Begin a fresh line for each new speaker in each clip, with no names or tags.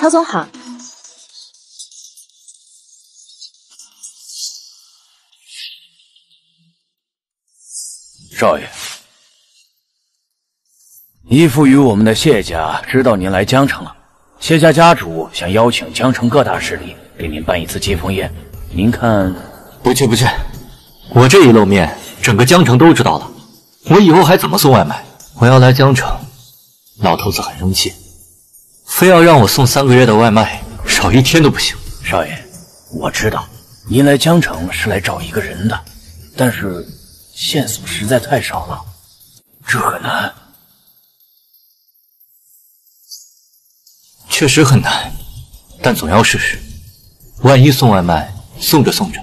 曹总好。
少爷，依附于我们的谢家知道您来江城了，谢家家主想邀请江城各大势力给您办一次接风宴，您看？
不去不去，我这一露面，整个江城都知道了，我以后还怎么送外卖？我要来江城，老头子很生气，非要让我送三个月的外卖，少一天都不行。
少爷，我知道您来江城是来找一个人的，但是。线索实在太少了，这很难。
确实很难，但总要试试。万一送外卖送着送着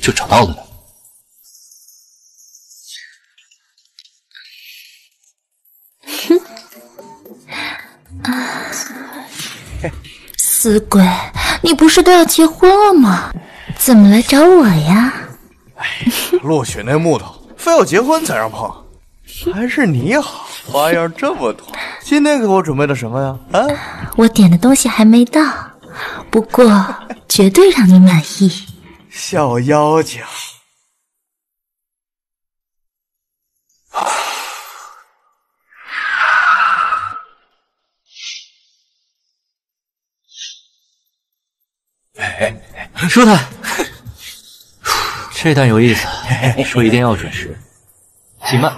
就找到了呢？
死鬼，你不是都要结婚了吗？怎么来找我呀？
哎，落雪那木头。非要结婚才让碰，还是你好，花样这么多。今天给我准备的什么呀？啊，
我点的东西还没到，不过绝对让你满意。
小妖精，
舒坦。这段有意思，说一定要准时。请慢，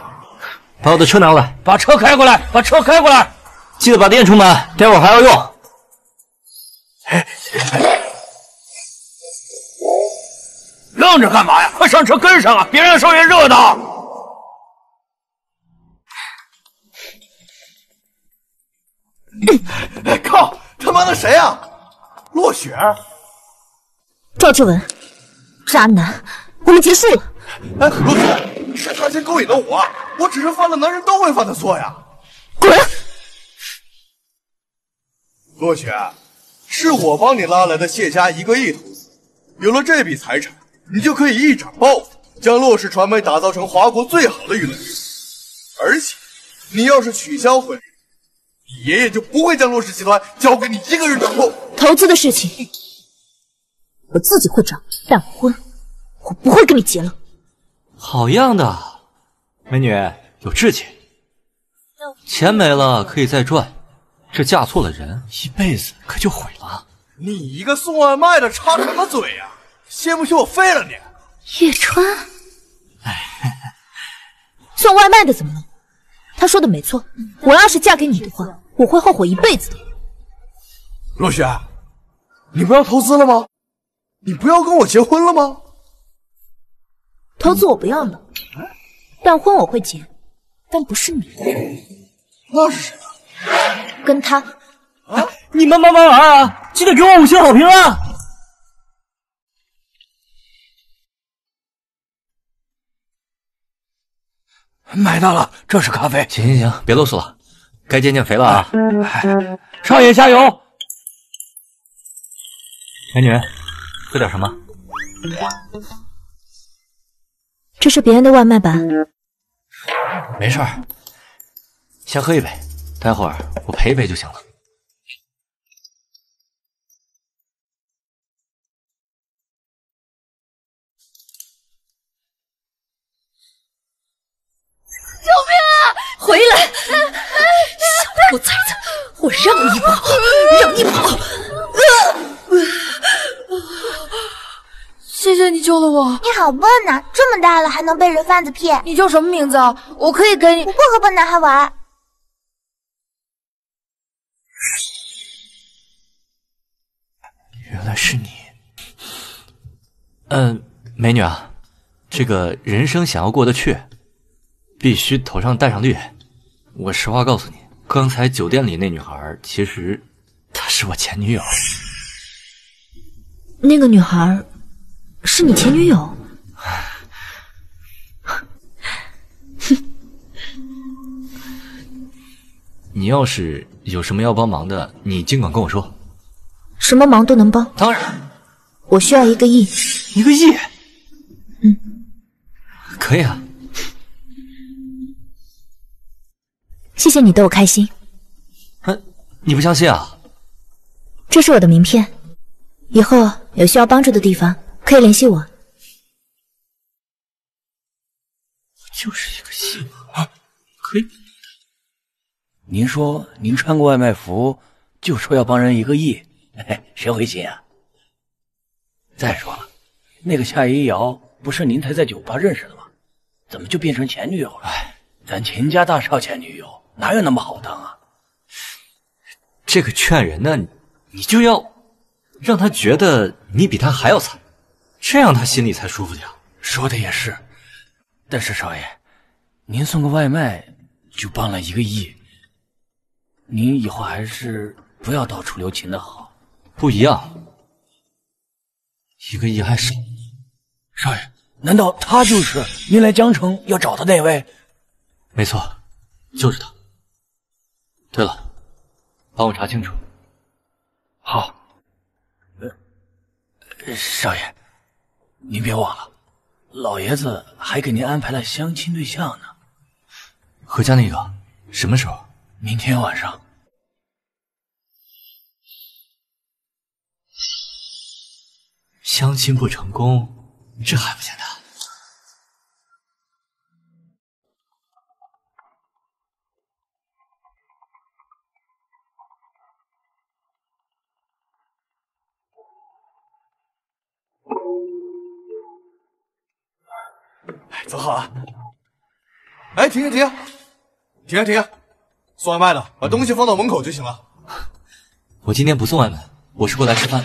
把我的车拿过来，
把车开过来，把车开过来，
记得把电充满，待会儿还要用。
愣着干嘛呀？快上车跟上啊！别让少爷热到。
靠！他妈的谁啊？落雪。
赵志文，渣男。我们结束了。
哎，洛雪，是他先勾引的我，我只是犯了男人都会犯的错呀。
滚！
洛雪，是我帮你拉来的谢家一个亿投资，有了这笔财产，你就可以一展抱负，将洛氏传媒打造成华国最好的娱乐公司。而且，你要是取消婚礼，你爷爷就不会将洛氏集团交给你一个人掌控。
投资的事情，我自己会找但婚。我不会跟你结了。
好样的，美女有志气。钱没了可以再赚，这嫁错了人，一辈子可就毁了。
你一个送外卖的插什么嘴呀？信不信我废了你？
叶川，送外卖的怎么了？他说的没错，我要是嫁给你的话，我会后悔一辈子的。
若雪，你不要投资了吗？你不要跟我结婚了吗？
投资我不要了，但婚我会结，但不是你。
那是谁
啊？跟他。
啊！你们慢慢玩啊！记得给我五星好评啊！
买到了，这是咖啡。
行行行，别啰嗦了，该减减肥了啊！
少爷加油！
美女，喝点什么？
这是别人的外卖吧？
没事儿，先喝一杯，待会儿我陪一杯就行了。
救命啊！回来！小兔崽子，我让你跑，让你跑！
谢谢你救了我。
你好笨呐，这么大了还能被人贩子骗。
你叫什么名字？我可以给你。
我不和笨男孩玩。
原来是你。嗯，美女啊，这个人生想要过得去，必须头上戴上绿。我实话告诉你，刚才酒店里那女孩，其实她是我前女友。
那个女孩。是你前女友？
哼！你要是有什么要帮忙的，你尽管跟我说。
什么忙都能帮。
当然。
我需要一个亿。
一个亿？
嗯。
可以啊。
谢谢你逗我开心。
哼，你不相信啊？
这是我的名片，以后有需要帮助的地方可以联系我。
就是一个戏啊，可以。
您说您穿过外卖服，就说要帮人一个亿，谁会信啊？再说了，那个夏一瑶不是您才在酒吧认识的吗？怎么就变成前女友了？咱秦家大少前女友哪有那么好当啊？
这个劝人呢，你就要让他觉得你比他还要惨，这样他心里才舒服点。
说的也是，但是少爷，您送个外卖就帮了一个亿，您以后还是不要到处留情的好。
不一样，一个亿还少。
少爷，难道他就是您来江城要找的那位？
没错，就是他。对了，帮我查清楚。
好。呃，少爷，您别忘了，老爷子还给您安排了相亲对象呢。
何家那个什么时候？
明天晚上。
相亲不成功，这还不简单？
走好啊！哎，停停停下，停下停下！送外卖的，把东西放到门口就行了。
我今天不送外卖，我是过来吃饭。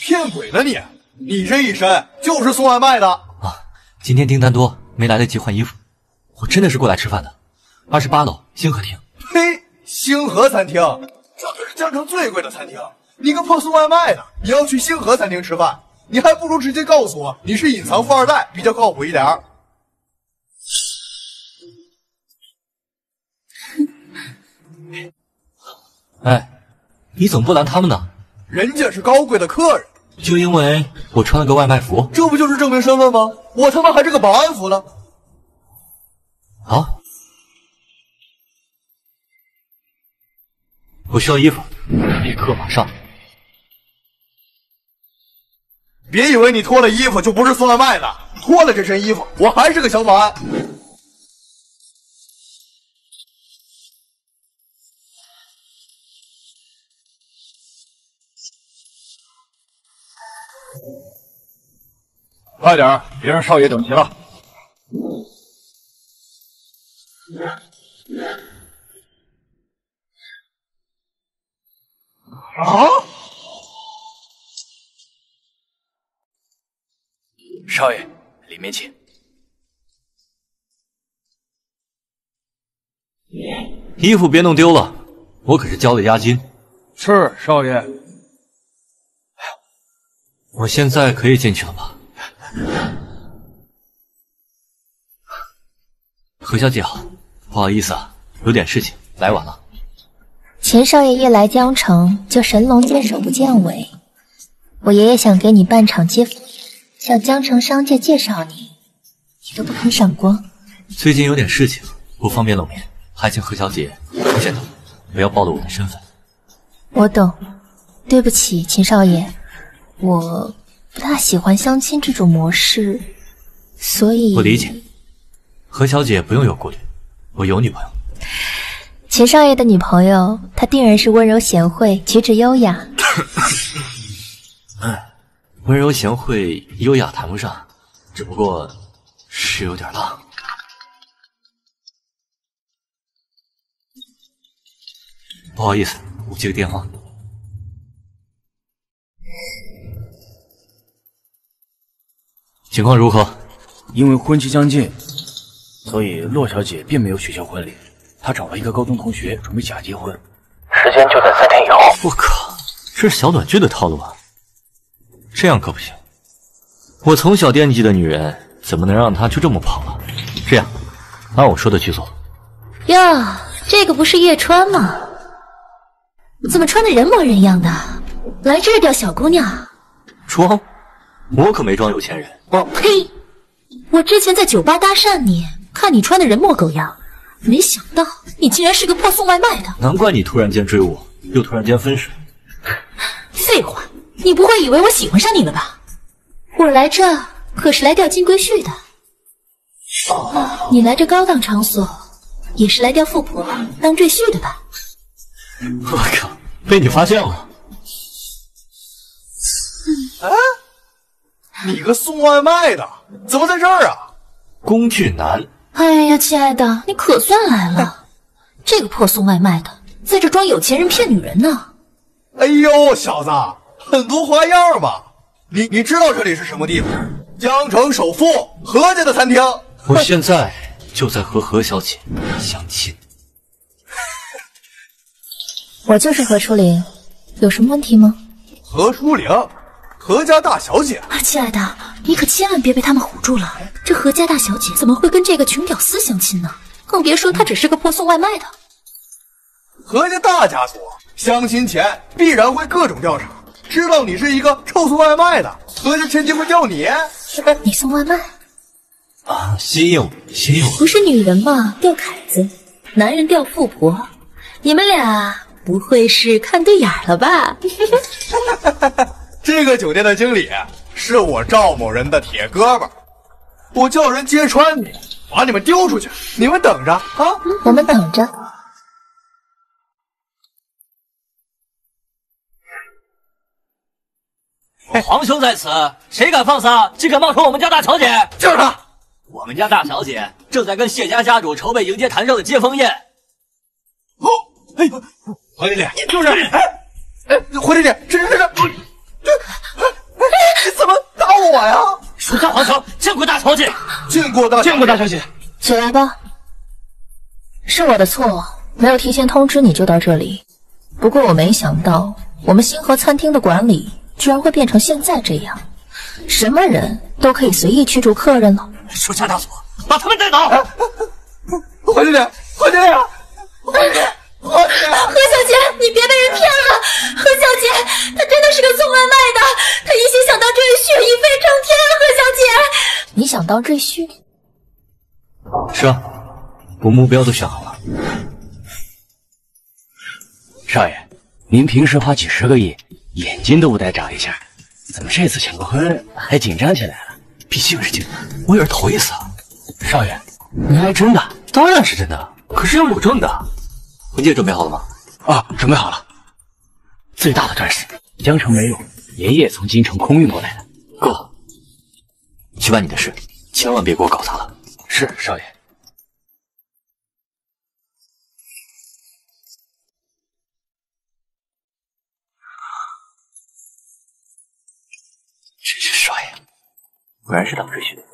骗鬼呢你！你这一身就是送外卖的
啊！今天订单多，没来得及换衣服。我真的是过来吃饭的。二十八楼星河厅。
呸！星河餐厅，这可是江城最贵的餐厅。你个破送外卖的，你要去星河餐厅吃饭，你还不如直接告诉我你是隐藏富二代，比较靠谱一点。
哎，你怎么不拦他们呢？
人家是高贵的客人，
就因为我穿了个外卖服，
这不就是证明身份吗？我他妈还是个保安服呢！
啊，我需要衣服，立刻马上。
别以为你脱了衣服就不是送外卖的，脱了这身衣服，我还是个小保安。
快点，别让少爷等急了。
啊！
少爷，里面请。
衣服别弄丢了，我可是交了押金。
是少爷。
我现在可以进去了吧？何小姐好，不好意思啊，有点事情来晚了。
秦少爷一来江城就神龙见首不见尾，我爷爷想给你办场接风宴，向江城商界介绍你，你都不肯赏光。
最近有点事情，不方便露面，还请何小姐见谅，不要暴露我的身份。
我懂，对不起，秦少爷，我不大喜欢相亲这种模式，所以
我理解。何小姐不用有顾虑，我有女朋友。
秦少爷的女朋友，她定然是温柔贤惠、举止优雅。
嗯，温柔贤惠、优雅谈不上，只不过是有点浪。不好意思，我接个电话。情况如何？
因为婚期将近。所以洛小姐并没有取消婚礼，她找了一个高中同学准备假结婚，时间就在三天以后。
我靠，这是小短剧的套路啊！这样可不行，我从小惦记的女人怎么能让她就这么跑了？这样，按我说的去做。
哟，这个不是叶川吗？怎么穿的人模人样的？来这儿钓小姑娘？
装？我可没装有钱人。
我呸！我之前在酒吧搭讪你。看你穿的人模狗样，
没想到你竟然是个破送外卖的。
难怪你突然间追我，又突然间分手。
废话，你不会以为我喜欢上你了吧？我来这可是来钓金龟婿的。你来这高档场所，也是来钓富婆当赘婿的吧？
我靠，被你发现了！
哎，你个送外卖的，怎么在这儿啊？
工具男。
哎呀，亲爱的，你可算来了！这个破送外卖的，在这装有钱人骗女人呢。
哎呦，小子，很多花样嘛！你你知道这里是什么地方？江城首富何家的餐厅。
我现在就在和何小姐相亲。
我就是何初玲，有什么问题吗？
何初玲，何家大小姐。
啊，亲爱的，你可千万别被他们唬住了。这何家大小姐怎么会跟这个穷屌丝相亲呢？更别说她只是个破送外卖的。
何家大家族相亲前必然会各种调查，知道你是一个臭送外卖的，何家千金会调你。
你送外卖
啊，新业务，新业务。
不是女人嘛，钓凯子；男人钓富婆。你们俩不会是看对眼了吧？
这个酒店的经理是我赵某人的铁哥们，我叫人揭穿你，把你们丢出去。你们等着啊！
我们等着。
皇兄在此，谁敢放肆？竟敢冒充我们家大小姐？
就是他！
我们家大小姐正在跟谢家家主筹备迎接谭少的接风宴。
哦，哎，回丽丽，就是，哎，哎，回丽丽，这这这这，这，你 怎么打我呀？
属下皇兄见过大小姐，
见过大，
见过大小姐。
起来吧，是我的错，没有提前通知你就到这里。不过我没想到，我们星河餐厅的管理。居然会变成现在这样，什么人都可以随意驱逐客人了。
属下大佐，把他们带走。
何经理，何经理，何经理，何
何小姐，你别被人骗了。何小姐，他真的是个送外卖的，他一心想当赘婿，一飞冲天。何小姐，
你想当赘婿？
是啊，我目标都选好了。
少爷，您平时花几十个亿？眼睛都不带眨一下，怎么这次抢个婚还紧张起来了？
毕竟是金我也是头一次啊。
少爷，您还真的？
当然是真的，可是要有证的。婚戒准备好了吗？
啊，准备好了。最大的钻石，江城没有，爷爷从京城空运过来的。
够了，去办你的事，千万别给我搞砸了。
是，少爷。
真是帅呀果然是当追婿的。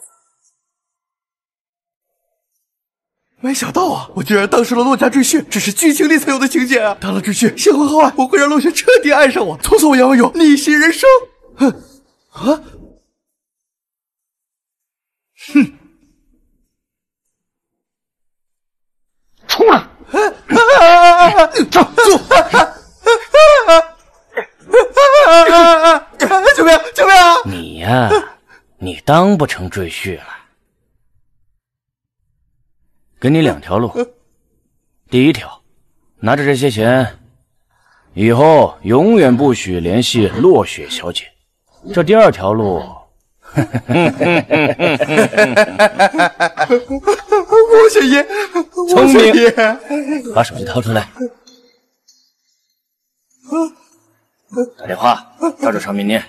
没想到啊，我居然当上了洛家赘婿，这是剧情里才有的情节啊！当了赘婿，先婚后爱，我会让洛雪彻底爱上我，从此我杨勇逆袭人生。哼，啊，哼，
出来！
住住！救命！救命！
你呀。你当不成赘婿了，给你两条路。第一条，拿着这些钱，以后永远不许联系落雪小姐。这第二条路，
莫小爷，
聪明，把手机掏出来，打电话，照着上面念。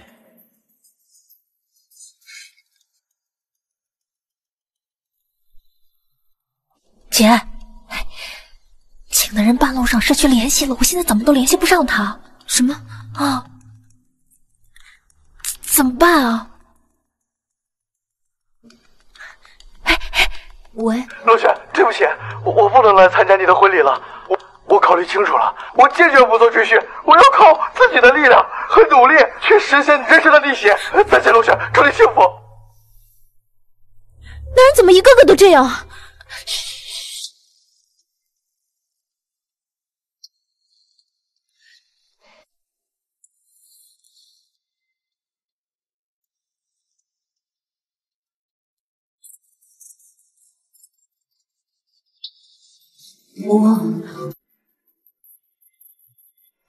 姐，请的人半路上失去联系了，我现在怎么都联系不上他。
什么
啊？怎么办啊？哎哎，喂，
陆雪，对不起，我我不能来参加你的婚礼了。我我考虑清楚了，我坚决不做赘婿，我要靠自己的力量和努力去实现人生的逆袭。再见，陆雪，祝你幸福。
男人怎么一个个都这样？
我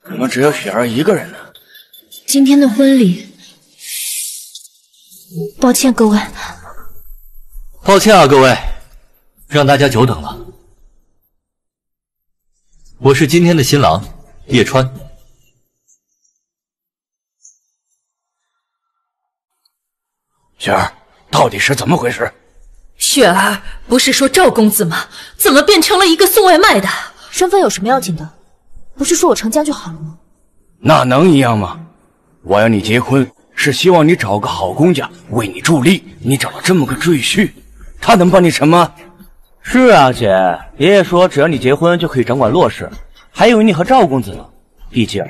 怎么只有雪儿一个人呢？
今天的婚礼，抱歉各位，
抱歉啊，各位，让大家久等了。我是今天的新郎叶川。
雪儿，到底是怎么回事？
雪儿，不是说赵公子吗？怎么变成了一个送外卖的？
身份有什么要紧的？不是说我成家就好了吗？
那能一样吗？我要你结婚，是希望你找个好公家为你助力。你找了这么个赘婿，他能帮你什么？
是啊，姐，爷爷说只要你结婚就可以掌管骆氏，还以为你和赵公子呢。毕竟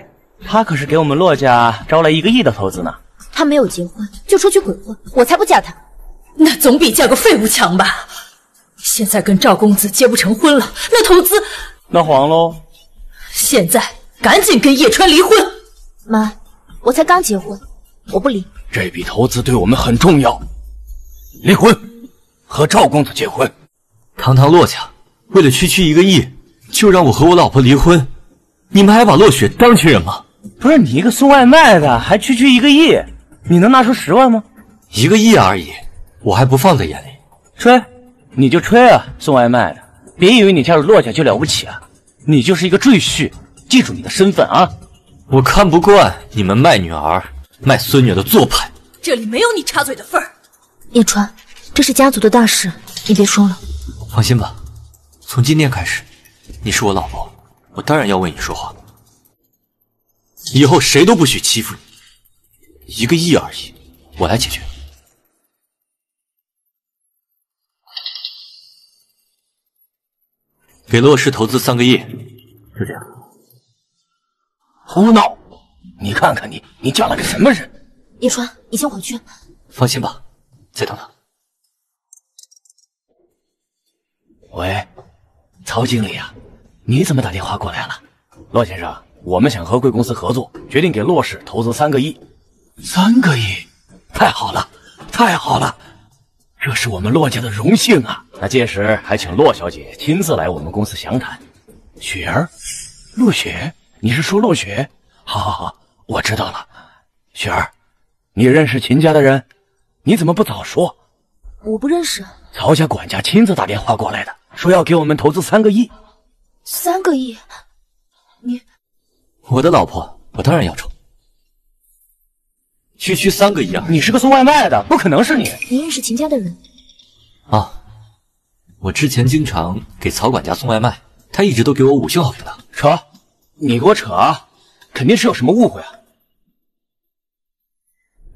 他可是给我们骆家招来一个亿的投资呢。
他没有结婚就出去鬼混，我才不嫁他。
那总比嫁个废物强吧？现在跟赵公子结不成婚了，那投资
那黄喽。
现在赶紧跟叶川离婚。
妈，我才刚结婚，我不离。
这笔投资对我们很重要，离婚，和赵公子结婚。
堂堂洛家，为了区区一个亿，就让我和我老婆离婚？你们还把洛雪当亲人吗？
不是你一个送外卖的，还区区一个亿，你能拿出十万吗？
一个亿而已，我还不放在眼里。
吹，你就吹啊！送外卖的，别以为你加入骆家就了不起啊！你就是一个赘婿，记住你的身份啊！
我看不惯你们卖女儿、卖孙女的做派。
这里没有你插嘴的份儿。
叶川，这是家族的大事，你别说了。
放心吧，从今天开始，你是我老婆，我当然要为你说话。以后谁都不许欺负你。一个亿而已，我来解决。给骆氏投资三个亿，就这样。
胡闹！你看看你，你嫁了个什么人？
叶川，你先回去。
放心吧，再等等。
喂，曹经理啊，你怎么打电话过来了？骆先生，我们想和贵公司合作，决定给骆氏投资三个亿。三个亿，太好了，太好了，这是我们骆家的荣幸啊！那届时还请骆小姐亲自来我们公司详谈。雪儿，陆雪，你是说落雪？好好好，我知道了。雪儿，你认识秦家的人？你怎么不早说？
我不认识。
曹家管家亲自打电话过来的，说要给我们投资三个亿。
三个亿？你，
我的老婆，我当然要抽。区区三个亿啊！
你是个送外卖的，不可能是你。
你认识秦家的人？
啊，我之前经常给曹管家送外卖，他一直都给我五星好评的。
扯，你给我扯啊！肯定是有什么误会啊！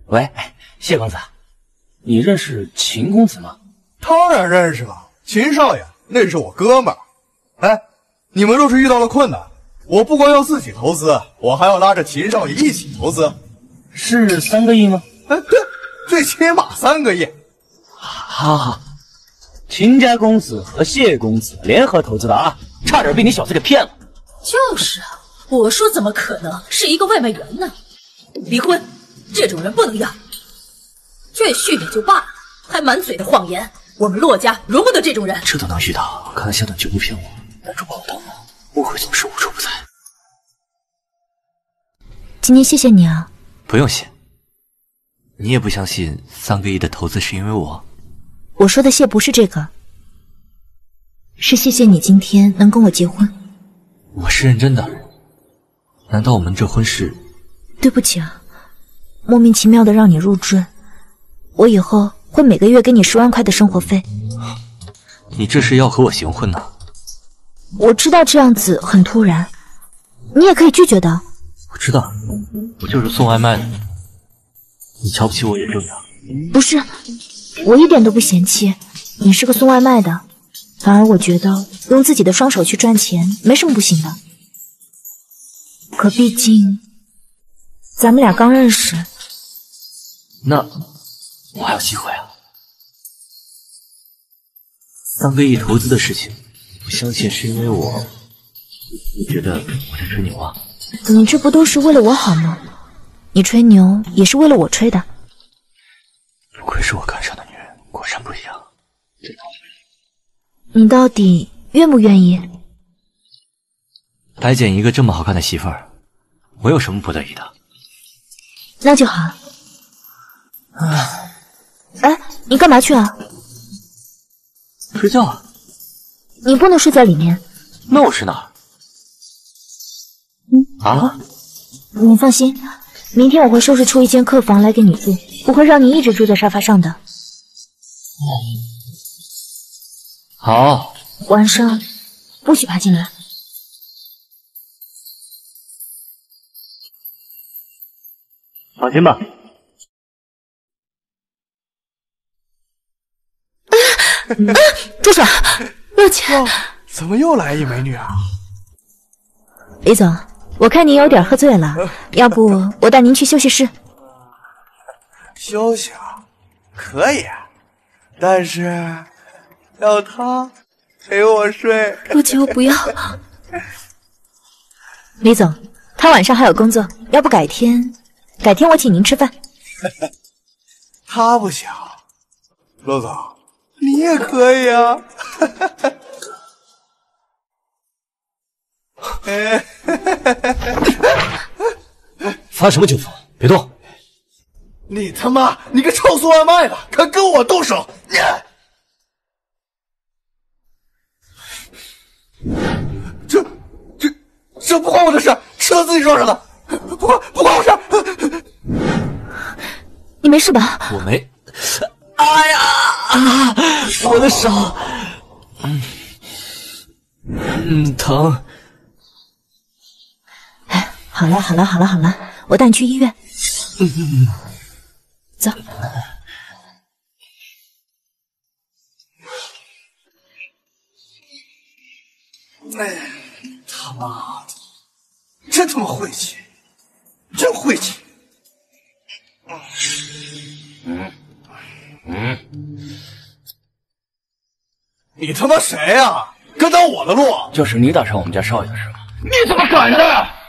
喂，谢公子，你认识秦公子吗？
当然认识了，秦少爷那是我哥们儿。哎，你们若是遇到了困难，我不光要自己投资，我还要拉着秦少爷一起投资。
是三个亿吗？
哎，对，最起码三个亿。
好好，秦家公子和谢公子联合投资的啊，差点被你小子给骗了。
就是啊，我说怎么可能是一个外卖员呢？离婚，这种人不能要。赘婿也就罢了，还满嘴的谎言。我们骆家容不得这种人。
这都能遇到，看来下段绝不骗我。男主把我当我，误会总是无处不在。
今天谢谢你啊。
不用谢。你也不相信三个亿的投资是因为我？
我说的谢不是这个，是谢谢你今天能跟我结婚。
我是认真的。难道我们这婚事？
对不起啊，莫名其妙的让你入赘。我以后会每个月给你十万块的生活费。
你这是要和我行婚呢？
我知道这样子很突然，你也可以拒绝的。
我知道，我就是送外卖的。你瞧不起我也正常。
不是，我一点都不嫌弃你是个送外卖的，反而我觉得用自己的双手去赚钱没什么不行的。可毕竟咱们俩刚认识，
那我还有机会啊！三个亿投资的事情，不相信是因为我？你觉得我在吹牛啊？
你这不都是为了我好吗？你吹牛也是为了我吹的。
不愧是我看上的女人，果然不一样。
你到底愿不愿意？
白捡一个这么好看的媳妇儿，我有什么不得已的？
那就好。哎，你干嘛去啊？
睡觉啊。
你不能睡在里面。
那我睡哪儿？
嗯
啊？
你放心，明天我会收拾出一间客房来给你住，不会让你一直住在沙发上的。
好。
晚上不许爬进来。
放心吧。
住手！洛姐，
怎么又来一美女啊？
李总，我看您有点喝醉了，要不我带您去休息室？
休息啊，可以，但是要他陪我睡。
陆姐，我不要。李总，他晚上还有工作，要不改天？改天我请您吃饭。
他不行，陆总，你也可以啊。
发什么酒疯？别动！
你他妈，你个臭送外卖的，敢跟我动手！这、这、这不关我的事，吃了自己受伤的，不关不关我事。
你没事吧？
我没。哎呀啊！我的手，嗯嗯，疼。
哎，好了好了好了好了，我带你去医院。
嗯，
走。
哎，他妈的，真他妈晦气，真晦气。
嗯嗯，
你他妈谁呀？敢挡我的路？
就是你打伤我们家少爷的是吗？
你怎么敢的？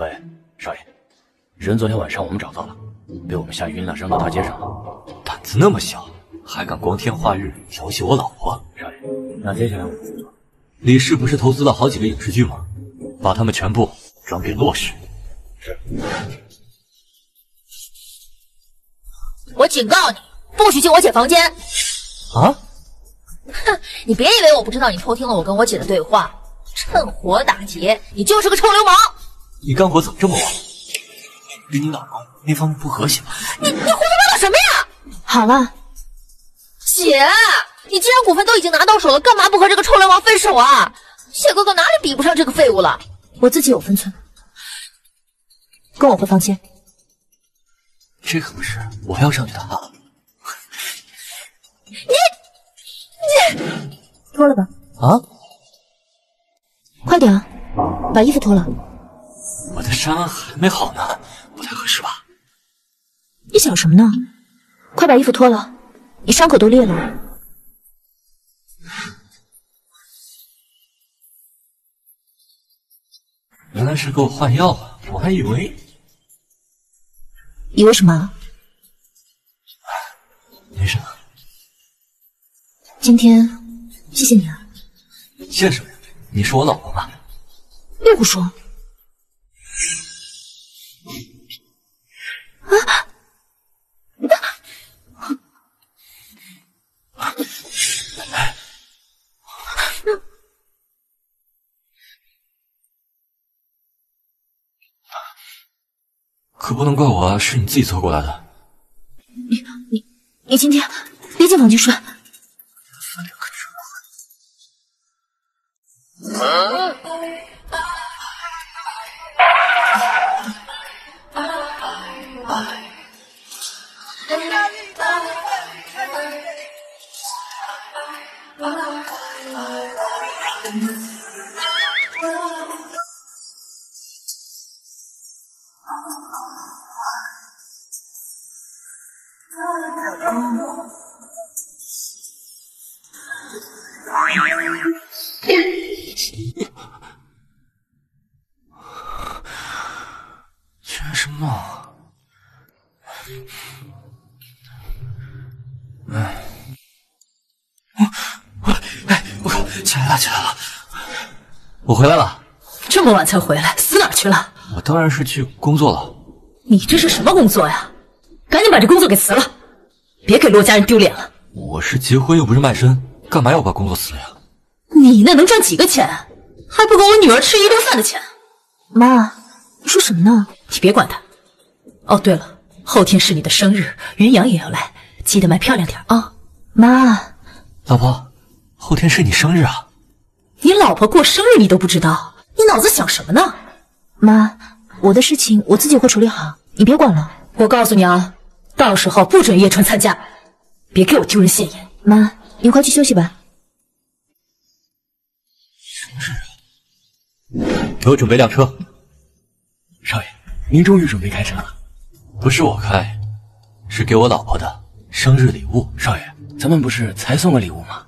喂，少爷，人昨天晚上我们找到了，被我们吓晕了，扔到大街上了。
胆子那么小，还敢光天化日调戏我老婆？
少爷，那接下来我们怎么做？
李氏不是投资了好几个影视剧吗？把他们全部转给洛氏。
是。
我警告你，不许进我姐房间。
啊？
哼，你别以为我不知道你偷听了我跟我姐的对话，趁火打劫，你就是个臭流氓。
你干活怎么这么晚？跟你老公那方面不和谐吗？
你你胡说八道什么呀？
好了，
姐，你既然股份都已经拿到手了，干嘛不和这个臭流氓分手啊？谢哥哥哪里比不上这个废物了？
我自己有分寸，跟我回房间。
这可不是我要上去的啊！
你你
脱了吧。
啊！
快点，把衣服脱了。
我的伤还没好呢，不太合适吧？
你想什么呢？快把衣服脱了，你伤口都裂了。
原来是给我换药啊！我还以为……
以为什么？
没什么。
今天谢谢你啊！
谢什么呀？你是我老婆吗？
别胡说！
可不能怪我啊，是你自己凑过来的。
你你你今天别进房间睡。居然是梦。
哎，我，哎，我起来了，起来了，我回来了。
这么晚才回来，死哪去了？
我当然是去工作了。
你这是什么工作呀？赶紧把这工作给辞了，别给洛家人丢脸了。
我是结婚又不是卖身，干嘛要把工作辞了呀？
你那能赚几个钱？啊？还不够我女儿吃一顿饭的钱。
妈，你说什么呢？
你别管他。哦，对了，后天是你的生日，云阳也要来，记得买漂亮点啊。
妈，
老婆，后天是你生日啊？
你老婆过生日你都不知道，你脑子想什么呢？
妈，我的事情我自己会处理好，你别管了。
我告诉你啊，到时候不准叶川参加，别给我丢人现眼。
妈，你快去休息吧。
生日啊！给我准备辆车。
少爷，您终于准备开车了？
不是我开，是给我老婆的生日礼物。
少爷，咱们不是才送个礼物吗？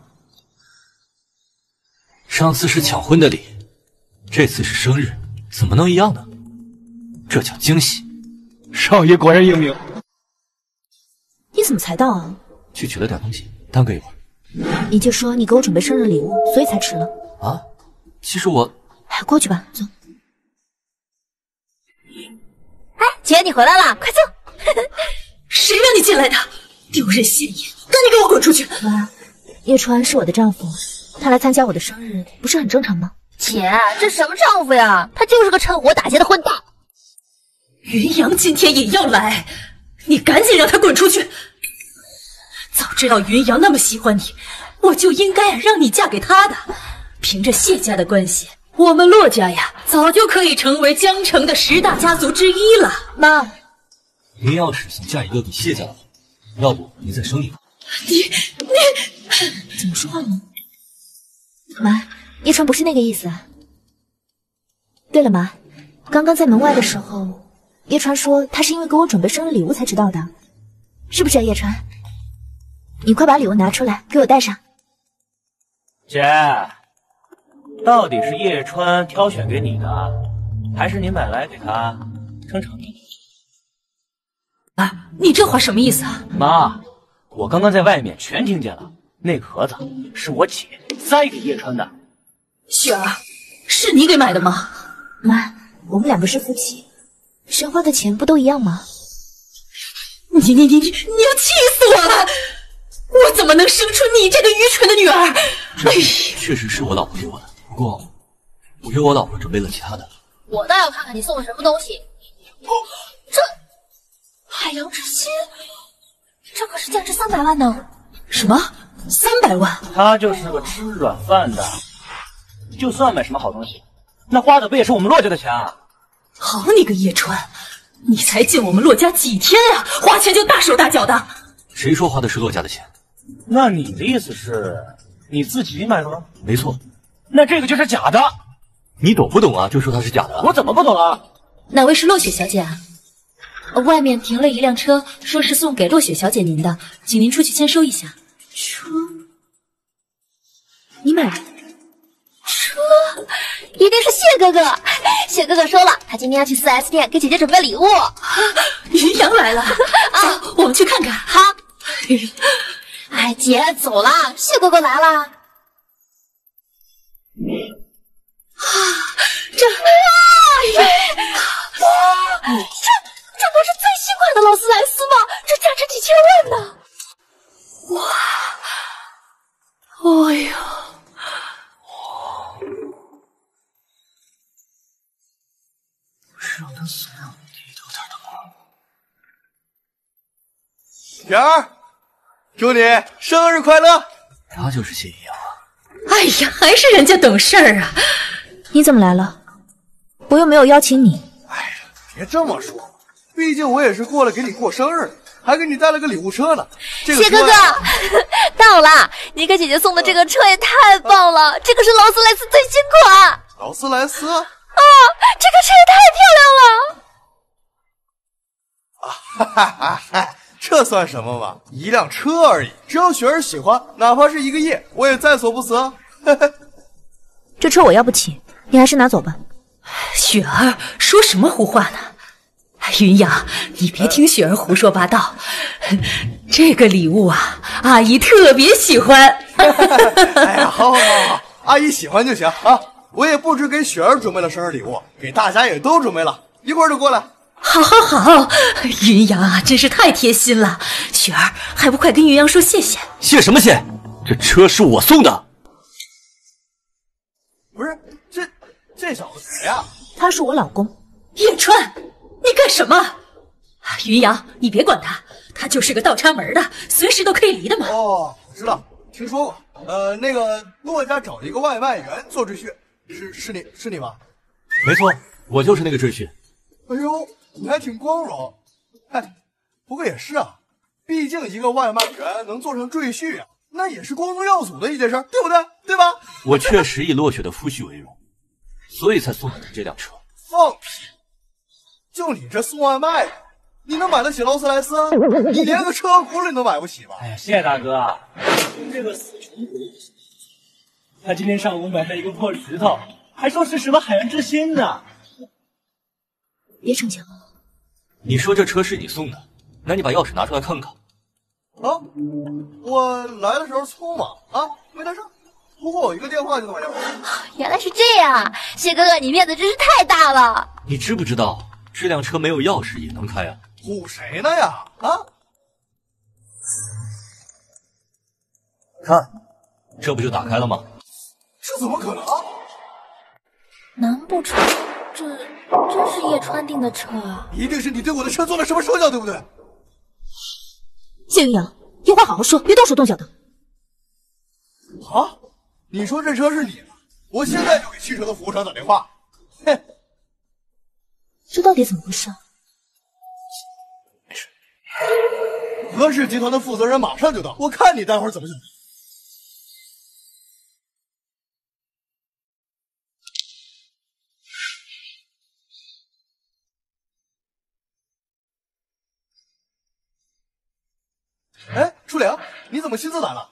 上次是抢婚的礼，这次是生日，怎么能一样呢？这叫惊喜。
少爷果然英明。
你怎么才到啊？
去取了点东西，耽搁一会儿。
你就说你给我准备生日礼物，所以才迟了。
啊，其实我……
哎，过去吧，走。
哎，姐，你回来了，快坐。
谁让你进来的？丢人现眼！赶紧给我滚出去！
妈，叶川是我的丈夫，他来参加我的生日，不是很正常吗？
姐，这什么丈夫呀？他就是个趁火打劫的混蛋。
云阳今天也要来，你赶紧让他滚出去！早知道云阳那么喜欢你，我就应该让你嫁给他的。凭着谢家的关系，我们骆家呀，早就可以成为江城的十大家族之一了。
妈，
您要是想嫁一个比谢家的，要不您再生一个。
你你
怎么说话呢？妈，叶川不是那个意思。对了，妈，刚刚在门外的时候，叶川说他是因为给我准备生日礼物才知道的，是不是啊？叶川，你快把礼物拿出来给我带上。
姐，到底是叶川挑选给你的，还是你买来给他撑场面？
啊，你这话什么意思啊？
妈，我刚刚在外面全听见了，那个盒子是我姐塞给叶川的。
雪儿，是你给买的吗？
妈，我们两个是夫妻，谁花的钱不都一样吗？
你你你你要气死我了！我怎么能生出你这个愚蠢的女儿？
这确实是我老婆给我的，不过我给我老婆准备了其他的。
我倒要看看你送的什么东西。这
海洋之心，这可是价值三百万呢！
什么？三百万？
他就是个吃软饭的，就算买什么好东西，那花的不也是我们骆家的钱啊？
好你个叶川，你才进我们骆家几天啊，花钱就大手大脚的。
谁说花的是骆家的钱？
那你的意思是你自己买的吗？
没错。
那这个就是假的。
你懂不懂啊？就说它是假的。
我怎么不懂啊？
哪位是落雪小姐啊？外面停了一辆车，说是送给落雪小姐您的，请您出去签收一下。车？你买的？
车？一定是谢哥哥。谢哥哥说了，他今天要去四 S 店给姐姐准备礼物。
云阳来了，啊，我们去看看。
好。哎，姐，走了，谢哥哥来了。啊，
这，
哇，这这不是最新款的劳斯莱斯吗？这价值几千万呢！
哇，哎呀，
是让他死了，低头点的吗？
田儿，祝你生日快乐！
他就是谢一阳啊！
哎呀，还是人家懂事儿啊！
你怎么来了？我又没有邀请你。
哎呀，别这么说，毕竟我也是过来给你过生日，还给你带了个礼物车呢。这个
谢哥哥 到了，你给姐姐送的这个车也太棒了，这个是劳斯莱斯最新款。
劳斯莱斯
啊，这个车也太漂亮了。
啊哈哈哈！这算什么嘛，一辆车而已，只要雪儿喜欢，哪怕是一个亿，我也在所不辞啊！
这车我要不起，你还是拿走吧。
雪儿说什么胡话呢？云阳，你别听雪儿胡说八道。这个礼物啊，阿姨特别喜欢。
哎呀，好好好好，阿姨喜欢就行啊。我也不止给雪儿准备了生日礼物，给大家也都准备了，一会儿就过来。
好，好，好！云阳啊，真是太贴心了。雪儿，还不快跟云阳说谢谢？
谢什么谢？这车是我送的。
不是，这这小子谁呀？
他是我老公，叶川。你干什么？云阳，你别管他，他就是个倒插门的，随时都可以离的嘛。
哦，我知道，听说过。呃，那个骆家找了一个外卖员做赘婿，是是你是你吗？
没错，我就是那个赘婿。
哎呦，你还挺光荣。哎，不过也是啊，毕竟一个外卖员能做成赘婿啊，那也是光宗耀祖的一件事，对不对？对吧？
我确实以落雪的夫婿为荣，所以才送了你这辆车。
放屁！就你这送外卖的，你能买得起劳斯莱斯？你连个车轱辘你都买不起吧？
哎呀，谢大哥，您这个死穷鬼！他今天上午买了一个破石头，还说是什么海洋之心呢。
别逞强！
你说这车是你送的，那你把钥匙拿出来看看。
啊，我来的时候匆忙啊，没带上。不过我一个电话就能买掉。
原来是这样，谢哥哥，你面子真是太大了。
你知不知道这辆车没有钥匙也能开啊？
唬谁呢呀？啊！
看，这不就打开了吗？
这怎么可能？
难不成这真是叶川订的车啊？
一定是你对我的车做了什么手脚，对不对？
谢云阳，有话好好说，别动手动脚的。
啊！你说这车是你的，我现在就给汽车的服务商打电话。哼，
这到底怎么回事啊？
没事。何氏集团的负责人马上就到，我看你待会儿怎么想。亲自来了？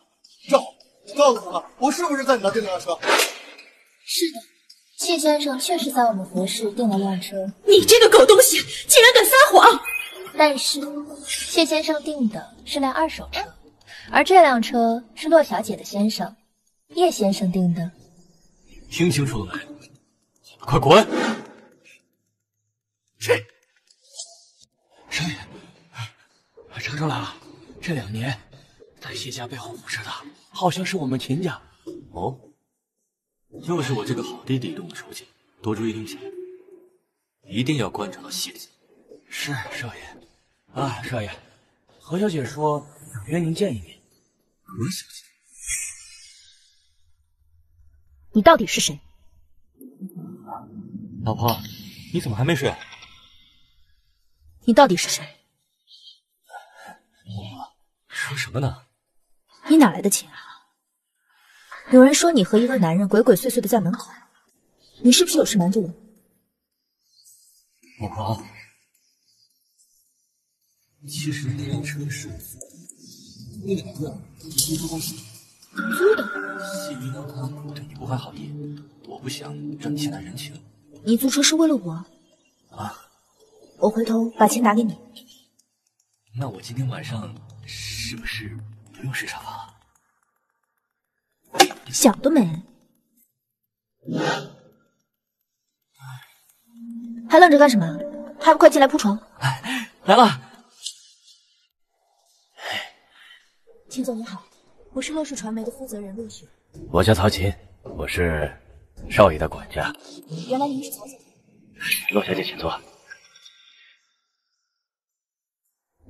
正好，告诉他我是不是在你那订的辆车？
是的，谢先生确实在我们何氏订了辆车。
你这个狗东西，竟然敢撒谎！
但是谢先生订的是辆二手车，而这辆车是洛小姐的先生叶先生订的。
听清楚了没？快滚！
这
少爷，程州来了。这两年在谢家背后扶持的，好像是我们秦家。
哦，又是我这个好弟弟动的手脚，多注意听起来，一定要观察到细节。
是少爷。啊，少爷，何小姐说想约您见一面。
何小姐，
你到底是谁？
老婆，你怎么还没睡？
你到底是谁？
我说什么呢？
你哪来的钱啊？有人说你和一个男人鬼鬼祟祟的在门口，你是不是有事瞒着我？
老婆，其实那辆车是那两个租车公司
租的。
谢云阳他对你不怀好意，我不想让你欠他人情。
你租车是为了我？
啊，
我回头把钱打给你。
那我今天晚上是不是不用睡沙发了？
想得美！还愣着干什么？还不快进来铺床！
来了，
秦总你好，我是乐视传媒的负责人陆雪。
我叫曹琴，我是少爷的管家。
原来您是曹总。
洛小姐，请坐。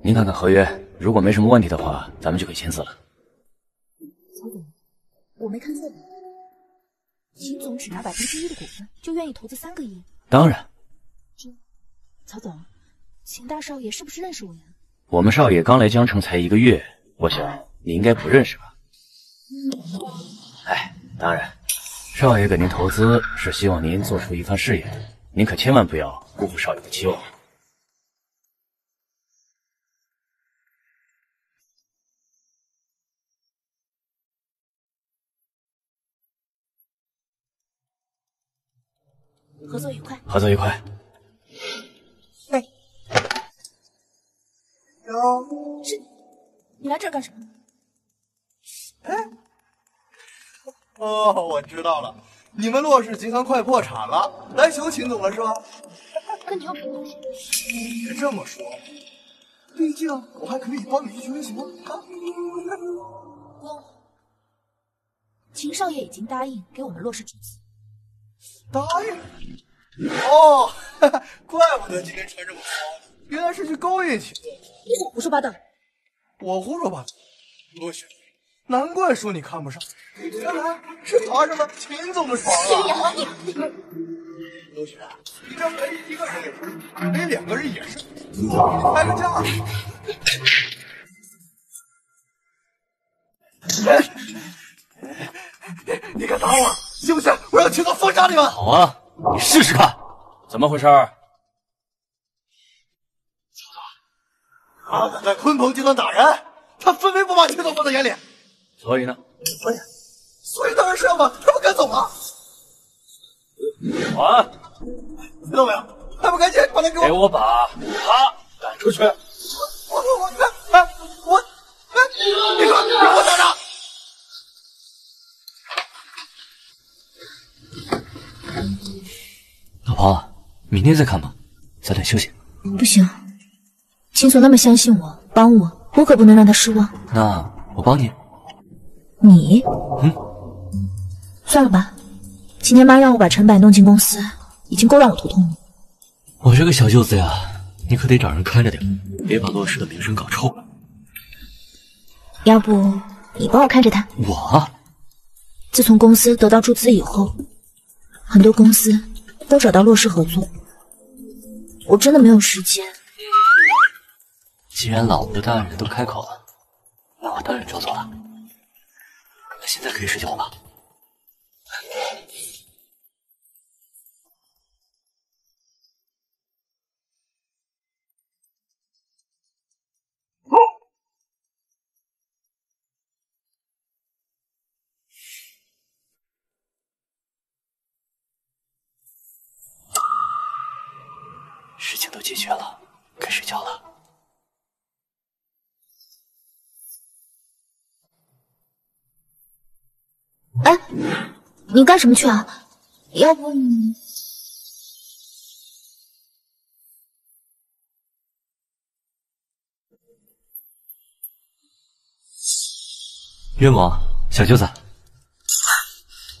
您看看合约，如果没什么问题的话，咱们就可以签字了。
曹总，我没看错吧？秦总只拿百分之一的股份，就愿意投资三个亿？
当然，
这，曹总，秦大少爷是不是认识我呀？
我们少爷刚来江城才一个月，我想你应该不认识吧？哎，当然，少爷给您投资是希望您做出一番事业的，您可千万不要辜负少爷的期望。
合作愉快。
合作愉快。
喂，
有
是，你来这儿干什么？
哎，哦，我知道了，你们洛氏集团快破产了，来求秦总了是吧？
跟你有什么关系。
别这么说，毕竟我还可以帮你去求情啊。
秦少爷已经答应给我们洛氏注资。
答应？哦，怪不得今天穿这么骚，原来是去勾引秦总。
你怎么胡说八道？
我胡说八道？陆雪，难怪说你看不上，原来是爬上了秦总的床啊！
你
陆雪，你这没一个人也是，没两个人也是，开个价！你敢打我，信不信我让青总封杀你们？
好啊，你试试看。
怎么回事？
他敢在鲲鹏集团打人，他分明不把青总放在眼里。
所以呢？
所以，所以当然是要把他们赶走了。
还！
听到没有？还不赶紧把他给我！
给我把他赶出去！
我我我，哎，我，哎，你说让我等着。
老婆，明天再看吧，早点休息。
不行，秦总那么相信我，帮我，我可不能让他失望。
那我帮你。
你？
嗯，
算了吧。今天妈让我把陈柏弄进公司，已经够让我头痛了。
我这个小舅子呀，你可得找人看着点，别把洛氏的名声搞臭了。
要不你帮我看着他？
我？
自从公司得到注资以后，很多公司都找到骆氏合作，我真的没有时间。
既然老婆大人都开口了，那我当然照做了。那现在可以睡觉了吧？都解决了，该睡觉了。
哎，你干什么去啊？要不你……
岳母，小舅子，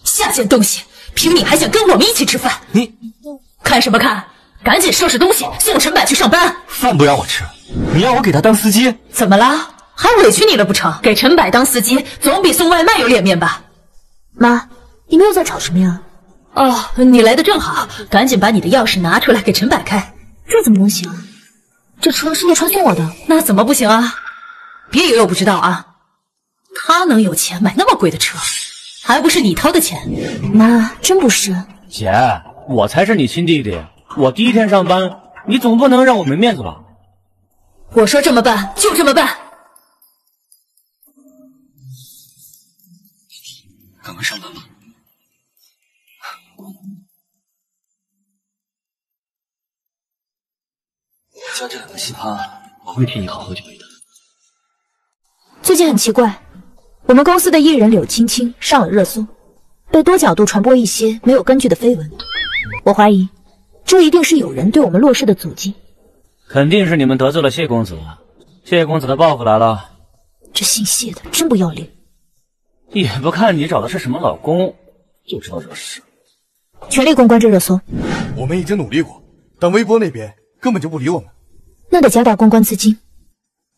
下贱东西，凭你还想跟我们一起吃饭？
你
看什么看？赶紧收拾东西，送陈柏去上班。
饭不让我吃，你让我给他当司机？
怎么了？还委屈你了不成？给陈柏当司机，总比送外卖有脸面吧？
妈，你们又在吵什么呀？
哦，你来的正好，赶紧把你的钥匙拿出来给陈柏开。
这怎么能行？这车是叶川送我的，
那怎么不行啊？别以为我不知道啊！他能有钱买那么贵的车，还不是你掏的钱？
妈，真不是。
姐，我才是你亲弟弟，我第一天上班，你总不能让我没面子吧？
我说这么办就这么办。
赶快上班吧。像这两个奇葩，我会替你好好教育的。
最近很奇怪，我们公司的艺人柳青青上了热搜，被多角度传播一些没有根据的绯闻。我怀疑，这一定是有人对我们洛氏的阻击。
肯定是你们得罪了谢公子，谢公子的报复来了。
这姓谢的真不要脸，
也不看你找的是什么老公，就知道惹事。
全力公关这热搜，
我们已经努力过，但微博那边根本就不理我们。
那得加大公关资金。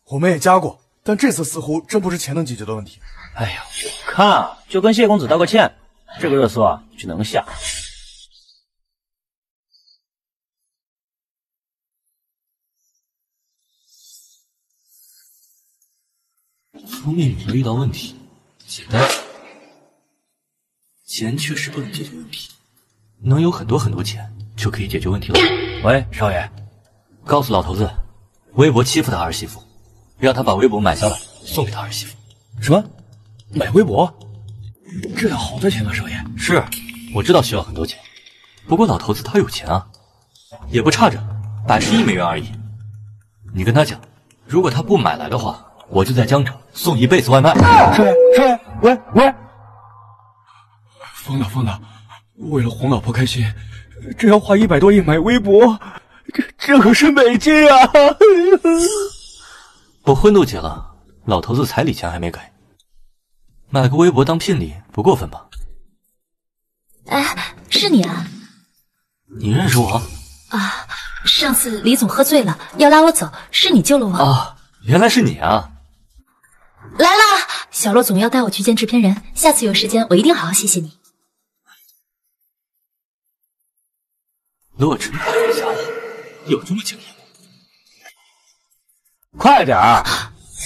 我们也加过，但这次似乎真不是钱能解决的问题。
哎呀，看啊，就跟谢公子道个歉，这个热搜啊就能下。
聪明人遇到问题，简单。钱确实不能解决问题，能有很多很多钱就可以解决问题了。
喂，少爷，
告诉老头子，微博欺负他儿媳妇，让他把微博买下来送给他儿媳妇。
什么？买微博？这要好多钱啊，少爷。
是，我知道需要很多钱，不过老头子他有钱啊，也不差这百十亿美元而已。你跟他讲，如果他不买来的话，我就在江城送一辈子外卖。
少爷，少爷，喂喂，
疯了疯了，
为了哄老婆开心，这要花一百多亿买微博，这这可是美金啊！
我婚都结了，老头子彩礼钱还没给，买个微博当聘礼不过分吧？
哎，是你啊？
你认识我？
啊，上次李总喝醉了要拉我走，是你救了我。
啊，原来是你啊！
小洛总要带我去见制片人，下次有时间我一定好好谢谢你。
洛尘有这么敬业吗？
快点儿，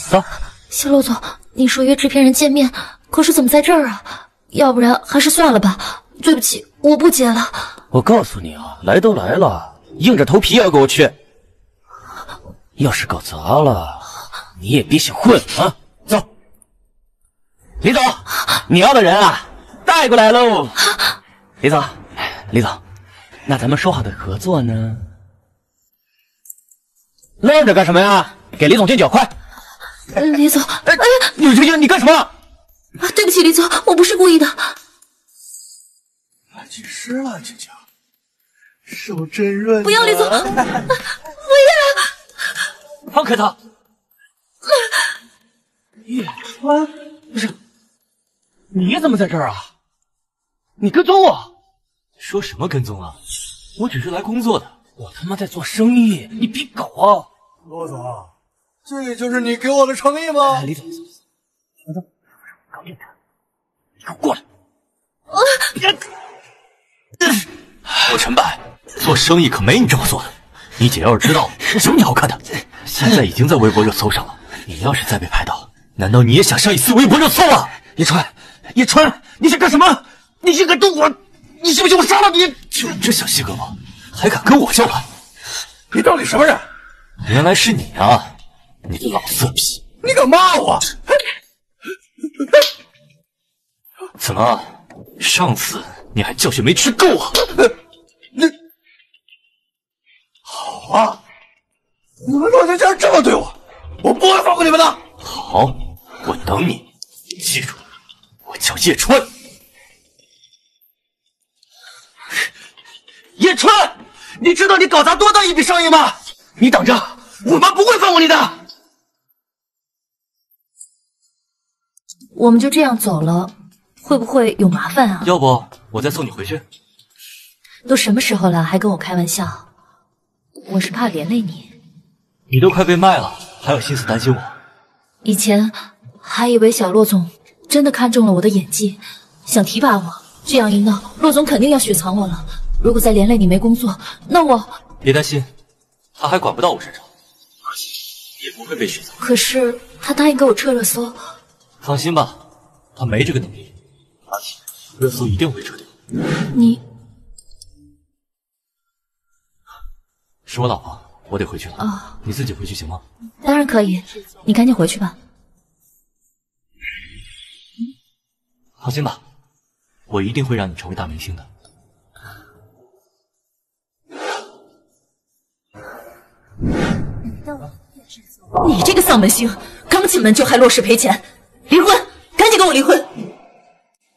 走。
小洛总，你说约制片人见面，可是怎么在这儿啊？要不然还是算了吧。对不起，我不接了。
我告诉你啊，来都来了，硬着头皮也要跟我去。要是搞砸了，你也别想混啊！走，李总，你要的人啊，带过来喽。李总，李总，那咱们说好的合作呢？愣着干什么呀？给李总敬酒，快！
李总，哎呀，
你你你干什么？
啊，对不起，李总，我不是故意的。
紧湿了，静静，手真润。
不要，李总 不要！
放开他！
叶川，不是，你怎么在这儿啊？你跟踪我？
说什么跟踪啊？我只是来工作的。
我他妈在做生意，你别搞啊！
罗总，这就是你给我的诚意吗？
李总，李总，等等，搞定他！你给我过来！
我陈白，做生意可没你这么做的。你姐要是知道，有你好看的。现在已经在微博热搜上了，你要是再被拍到，难道你也想上一次微博热搜啊？
叶川，叶川，你想干什么？你竟敢动我？你信不信我杀了你？
就你这小细胳膊，还敢跟我叫板？
你到底什么人？
原来是你啊！你个老色批！
你敢骂我？
怎么，上次你还教训没吃够啊？
你好啊！你们洛家竟然这么对我，我不会放过你们的！
好，我等你。记住，我叫叶川。
叶川，你知道你搞砸多大一笔生意吗？你等着，我妈不会放过你的。
我们就这样走了，会不会有麻烦啊？
要不我再送你回去？
都什么时候了，还跟我开玩笑？我是怕连累你。
你都快被卖了，还有心思担心我？
以前还以为小洛总真的看中了我的演技，想提拔我。这样一闹，洛总肯定要雪藏我了。如果再连累你没工作，那我……
别担心，他还管不到我身上，而且也不会被雪藏。
可是他答应给我撤热搜。
放心吧，他没这个能力，而且热搜一定会撤掉。
你
是我老婆，我得回去了。
啊，
你自己回去行吗？
当然可以，你赶紧回去吧。
放心吧，我一定会让你成为大明星的。
你这个丧门星，刚进门就害洛氏赔钱，离婚，赶紧跟我离婚！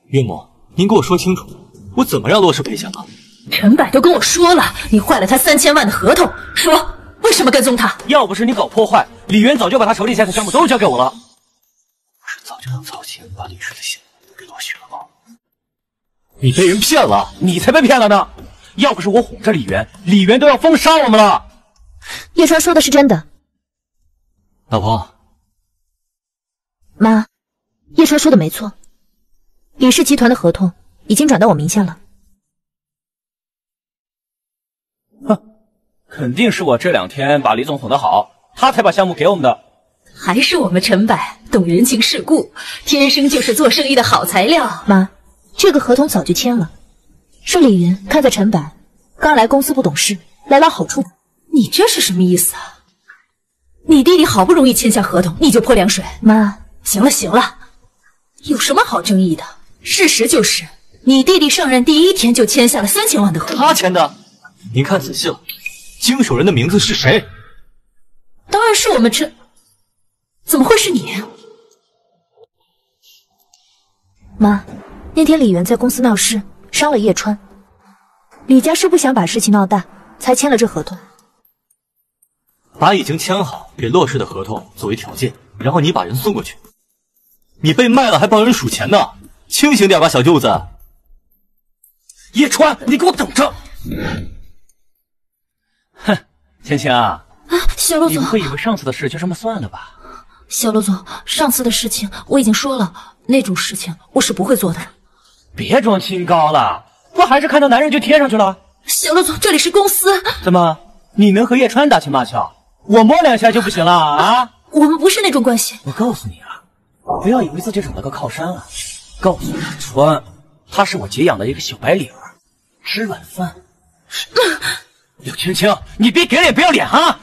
岳母，您给我说清楚，我怎么让洛氏赔钱了？
陈柏都跟我说了，你坏了他三千万的合同，说为什么跟踪他？
要不是你搞破坏，李渊早就把他手底下的项目都交给我了。
不是早就让曹琴把李氏的钱给落雪了吗？你被人骗了，
你才被骗了呢！要不是我哄着李元，李元都要封杀我们了。
叶川说的是真的，
老婆，
妈，叶川说的没错，李氏集团的合同已经转到我名下了。
哼，肯定是我这两天把李总哄得好，他才把项目给我们的。
还是我们陈柏懂人情世故，天生就是做生意的好材料。
妈，这个合同早就签了，是李云看在陈柏刚来公司不懂事，来捞好处的。
你这是什么意思啊？你弟弟好不容易签下合同，你就泼凉水？
妈，
行了行了，有什么好争议的？事实就是，你弟弟上任第一天就签下了三千万的合同。
他签的，您看仔细了，经手人的名字是谁？
当然是我们陈，怎么会是你？
妈，那天李元在公司闹事，
伤了叶川。李家是不想把事情闹大，才签了这合同。
把已经签好给洛氏的合同作为条件，然后你把人送过去。你被卖了还帮人数钱呢，清醒点吧，小舅子。
叶川，你给我等着！哼，青青啊，
小陆总，
你不会以为上次的事就这么算了吧？
小陆总，上次的事情我已经说了，那种事情我是不会做的。
别装清高了，不还是看到男人就贴上去了？
行了总，这里是公司，
怎么你能和叶川打情骂俏，我摸两下就不行了啊？
我们不是那种关系。
我告诉你啊，不要以为自己找了个靠山了。告诉叶川，他是我姐养的一个小白领儿，吃软饭。柳青青，你别给脸不要脸啊！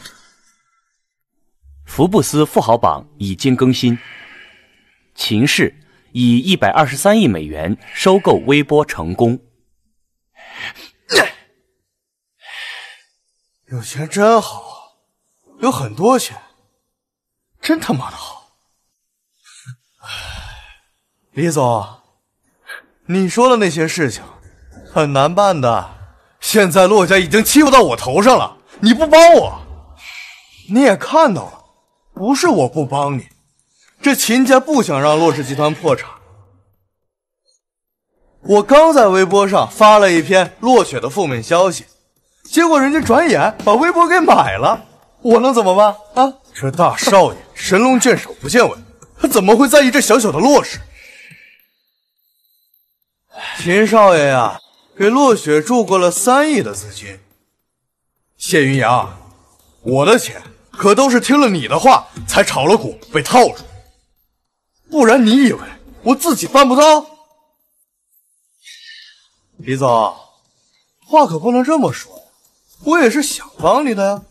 福布斯富豪榜已经更新，秦氏以一百二十三亿美元收购微波成功。
有钱真好，有很多钱，真他妈的好。李总，你说的那些事情很难办的。现在洛家已经欺负到我头上了，你不帮我，你也看到了，不是我不帮你，这秦家不想让洛氏集团破产。我刚在微博上发了一篇落雪的负面消息，结果人家转眼把微博给买了，我能怎么办啊？这大少爷神龙见首不见尾，他怎么会在意这小小的洛氏？秦少爷呀！给落雪注过了三亿的资金，谢云阳，我的钱可都是听了你的话才炒了股被套住，不然你以为我自己办不到？李总，话可不能这么说，我也是想帮你的呀。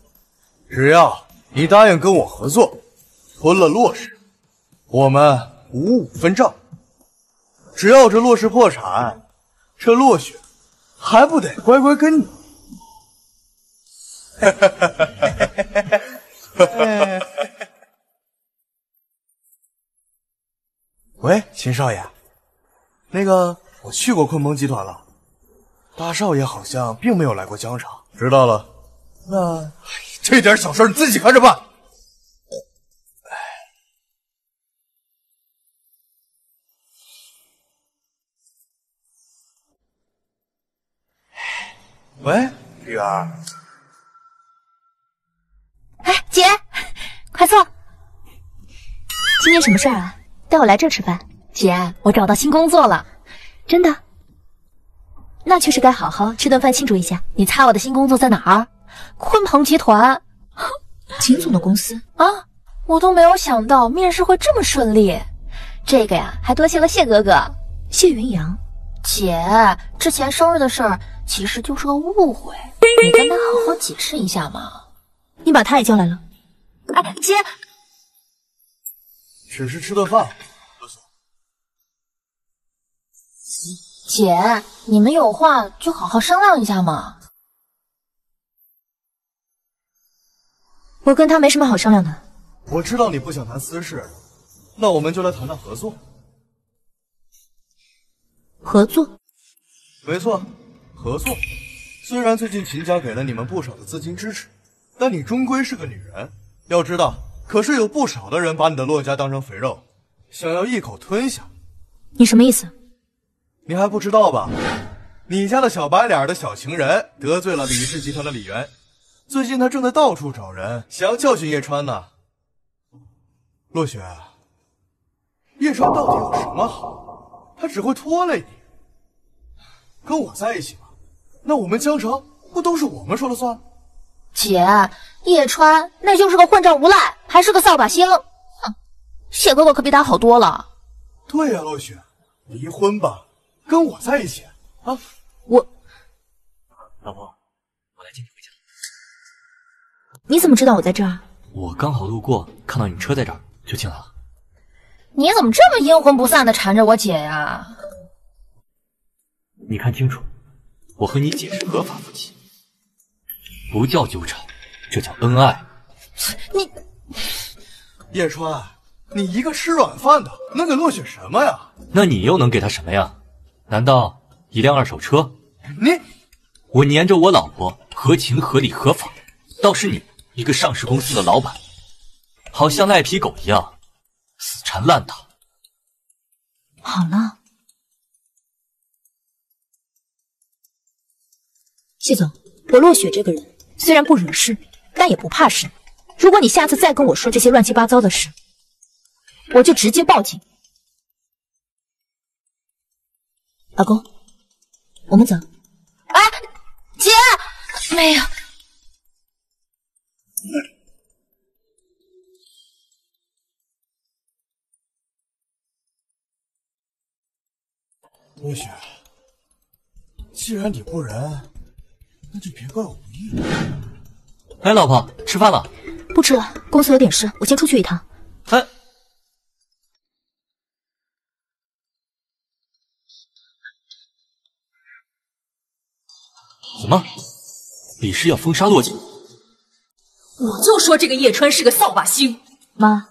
只要你答应跟我合作，吞了洛氏，我们五五分账。只要这洛氏破产，这洛雪。还不得乖乖跟你？喂，秦少爷，那个我去过鲲鹏集团了，大少爷好像并没有来过江城。知道了，那这点小事你自己看着办。喂，玉儿。
哎，姐，快坐。今天什么事儿啊？带我来这儿吃饭。
姐，我找到新工作了。
真的？那确实该好好吃顿饭庆祝一下。
你猜我的新工作在哪儿？鲲鹏集团，
秦总的公司
啊！我都没有想到面试会这么顺利。这个呀，还多谢了谢哥哥。
谢云阳。
姐，之前生日的事儿其实就是个误会，你跟他好好解释一下嘛。
你把他也叫来了。
哎，姐，
只是吃顿饭。
姐，你们有话就好好商量一下嘛。
我跟他没什么好商量的。
我知道你不想谈私事，那我们就来谈谈合作。
合作，
没错，合作。虽然最近秦家给了你们不少的资金支持，但你终归是个女人，要知道，可是有不少的人把你的洛家当成肥肉，想要一口吞下。
你什么意思？
你还不知道吧？你家的小白脸的小情人得罪了李氏集团的李元，最近他正在到处找人，想要教训叶川呢。洛雪，叶川到底有什么好？他只会拖累你，跟我在一起吧，那我们江城不都是我们说了算？
姐，叶川那就是个混账无赖，还是个扫把星。哼，谢哥哥可比他好多了。
对呀，洛雪，离婚吧，跟我在一起啊！
我，
老婆，我来接你回家。
你怎么知道我在这儿？
我刚好路过，看到你车在这儿，就进来了。
你怎么这么阴魂不散的缠着我姐呀？
你看清楚，我和你姐是合法夫妻，不叫纠缠，这叫恩爱。
你，
叶川，你一个吃软饭的，能给落雪什么呀？
那你又能给她什么呀？难道一辆二手车。
你，
我黏着我老婆，合情合理合法。倒是你，一个上市公司的老板，好像赖皮狗一样，死缠烂打。
好了，谢总，我落雪这个人虽然不惹事，但也不怕事。如果你下次再跟我说这些乱七八糟的事，我就直接报警。老公，我们走。
哎，姐，没有。
落雪，既然你不仁，那就别怪我不义。
哎，老婆，吃饭了？
不吃了，公司有点事，我先出去一趟。
哎，怎么？李氏要封杀洛家？
我就说这个叶川是个扫把星。
妈，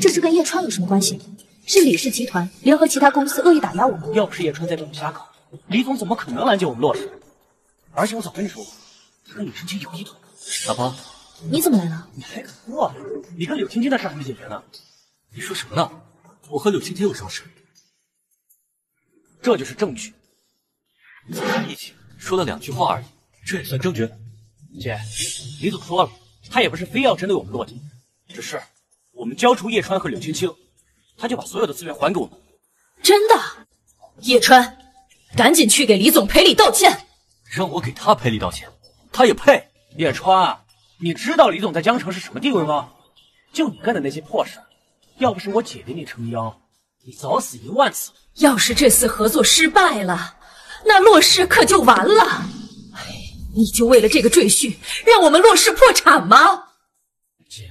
这事跟叶川有什么关系？是李氏集团联合其他公司恶意打压我们。
要不是叶川在这种瞎搞，李总怎么可能拦截我们洛氏？而且我早跟你说过，他跟李承清有一腿。
老婆，
你怎么来了？
你还敢说啊？你跟柳青青的事还没解决呢。
你说什么呢？我和柳青青有什么事？
这就是证据。
你们一起说了两句话而已，这也算证据？
姐，李总说了，他也不是非要针对我们洛家，只是我们交出叶川和柳青青，他就把所有的资源还给我们。
真的？叶川，赶紧去给李总赔礼道歉。
让我给他赔礼道歉，他也配？
叶川，你知道李总在江城是什么地位吗？就你干的那些破事，要不是我姐给你撑腰，你早死一万次。
要是这次合作失败了，那洛氏可就完了。哎，你就为了这个赘婿，让我们洛氏破产吗？
姐，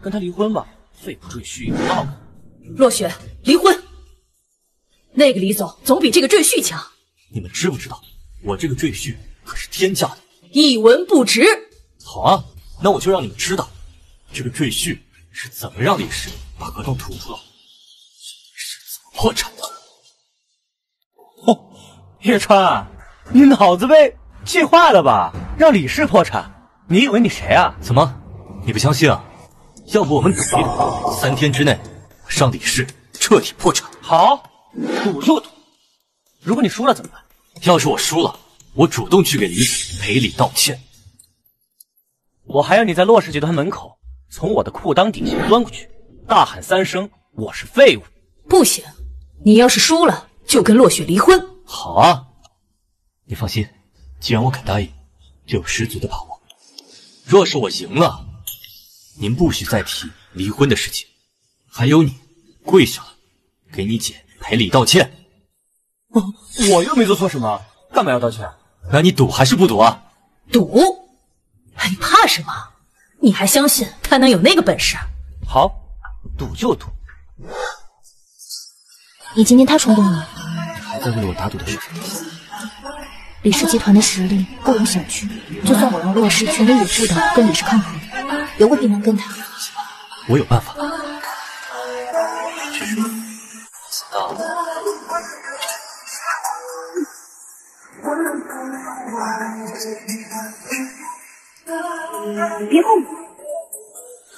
跟他离婚吧，废物赘婿也不闹腾。
洛雪，离婚。那个李总总比这个赘婿强。
你们知不知道，我这个赘婿可是天价的，
一文不值。
好啊，那我就让你们知道，这个赘婿是怎么让李氏把合同吐出来，是怎么破产的。
哼，叶川，你脑子被气坏了吧？让李氏破产？你以为你谁啊？
怎么，你不相信啊？要不我们赌一赌，三天之内让李氏彻底破产。
好，赌就赌。如果你输了怎么办？
要是我输了，我主动去给李总赔礼道歉。
我还要你在洛氏集团门口，从我的裤裆底下钻过去，大喊三声“我是废物”。
不行，你要是输了，就跟洛雪离婚。
好啊，你放心，既然我肯答应，就有十足的把握。若是我赢了，您不许再提离婚的事情。还有你，跪下了，给你姐赔礼道歉。
我又没做错什么，干嘛要道歉？
那你赌还是不赌啊？
赌？你怕什么？你还相信他能有那个本事？
好，赌就赌。
你今天太冲动了，
还在为我打赌的事情。
李氏集团的实力不容小觑，就算我让洛氏全力以赴的跟李氏抗衡，也未必能跟他。
我有办法。据说，知道。
别碰我，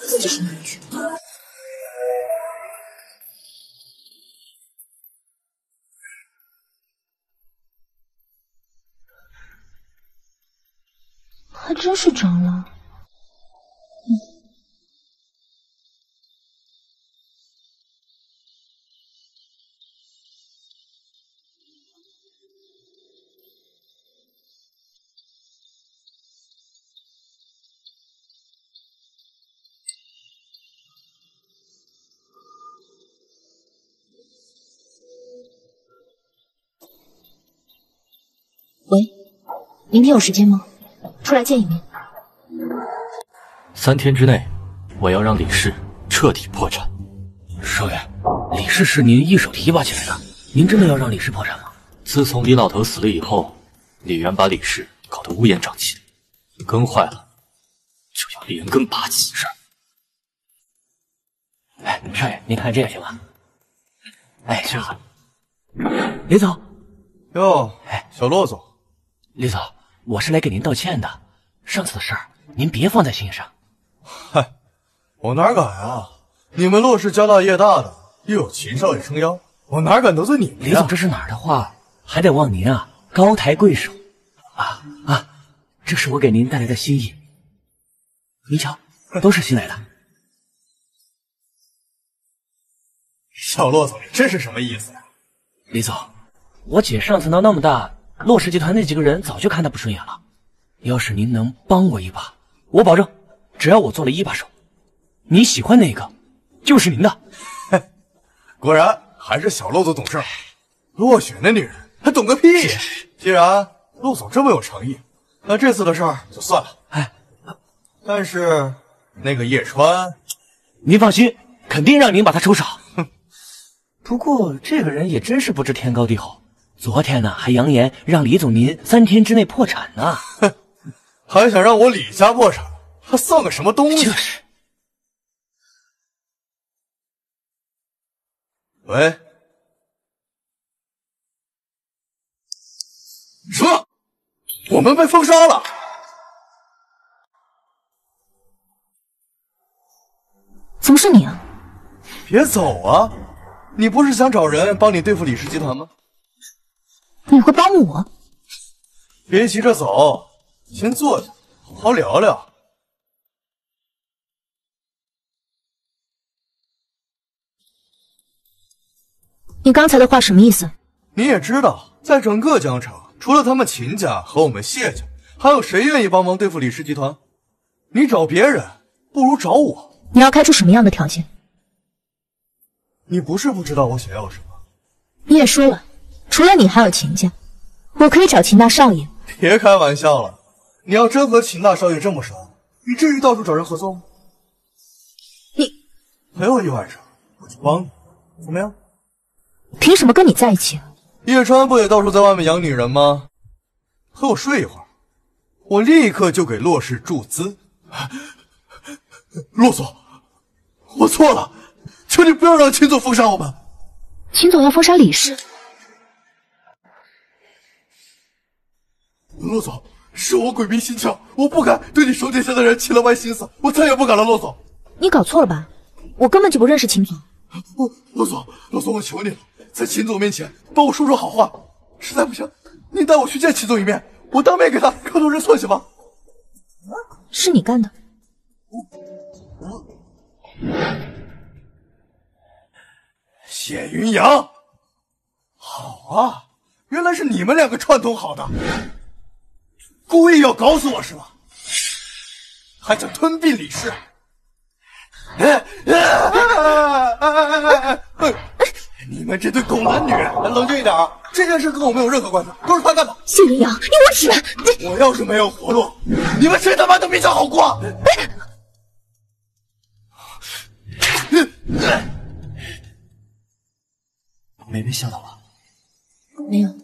自己伸进去。还真是长了。明天有时间吗？出来见一面。
三天之内，我要让李氏彻底破产。
少爷，李氏是您一手提拔起来的，您真的要让李氏破产吗？
自从李老头死了以后，李元把李氏搞得乌烟瘴气，根坏了就要连根拔起。
是。哎，少爷，您看这个行吗？哎，行。李总，
哟，小骆总，
李总，我是来给您道歉的。上次的事儿，您别放在心上。
嗨，我哪敢啊！你们洛氏家大业大的，又有秦少爷撑腰，我哪敢得罪你们
李总，这是哪儿的话？还得望您啊，高抬贵手。啊啊，这是我给您带来的心意。您瞧，都是新来的。
小洛总，你这是什么意思呀？
李总，我姐上次闹那么大，骆氏集团那几个人早就看他不顺眼了。要是您能帮我一把，我保证，只要我做了一把手，你喜欢哪个，就是您的。
果然还是小骆总懂事。落雪那女人还懂个屁！既然陆总这么有诚意，那这次的事儿就算了。哎，但是那个叶川，
您放心，肯定让您把他抽傻。哼，不过这个人也真是不知天高地厚，昨天呢还扬言让李总您三天之内破产呢。
哼，还想让我李家破产，他算个什么东西？
就是。
喂。什么？我们被封杀了？
怎么是你啊？
别走啊！你不是想找人帮你对付李氏集团吗？
你会帮我？
别急着走，先坐下，好好聊聊。
你刚才的话什么意思？
你也知道，在整个江城。除了他们秦家和我们谢家，还有谁愿意帮忙对付李氏集团？你找别人不如找我。
你要开出什么样的条件？
你不是不知道我想要什么。
你也说了，除了你还有秦家，我可以找秦大少爷。
别开玩笑了，你要真和秦大少爷这么熟，你至于到处找人合作吗？
你
陪我一晚上，我就帮你，怎么样？
凭什么跟你在一起？
叶川不也到处在外面养女人吗？和我睡一会儿，我立刻就给洛氏注资。洛总，我错了，求你不要让秦总封杀我们。
秦总要封杀李氏？
骆总，是我鬼迷心窍，我不该对你手底下的人起了歪心思，我再也不敢了。骆总，
你搞错了吧？我根本就不认识秦总。
骆总，骆总，我求你了。在秦总面前帮我说说好话，实在不行，您带我去见秦总一面，我当面给他磕头认错行吗？
是你干的？
谢云阳，好啊，原来是你们两个串通好的，故意要搞死我是吧？还想吞并李氏？你们这对狗男女，冷静一点啊！这件事跟我没有任何关系，都是他干的。
谢云阳，你无耻！
我要是没有活路，你们谁他妈都别想好过！
没被吓到吧？
没有，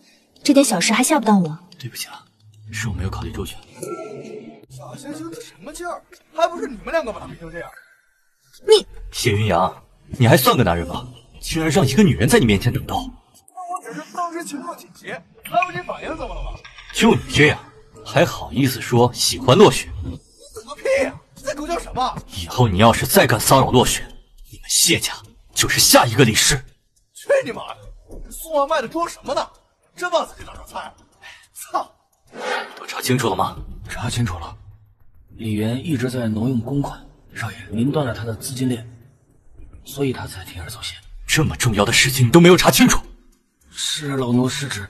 这点小事还吓不到我。
对不起啊，是我没有考虑周全。
傻惺惺的什么劲儿？还不是你们两个把他逼成这样？
你
谢云阳，你还算个男人吗？竟然让一个女人在你面前等到，
那我只是当时情况紧急，来不及反应，怎么了吗？
就你这样，还好意思说喜欢落雪？
你懂个屁呀！在狗叫什么？
以后你要是再敢骚扰落雪，你们谢家就是下一个李氏。
去你妈的！送外卖的装什么呢？真往自己脑上猜？操！
都查清楚了吗？
查清楚了，李元一直在挪用公款，少爷，您断了他的资金链，所以他才铤而走险。
这么重要的事情你都没有查清楚，
是老奴失职。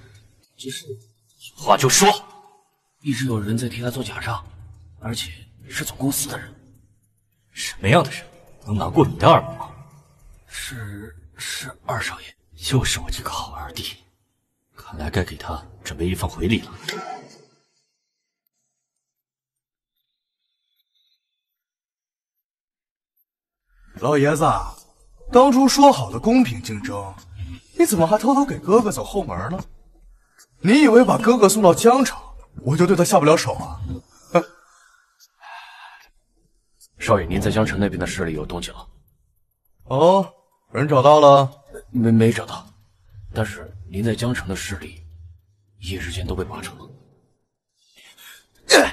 只是
有话就说，
一直有人在替他做假账，而且是总公司的人。
什么样的人能瞒过你的耳目？
是是二少爷，
又是我这个好二弟，看来该给他准备一份回礼了。
老爷子。当初说好的公平竞争，你怎么还偷偷给哥哥走后门呢？你以为把哥哥送到江城，我就对他下不了手啊？哼！
少爷，您在江城那边的势力有动静了？
哦，人找到了？
没没找到，但是您在江城的势力一时间都被拔成了。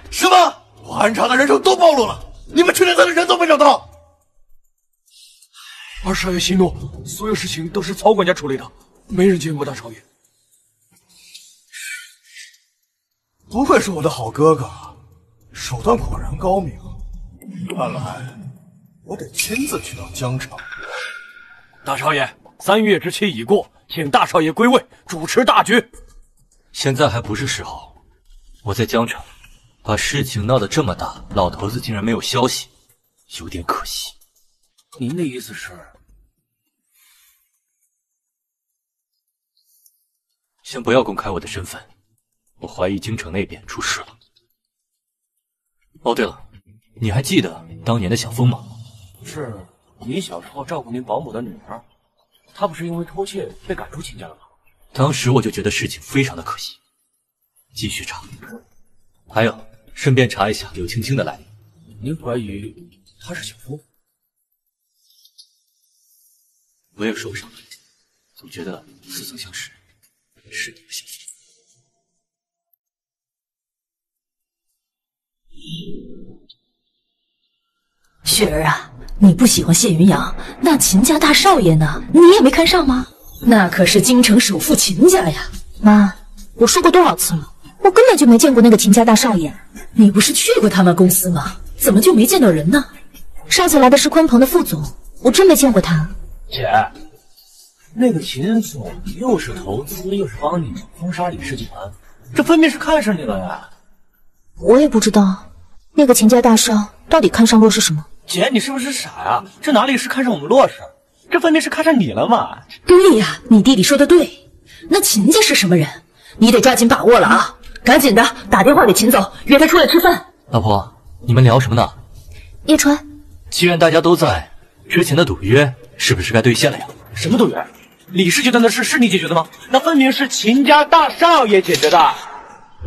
什么？我安插的人手都暴露了，你们去连他的人都没找到。
二少爷息怒，所有事情都是曹管家处理的，没人见过大少爷。
不愧是我的好哥哥，手段果然高明。看来我得亲自去到江城。
大少爷，三月之期已过，请大少爷归位，主持大局。
现在还不是时候。我在江城，把事情闹得这么大，老头子竟然没有消息，有点可惜。
您的意思是？
先不要公开我的身份，我怀疑京城那边出事了。哦，对了，你还记得当年的小风吗？
是你小时候照顾您保姆的女儿，她不是因为偷窃被赶出秦家了吗？
当时我就觉得事情非常的可惜。继续查，还有，顺便查一下柳青青的来历。
您怀疑她是小风？
我也说不上来，总觉得似曾相识，是你的小。
雪儿啊，你不喜欢谢云阳，那秦家大少爷呢？你也没看上吗？那可是京城首富秦家呀！
妈，我说过多少次了，我根本就没见过那个秦家大少爷。
你不是去过他们公司吗？怎么就没见到人呢？
上次来的是鲲鹏的副总，我真没见过他。
姐，那个秦总又是投资，又是帮你封杀李氏集团，这分明是看上你了呀！
我也不知道，那个秦家大少到底看上洛氏什么？
姐，你是不是傻呀？这哪里是看上我们洛氏，这分明是看上你了嘛！
对呀，你弟弟说的对。那秦家是什么人？你得抓紧把握了啊！赶紧的打电话给秦总，约他出来吃饭。
老婆，你们聊什么呢？
叶川，
既然大家都在，之前的赌约是不是该兑现了呀？
什么赌约？李氏集团的事是你解决的吗？那分明是秦家大少爷解决的。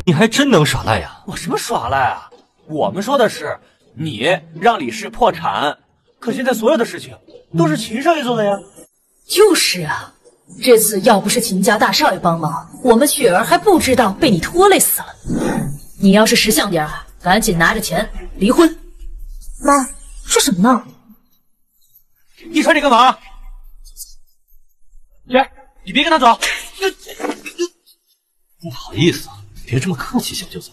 你还真能耍赖呀！
我什么耍赖啊？我们说的是你让李氏破产，可现在所有的事情都是秦少爷做的呀。
就是啊，这次要不是秦家大少爷帮忙，我们雪儿还不知道被你拖累死了。你要是识相点赶紧拿着钱离婚。
妈，说什么呢？
一川，你干嘛？姐，你别跟他走。
不好意思啊，别这么客气，小舅子。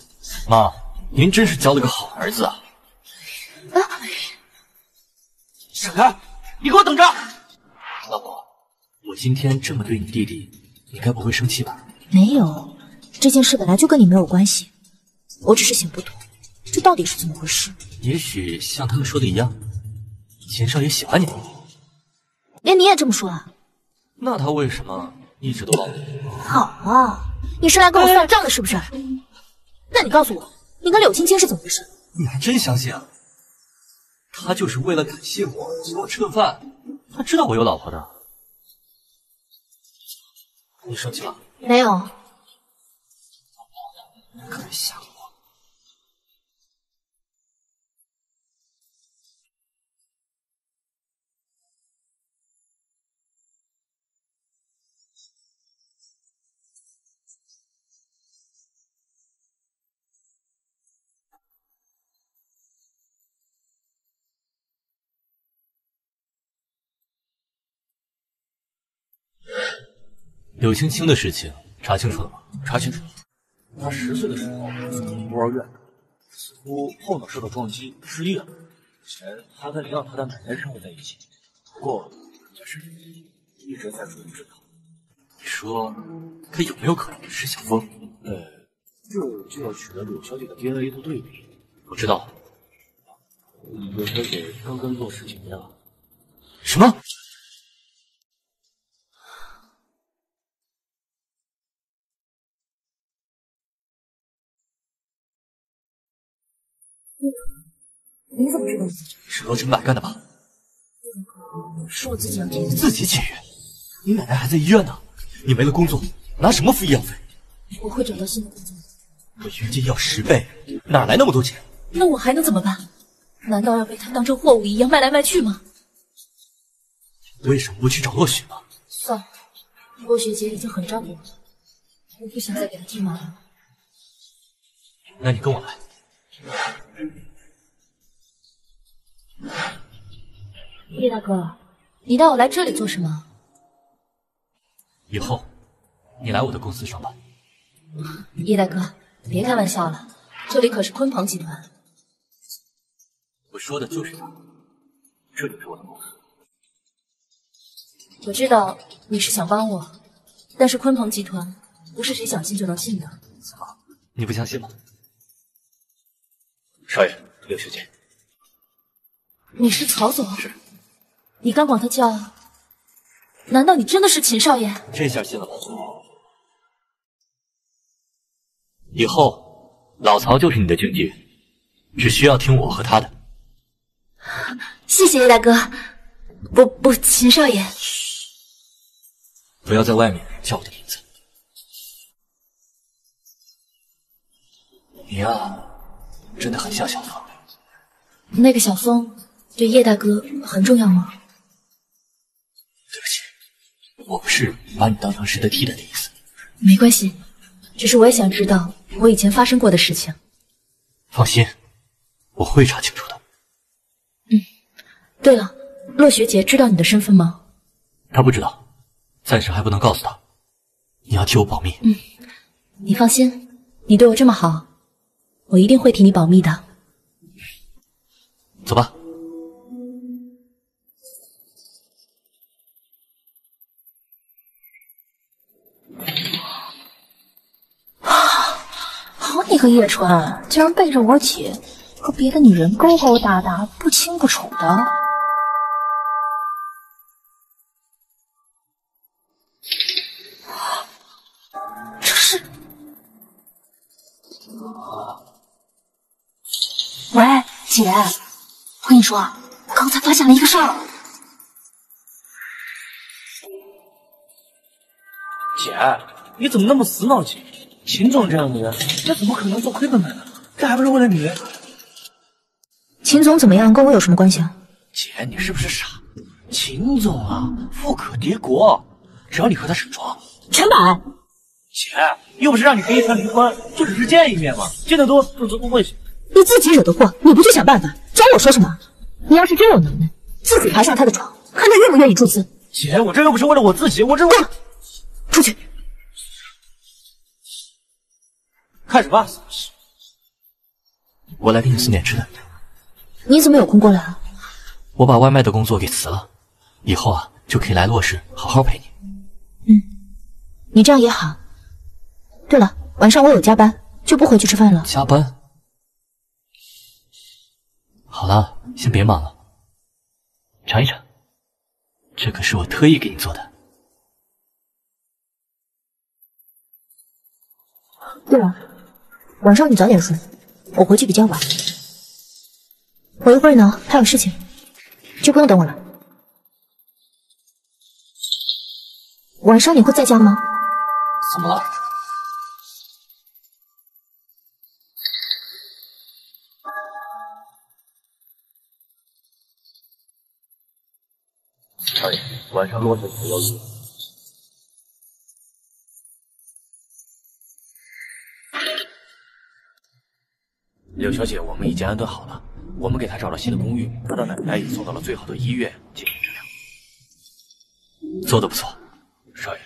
妈，您真是教了个好儿子啊！
啊！
闪开！你给我等着！
老婆，我今天这么对你弟弟，你该不会生气吧？
没有，这件事本来就跟你没有关系，我只是想不通，这到底是怎么回事？
也许像他们说的一样，秦少爷喜欢你，
连你也这么说啊？
那他为什么一直都帮你？
好啊，你是来跟我算账的，是不是？那你告诉我，你跟柳青青是怎么回事？
你还真相信啊？他就是为了感谢我，请我吃顿饭。他知道我有老婆的。你生气了？
没有。
可别柳青青的事情查清楚了吗？
查清楚了。她十岁的时候从孤儿院似乎后脑受到撞击失忆了。以前她跟林耀他的奶奶生活在一起，不过这事一直在处于治疗。
你说她有没有可能是小峰？
呃，这就要取得柳小姐的 DNA 做对比。
我知道。
柳小姐刚跟洛氏结婚了。
什么？
你怎么知道？
是罗成柏干的吧？
是我自己要解约。
自己解约？你奶奶还在医院呢，你没了工作，拿什么付医药费？
我会找到新的工作。
我原价要十倍，哪来那么多钱？
那我还能怎么办？难道要被他当成货物一样卖来卖去吗？
为什么不去找洛雪呢？
算了，洛雪姐已经很照顾我了。我不想再给她添麻烦了。
那你跟我来。
叶大哥，你带我来这里做什么？
以后你来我的公司上班。
叶大哥，别开玩笑了，这里可是鲲鹏集团。
我说的就是他，这就是我的公司。
我知道你是想帮我，但是鲲鹏集团不是谁想进就能进的。
怎么，你不相信吗？少爷，柳小姐，
你是曹总？
是。
你敢管他叫？难道你真的是秦少爷？
这下信了吧？以后老曹就是你的经纪人，只需要听我和他的。
谢谢叶大哥。不不，秦少爷。
不要在外面叫我的名字。你呀，真的很像小风。
那个小凤对叶大哥很重要吗？
对不起，我不是把你当成是的替代的意思。
没关系，只是我也想知道我以前发生过的事情。
放心，我会查清楚的。
嗯，对了，洛学姐知道你的身份吗？
她不知道，暂时还不能告诉她。你要替我保密。
嗯，你放心，你对我这么好，我一定会替你保密的。
走吧。
个叶川，竟然背着我姐和别的女人勾勾搭搭，不清不楚的。这是？喂，姐，我跟你说，刚才发现了一个事儿。
姐，你怎么那么死脑筋？秦总这样的人，这怎么可能做亏本买卖？这还不是为了你？
秦总怎么样，跟我有什么关系啊？
姐，你是不是傻？秦总啊，富可敌国，只要你和他沈床，
全买。
姐，又不是让你跟一凡离婚，就只是见一面嘛，见得多就不会。
你自己惹的祸，你不去想办法，找我说什么？你要是真有能耐，自己爬上他的床，看他愿不愿意出资。
姐，我这又不是为了我自己，我这
我出去。
看什么？
我来给你送点吃的。
你怎么有空过来啊？
我把外卖的工作给辞了，以后啊就可以来洛氏好好陪
你。嗯，你这样也好。对了，晚上我有加班，就不回去吃饭了。
加班？好了，先别忙了，尝一尝，这可是我特意给你做的。
对了。晚上你早点睡，我回去比较晚。我一会儿呢还有事情，就不用等我了。晚上你会在家吗？
怎么了？少爷，晚上洛小姐要约。
柳小姐，我们已经安顿好了，我们给她找了新的公寓，她的奶奶也送到了最好的医院进行治疗，
做的不错，
少爷。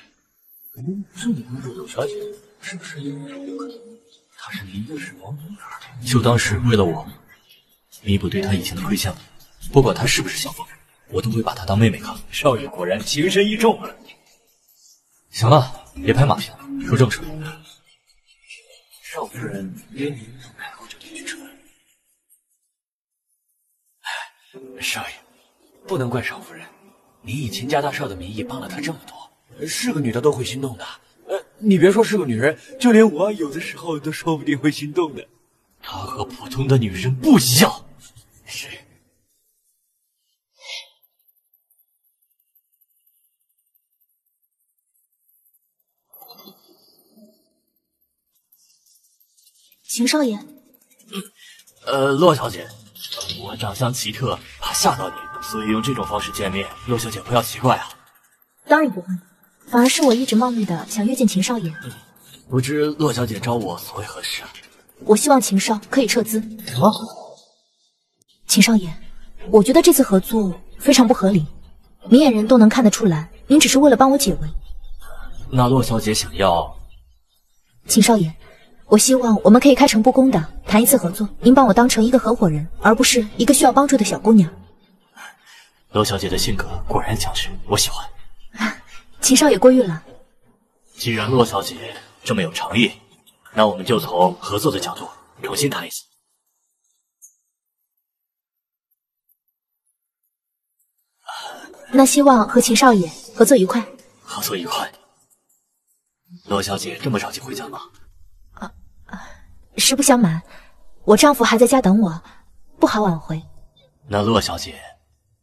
这你关注柳小姐，是不是因为有可能她是您的时光女儿？
就当是为了我弥补对她以前的亏欠吧。不管她是不是小凤，我都会把她当妹妹看。
少爷果然情深意重啊！
行了，别拍马屁了，说正事。
少夫人约您少爷，不能怪少夫人，您以秦家大少的名义帮了她这么多，是个女的都会心动的。呃，你别说是个女人，就连我有的时候都说不定会心动的。
她和普通的女人不一样。
是。
秦少爷，
呃，洛小姐，我长相奇特，怕吓到你，所以用这种方式见面，洛小姐不要奇怪啊。
当然不会，反而是我一直冒昧的想约见秦少爷。
不知洛小姐找我所为何事？
我希望秦少可以撤资。
什么？
秦少爷，我觉得这次合作非常不合理，明眼人都能看得出来，您只是为了帮我解围。
那洛小姐想要？
秦少爷，我希望我们可以开诚布公的谈一次合作，您把我当成一个合伙人，而不是一个需要帮助的小姑娘。
罗小姐的性格果然强势，我喜欢。
秦少爷过誉了。
既然洛小姐这么有诚意，那我们就从合作的角度重新谈一次。
那希望和秦少爷合作愉快。
合作愉快。洛小姐这么着急回家吗？
实不相瞒，我丈夫还在家等我，不好挽回。
那洛小姐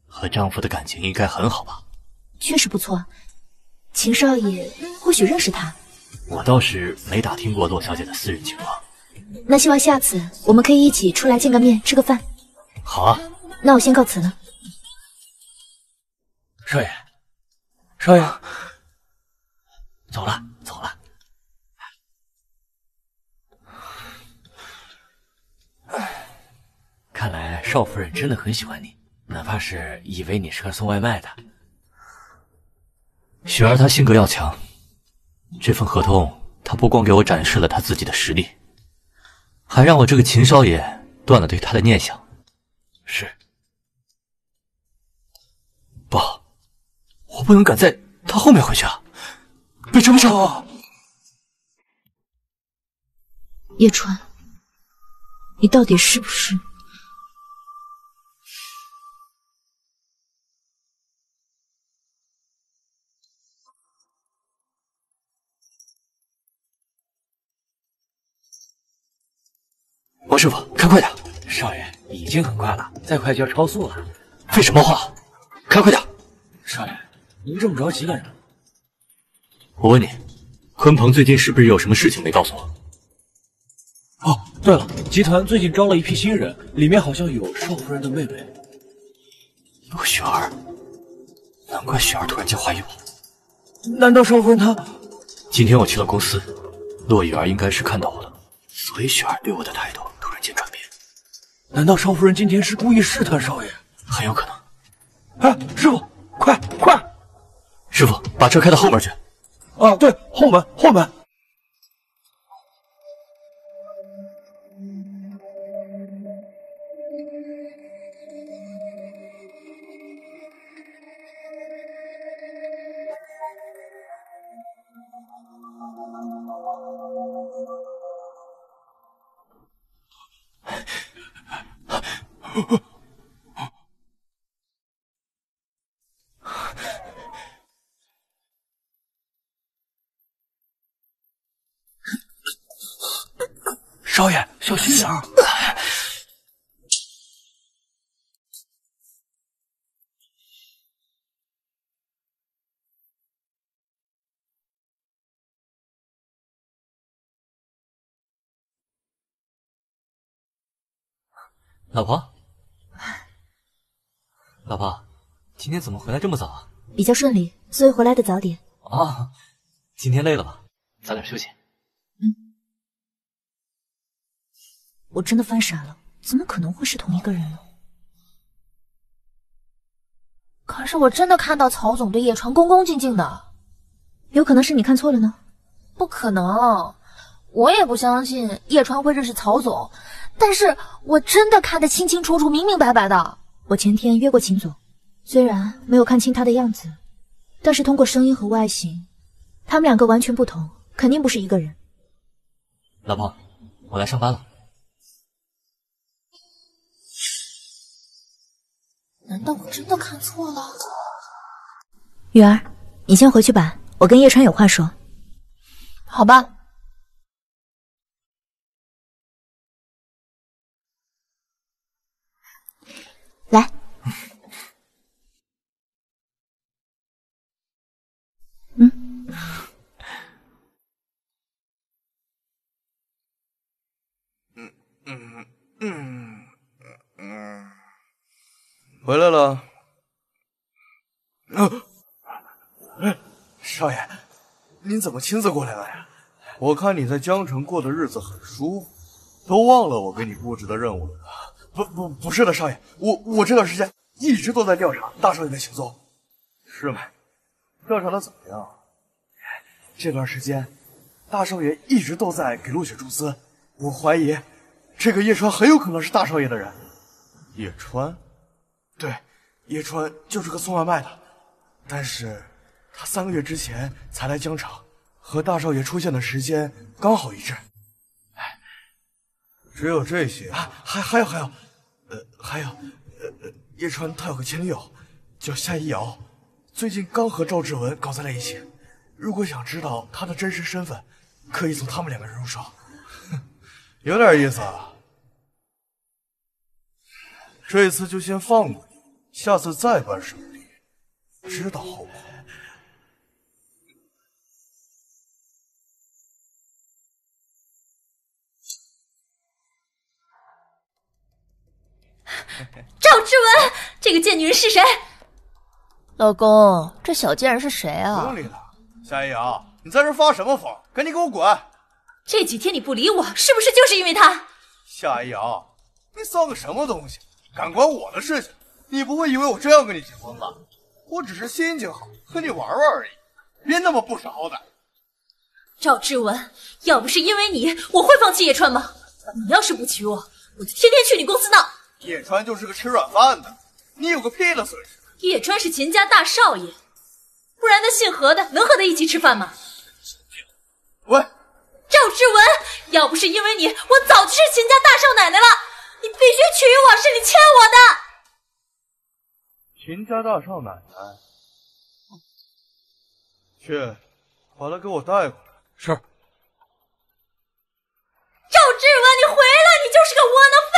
和丈夫的感情应该很好吧？
确实不错。秦少爷或许认识他。
我倒是没打听过洛小姐的私人情况。
那希望下次我们可以一起出来见个面，吃个饭。
好啊。
那我先告辞了。
少爷，少爷，
走了，走了。
看来少夫人真的很喜欢你，哪怕是以为你是个送外卖的。
雪儿她性格要强，这份合同她不光给我展示了她自己的实力，还让我这个秦少爷断了对她的念想。
是，
不好。我不能赶在她后面回去啊！被追上！
叶川，你到底是不是？
王师傅，开快点！
少爷，已经很快了，再快就要超速了。
废什么话！开快点！
少爷。您这么着急干什么？
我问你，鲲鹏最近是不是有什么事情没告诉我？
哦，对了，集团最近招了一批新人，里面好像有少夫人的妹妹
陆雪儿。难怪雪儿突然间怀疑我。
难道少夫人她……
今天我去了公司，洛雨儿应该是看到我了，所以雪儿对我的态度间转变。
难道少夫人今天是故意试探少爷？
很有可能。
哎，师傅，快快！
师傅，把车开到后边去。
啊，对，后门，后门。少爷，小心点儿！
老婆，老婆，今天怎么回来这么早啊？
比较顺利，所以回来的早点。
啊，今天累了吧？早点休息。
嗯我真的犯傻了，怎么可能会是同一个人呢？
可是我真的看到曹总对叶川恭恭敬敬的，
有可能是你看错了呢。
不可能，我也不相信叶川会认识曹总，但是我真的看得清清楚楚、明明白白的。
我前天约过秦总，虽然没有看清他的样子，但是通过声音和外形，他们两个完全不同，肯定不是一个人。
老婆，我来上班了。
难道我真的看错了？
雨儿，你先回去吧，我跟叶川有话说。
好吧。
嗯
嗯嗯嗯。回来了，啊少爷，您怎么亲自过来了呀？我看你在江城过的日子很舒服，都忘了我给你布置的任务了。不不不是的，少爷，我我这段时间一直都在调查大少爷的行踪。是吗？调查的怎么样？这段时间，大少爷一直都在给陆雪注资，我怀疑这个叶川很有可能是大少爷的人。叶川？对，叶川就是个送外卖的，但是他三个月之前才来江城，和大少爷出现的时间刚好一致。哎，只有这些啊？还还有还有，呃，还有，呃，叶川他有个前女友，叫夏一瑶，最近刚和赵志文搞在了一起。如果想知道他的真实身份，可以从他们两个人入手。有点意思啊。这次就先放过你，下次再办生意，知道后果。
赵志文，这个贱女人是谁？
老公，这小贱人是谁啊？
不用理他。夏一瑶，你在这发什么疯？赶紧给我滚！
这几天你不理我，是不是就是因为他？
夏一瑶，你算个什么东西？敢管我的事情？你不会以为我真要跟你结婚吧？我只是心情好，和你玩玩而已，别那么不识好歹。
赵志文，要不是因为你，我会放弃叶川吗？你要是不娶我，我就天天去你公司闹。
叶川就是个吃软饭的，你有个屁的损失！
叶川是秦家大少爷，不然那姓何的能和他一起吃饭吗？
喂，
赵志文，要不是因为你，我早就是秦家大少奶奶了。你必须娶我，是你欠我的。
秦家大少奶奶，去把他给我带过来。
是。
赵志文，你回来，你就是个窝囊废，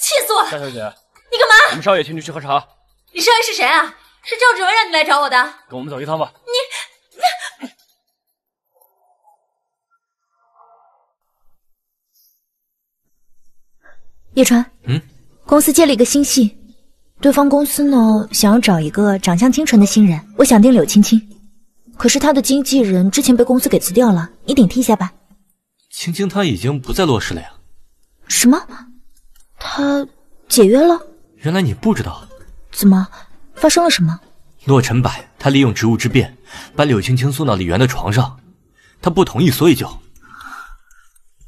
气死我了！
夏小姐，
你干嘛？
我们少爷请你去喝茶。
你少爷是谁啊？是赵志文让你来找我的？
跟我们走一趟吧。
叶川，
嗯，
公司接了一个新戏，对方公司呢想要找一个长相清纯的新人，我想定柳青青，可是他的经纪人之前被公司给辞掉了，你顶替一下吧。
青青她已经不在洛氏了呀？
什么？他解约了？
原来你不知道？
怎么？发生了什么？
洛尘柏他利用职务之便，把柳青青送到李媛的床上，他不同意，所以就……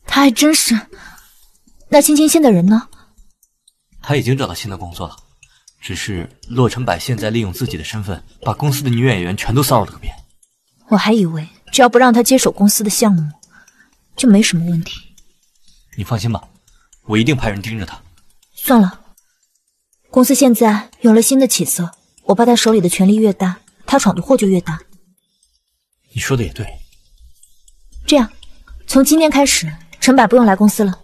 他还真是。那青青现在人呢？
他已经找到新的工作了，只是洛尘柏现在利用自己的身份，把公司的女演员全都骚扰了个遍。
我还以为只要不让他接手公司的项目，就没什么问题。
你放心吧，我一定派人盯着他。
算了，公司现在有了新的起色，我爸他手里的权力越大，他闯的祸就越大。
你说的也对。
这样，从今天开始，陈柏不用来公司了。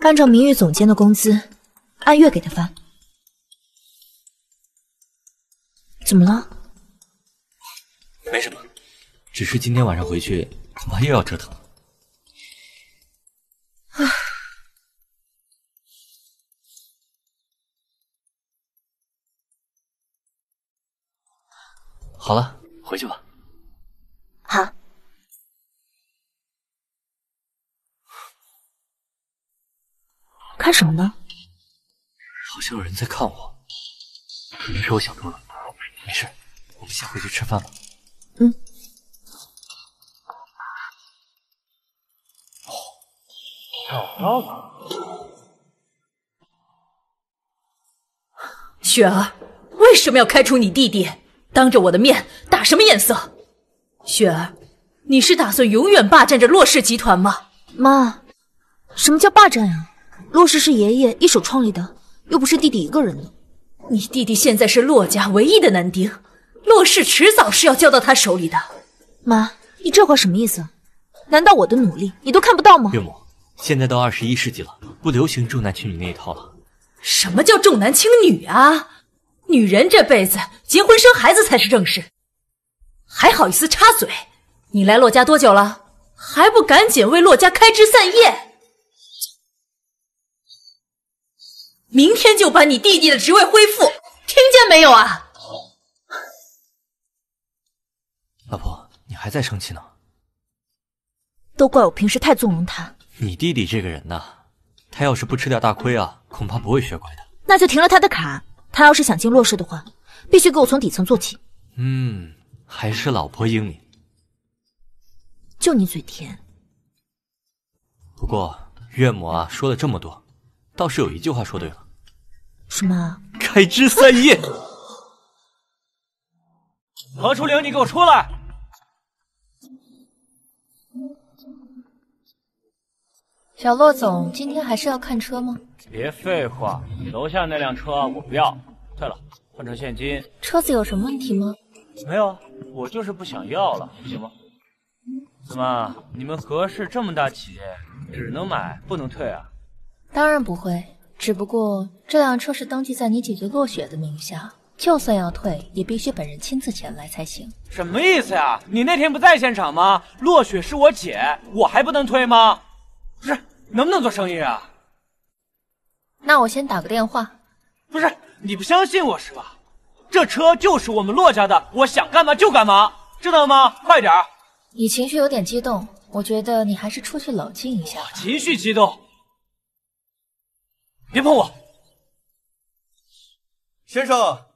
按照名誉总监的工资，按月给他发。怎么了？
没什么，只是今天晚上回去恐怕又要折腾了。
啊，
好了，回去吧。
好。看什么呢？
好像有人在看我，可能是我想多了。没事，我们先回去吃饭吧。
嗯。
找到了。
雪儿，为什么要开除你弟弟？当着我的面打什么眼色？雪儿，你是打算永远霸占着洛氏集团吗？
妈，什么叫霸占呀？洛氏是爷爷一手创立的，又不是弟弟一个人的。
你弟弟现在是洛家唯一的男丁，洛氏迟早是要交到他手里的。
妈，你这话什么意思？难道我的努力你都看不到吗？
岳母，现在都二十一世纪了，不流行重男轻女那一套了。
什么叫重男轻女啊？女人这辈子结婚生孩子才是正事，还好意思插嘴？你来洛家多久了？还不赶紧为洛家开枝散叶？明天就把你弟弟的职位恢复，听见没有啊？
老婆，你还在生气呢？
都怪我平时太纵容他。
你弟弟这个人呐，他要是不吃点大亏啊，恐怕不会学乖的。
那就停了他的卡。他要是想进洛氏的话，必须给我从底层做起。
嗯，还是老婆英明。
就你嘴甜。
不过岳母啊，说了这么多，倒是有一句话说对了。
什么？
开枝散叶。
何初灵，你给我出来！
小洛总，今天还是要看车吗？
别废话，楼下那辆车我不要。退了，换成现金。
车子有什么问题吗？
没有，我就是不想要了，行吗？怎么，你们何氏这么大企业，只能买不能退啊？
当然不会，只不过这辆车是登记在你姐姐落雪的名下，就算要退，也必须本人亲自前来才行。
什么意思呀？你那天不在现场吗？落雪是我姐，我还不能退吗？不是，能不能做生意啊？
那我先打个电话。
不是，你不相信我是吧？这车就是我们洛家的，我想干嘛就干嘛，知道吗？快点！
你情绪有点激动，我觉得你还是出去冷静一下。
情绪激动，别碰我！
先生，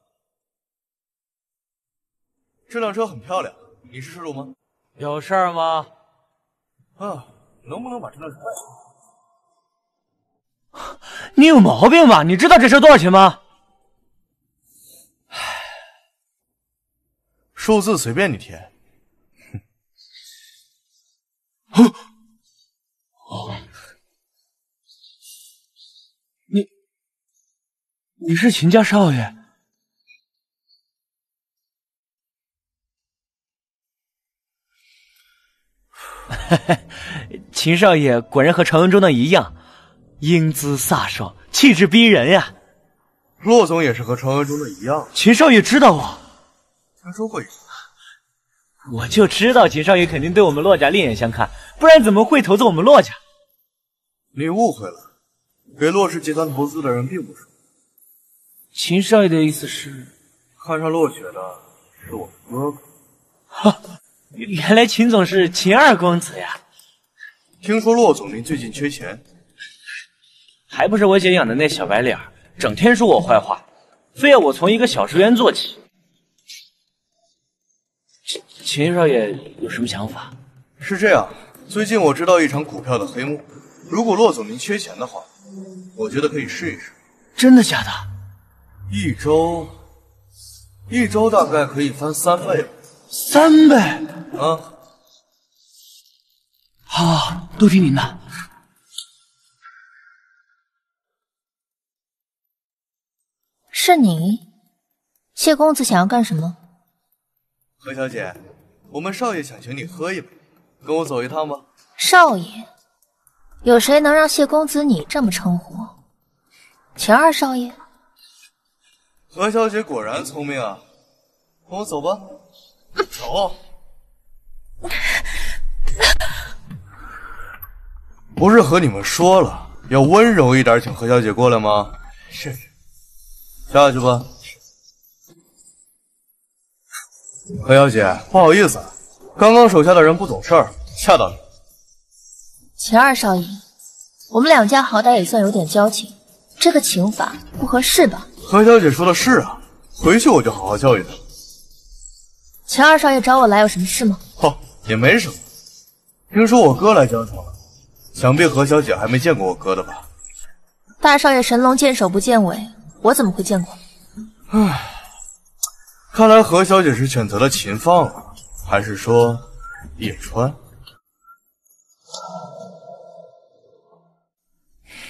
这辆车很漂亮，你是车主吗？
有事儿吗？
啊。能不能把这辆车卖
了？你有毛病吧？你知道这车多少钱吗？
唉，数字随便你填。
哼。你是秦家少爷？秦少爷果然和传闻中的一样，英姿飒爽，气质逼人呀。
骆总也是和传闻中的一样。
秦少爷知道我，
听说过一
我就知道秦少爷肯定对我们骆家另眼相看，不然怎么会投资我们骆家？
你误会了，给骆氏集团投资的人并不是。
秦少爷的意思是，
看上洛雪的是我哥哥。
哈，原来秦总是秦二公子呀。
听说骆总您最近缺钱，
还不是我姐养的那小白脸，整天说我坏话，非要我从一个小职员做起。秦秦少爷有什么想法？
是这样，最近我知道一场股票的黑幕，如果骆总您缺钱的话，我觉得可以试一试。
真的假的？
一周，一周大概可以翻三倍。
三倍？
啊。
好，都听您的。
是你，谢公子想要干什么？
何小姐，我们少爷想请你喝一杯，跟我走一趟吧。
少爷，有谁能让谢公子你这么称呼？秦二少爷。
何小姐果然聪明啊，跟我走吧。走。不是和你们说了要温柔一点，请何小姐过来吗？是，下去吧。何小姐，不好意思，刚刚手下的人不懂事儿，吓到你。
秦二少爷，我们两家好歹也算有点交情，这个请法不合适吧？
何小姐说的是啊，回去我就好好教育她。
秦二少爷找我来有什么事吗？
哦，也没什么。听说我哥来江城了。想必何小姐还没见过我哥的吧？
大少爷神龙见首不见尾，我怎么会见过？
唉，看来何小姐是选择了秦放了，还是说叶川？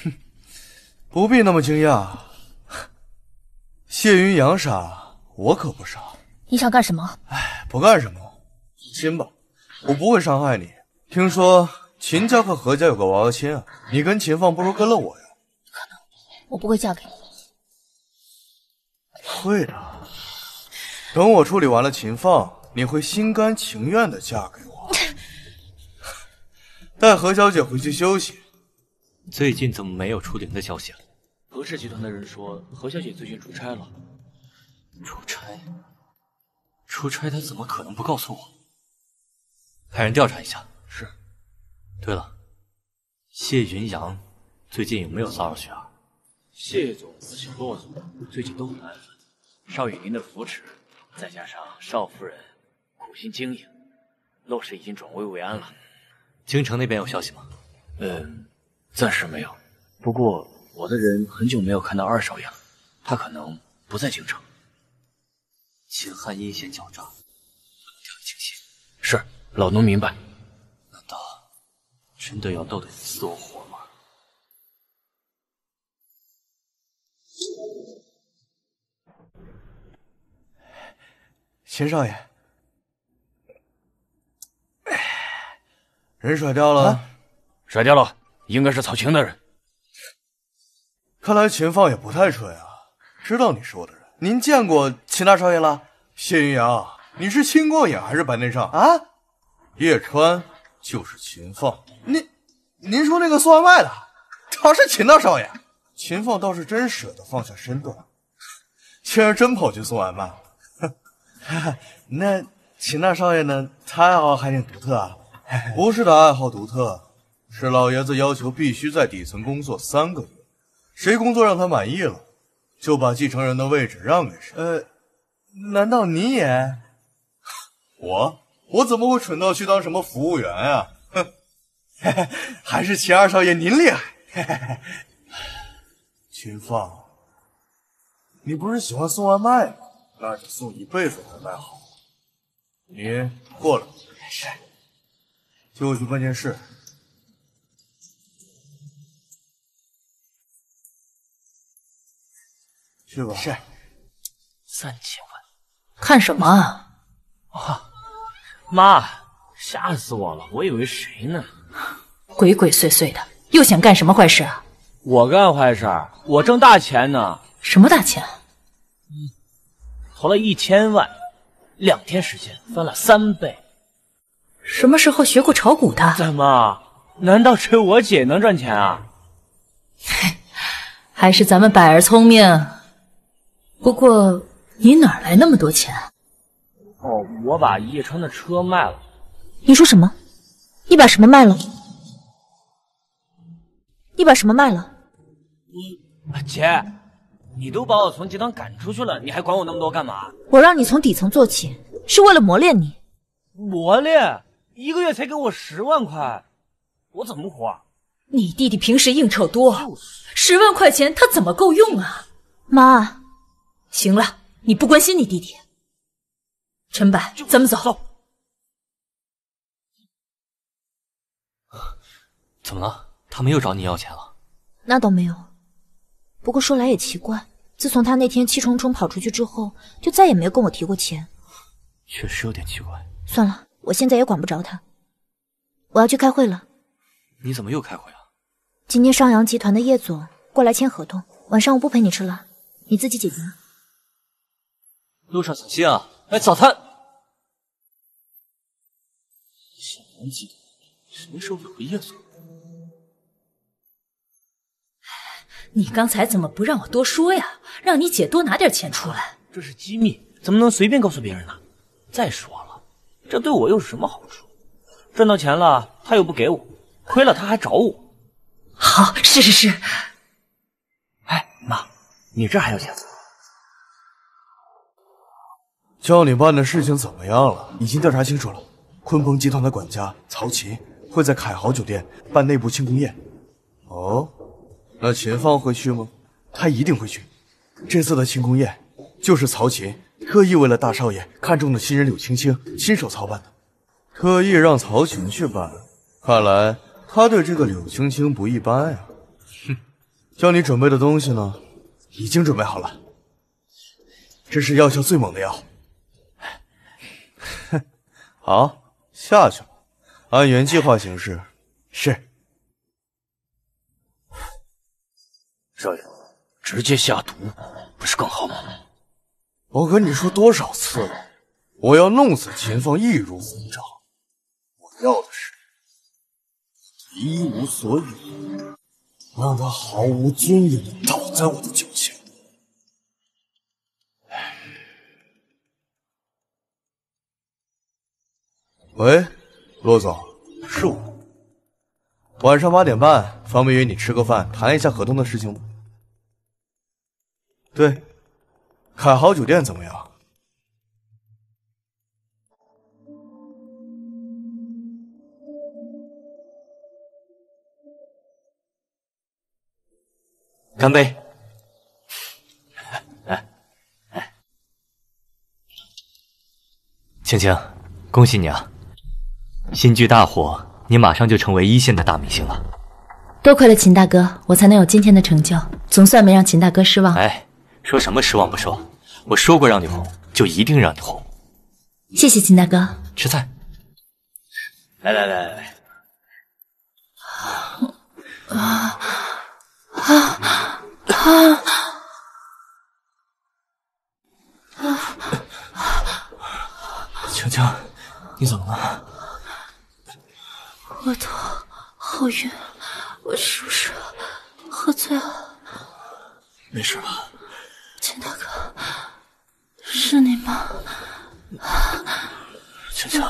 哼，不必那么惊讶。谢云阳傻，我可不傻。
你想干什么？
哎，不干什么，放心吧，我不会伤害你。听说。秦家和何家有个娃娃亲啊，你跟秦放不如跟了我呀。
不可能，我不会嫁给你。
会的，等我处理完了秦放，你会心甘情愿的嫁给我。带何小姐回去休息。
最近怎么没有出灵的消息了？
何氏集团的人说何小姐最近出差了。
出差？出差？她怎么可能不告诉我？派人调查一下。
是。
对了，谢云阳最近有没有骚扰雪儿？
谢总和小骆总最近都很安分，少爷您的扶持，再加上少夫人苦心经营，洛氏已经转危为安了。
京城那边有消息吗？
嗯，暂时没有。不过我的人很久没有看到二少爷了，他可能不在京城。
秦汉阴险狡诈，不能掉以轻心。
是，老奴明白。
难道真的要斗得你死我活吗？
秦少爷，人甩掉了，
甩掉了，应该是曹晴的人。
看来秦放也不太蠢啊，知道你是我的人。您见过秦大少爷了？谢云阳，你是青光眼还是白内障啊？叶川就是秦放，您您说那个送外卖的，他是秦大少爷。秦放倒是真舍得放下身段，竟然真跑去送外卖了。那秦大少爷呢？他爱好还挺独特啊。不是他爱好独特，是老爷子要求必须在底层工作三个月，谁工作让他满意了，就把继承人的位置让给谁。呃，难道你也？我我怎么会蠢到去当什么服务员啊？哼，还是秦二少爷您厉害。秦放，你不是喜欢送外卖吗？那就送一辈子外卖好了。你过来。是。替我去办件事。去吧。
是。三千万。
看什么啊？
啊！妈，吓死我了！我以为谁呢？
鬼鬼祟祟的，又想干什么坏事啊？
我干坏事？我挣大钱呢。
什么大钱？
嗯，投了一千万，两天时间翻了三倍。
什么时候学过炒股的？
怎么？难道只有我姐能赚钱啊？
嘿，还是咱们百儿聪明。不过你哪来那么多钱？
哦，我把叶川的车卖了。
你说什么？你把什么卖了？你把什么卖了？
你姐，你都把我从集团赶出去了，你还管我那么多干嘛？
我让你从底层做起，是为了磨练你。
磨练？一个月才给我十万块，我怎么活？
你弟弟平时应酬多，十万块钱他怎么够用啊？
妈，
行了，你不关心你弟弟。陈柏，咱们走。
走。
怎么了？他们又找你要钱了？
那倒没有。不过说来也奇怪，自从他那天气冲冲跑出去之后，就再也没有跟我提过钱。
确实有点奇怪。
算了。我现在也管不着他，我要去开会了。
你怎么又开会啊？
今天上阳集团的叶总过来签合同，晚上我不陪你吃了，你自己解决。
路上小心啊！哎，早餐。上阳集团什么时候有个夜总？
你刚才怎么不让我多说呀？让你姐多拿点钱出来。
这是机密，怎么能随便告诉别人呢？再说了。这对我又是什么好处？赚到钱了，他又不给我，亏了他还找我。
好，是是是。
哎，妈，你这还有钱？
叫你办的事情怎么样了？已经调查清楚了。鲲鹏集团的管家曹琴会在凯豪酒店办内部庆功宴。哦，那秦放会去吗？他一定会去。这次的庆功宴就是曹琴。特意为了大少爷看中的新人柳青青亲手操办的，特意让曹琴去办，看来他对这个柳青青不一般呀。哼，叫你准备的东西呢，已经准备好了，这是药效最猛的药。哼，好，下去吧，按原计划行事。是，
少爷，直接下毒不是更好吗？
我跟你说多少次了，我要弄死秦放易如反掌。我要的是一无所有，让他毫无尊严的倒在我的脚下。喂，骆总，是我。晚上八点半，方便约你吃个饭，谈一下合同的事情吗？对，凯豪酒店怎么样？
干杯！青青，恭喜你啊！新剧大火，你马上就成为一线的大明星了。
多亏了秦大哥，我才能有今天的成就，总算没让秦大哥失望。
哎，说什么失望不说？我说过让你红，就一定让你红。
谢谢秦大哥。
吃菜。
来来来来来。
啊啊啊！
啊！晴晴，你怎么了？
我头好晕，我是不是喝醉了？
没事吧？
秦大哥，是你吗？
青青，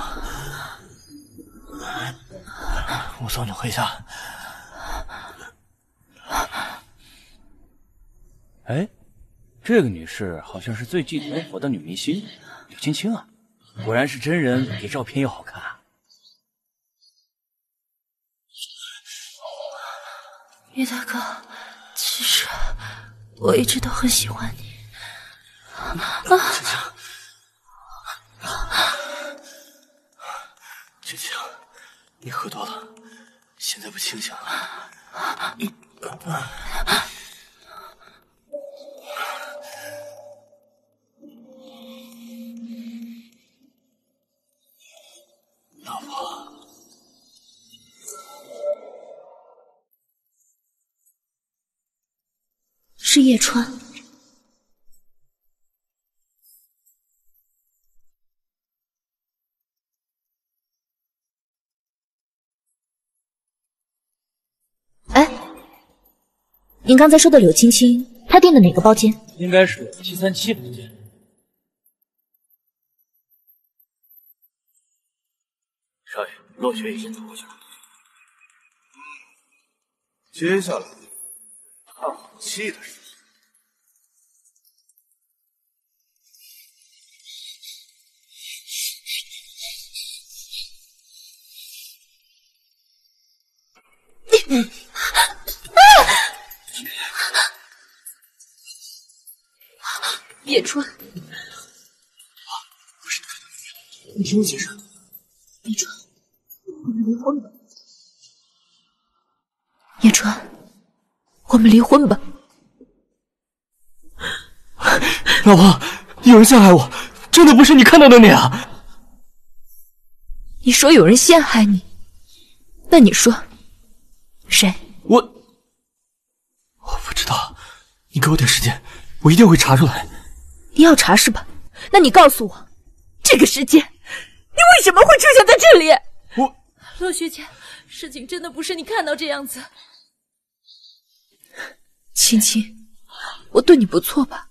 我送你回家。
哎，这个女士好像是最近很火的女明星柳青青啊，果然是真人比照片要好看啊。
叶大哥，其实我一直都很喜欢你。啊！
青青，你喝多了，现在不清醒了。
是叶川。哎，您刚才说的柳青青，她订的哪个包间？
应该是七三七房间。
少爷，落雪已经走过去了。
接下来看好戏的时候。
叶川，
你听我解释。
叶川，我们离婚吧。
叶川，我们离婚吧。
老婆，有人陷害我，真的不是你看到的那样。
你说有人陷害你，那你说谁？
我我不知道，你给我点时间，我一定会查出来。
你要查是吧？那你告诉我，这个时间你为什么会出现在这里？
我
洛学姐，事情真的不是你看到这样子。
青青，我对你不错吧？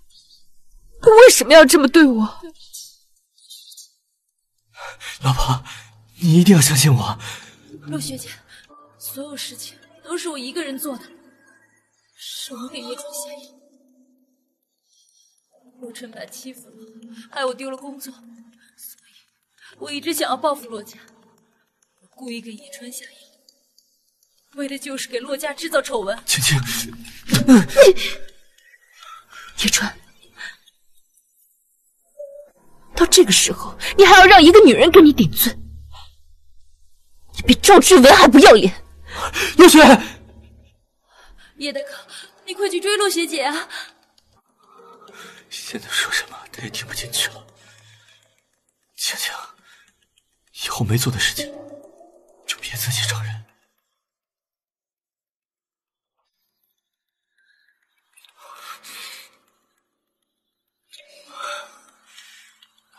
你为什么要这么对我？
老婆，你一定要相信我。
洛学姐，所有事情都是我一个人做的，是我给叶川下药。洛尘白欺负了我，害我丢了工作，所以我一直想要报复洛家。我故意给叶川下药，为的就是给洛家制造丑闻。
青青，
叶川，到这个时候，你还要让一个女人给你顶罪，你比赵志文还不要脸！
洛雪，
叶大哥，你快去追洛学姐啊！
现在说什么他也听不进去了。青青，以后没做的事情就别自己承认。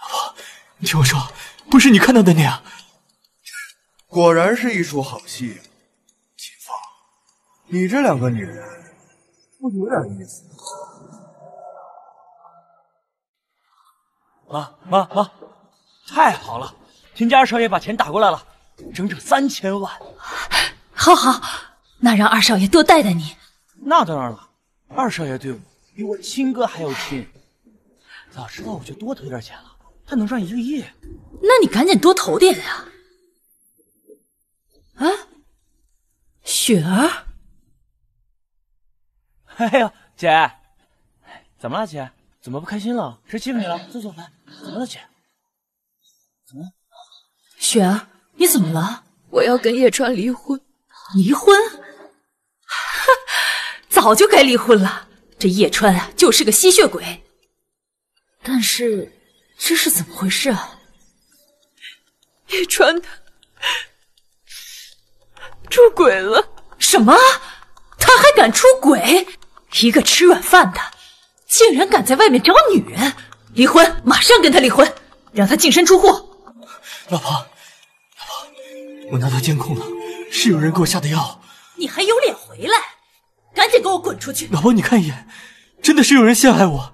老婆，你听我说，不是你看到的那样。
果然是一出好戏。你这两个女人，不有点意思？
妈妈妈，太好了！秦家二少爷把钱打过来了，整整三千万。
好好，那让二少爷多带带你。
那当然了，二少爷对我比我亲哥还要亲。早知道我就多投点钱了，他能赚一个亿。
那你赶紧多投点呀！啊，雪儿，
哎呦，姐，怎么了？姐，怎么不开心了？谁欺负你了？坐坐来。怎么了，姐？怎么？
雪儿，你怎么了？
我要跟叶川离婚。
离婚？早就该离婚了。这叶川啊，就是个吸血鬼。但是，这是怎么回事啊？
叶川他出轨了？
什么？他还敢出轨？一个吃软饭的，竟然敢在外面找女人！离婚，马上跟他离婚，让他净身出户。
老婆，老婆，我拿到监控了，是有人给我下的药。
你还有脸回来？赶紧给我滚出去！
老婆，你看一眼，真的是有人陷害我。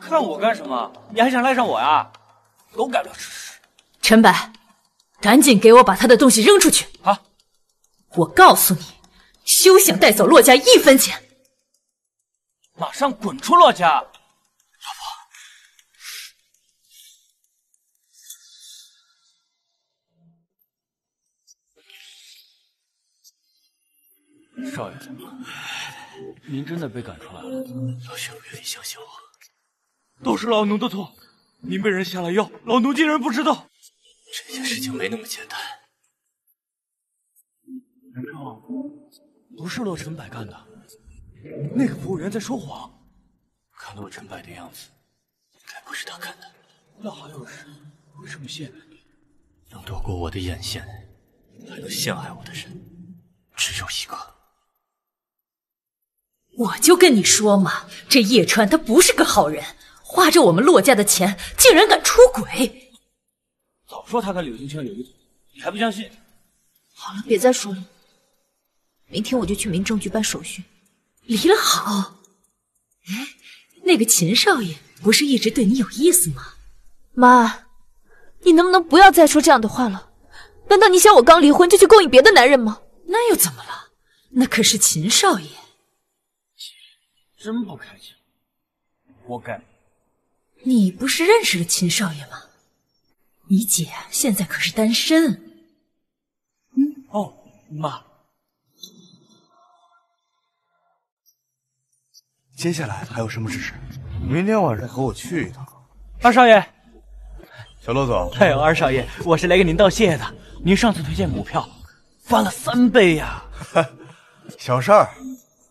看我干什么？你还想赖上我呀？狗改不了吃屎！
陈白，赶紧给我把他的东西扔出去！
啊！
我告诉你，休想带走洛家一分钱！
马上滚出洛家！老婆，少爷，您真的被赶出来了？
老兄，愿意相信我？
都是老奴的错，您被人下了药，老奴竟然不知道。
这件事情没那么简单。
不是洛尘白干的？那个服务员在说谎。
看洛尘白的样子，应该不是他干的。
那还有谁会这么陷害你？
能躲过我的眼线，还能陷害我的人，只有一个。
我就跟你说嘛，这叶川他不是个好人。花着我们洛家的钱，竟然敢出轨！
早说他跟柳青青有一腿，你还不相信？
好了，别再说了。明天我就去民政局办手续。
离了好。哎，那个秦少爷不是一直对你有意思吗？
妈，你能不能不要再说这样的话了？难道你想我刚离婚就去勾引别的男人吗？
那又怎么了？那可是秦少爷。
真不开心，活该。
你不是认识了秦少爷吗？你姐现在可是单身。
嗯，哦，妈。
接下来还有什么指示？明天晚上和我去一趟。
二少爷，
小罗总。
哎呦，二少爷，我是来给您道谢的。您上次推荐股票，翻了三倍呀。
小事儿。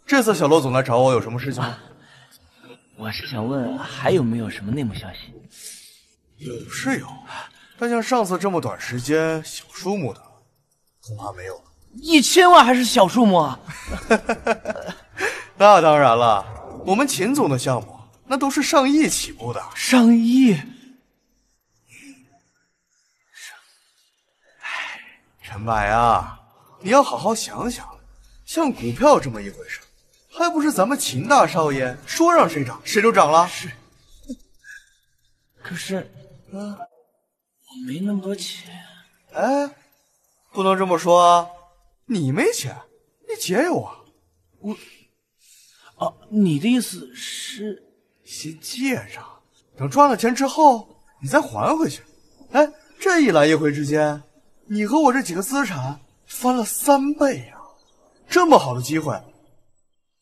这次小罗总来找我有什么事情吗？
我是想问，还有没有什么内幕消息？
有是有，但像上次这么短时间、小数目的，恐怕没有了。
一千万还是小数目啊？
那当然了，我们秦总的项目那都是上亿起步的。
上亿？
哎，陈柏啊，你要好好想想，像股票这么一回事。还不是咱们秦大少爷说让谁涨谁就涨了。
是，可是，啊，我没那么多钱。
哎，不能这么说啊！你没钱，你姐有啊。
我，哦，你的意思是
先借着，等赚了钱之后你再还回去。哎，这一来一回之间，你和我这几个资产翻了三倍呀！这么好的机会。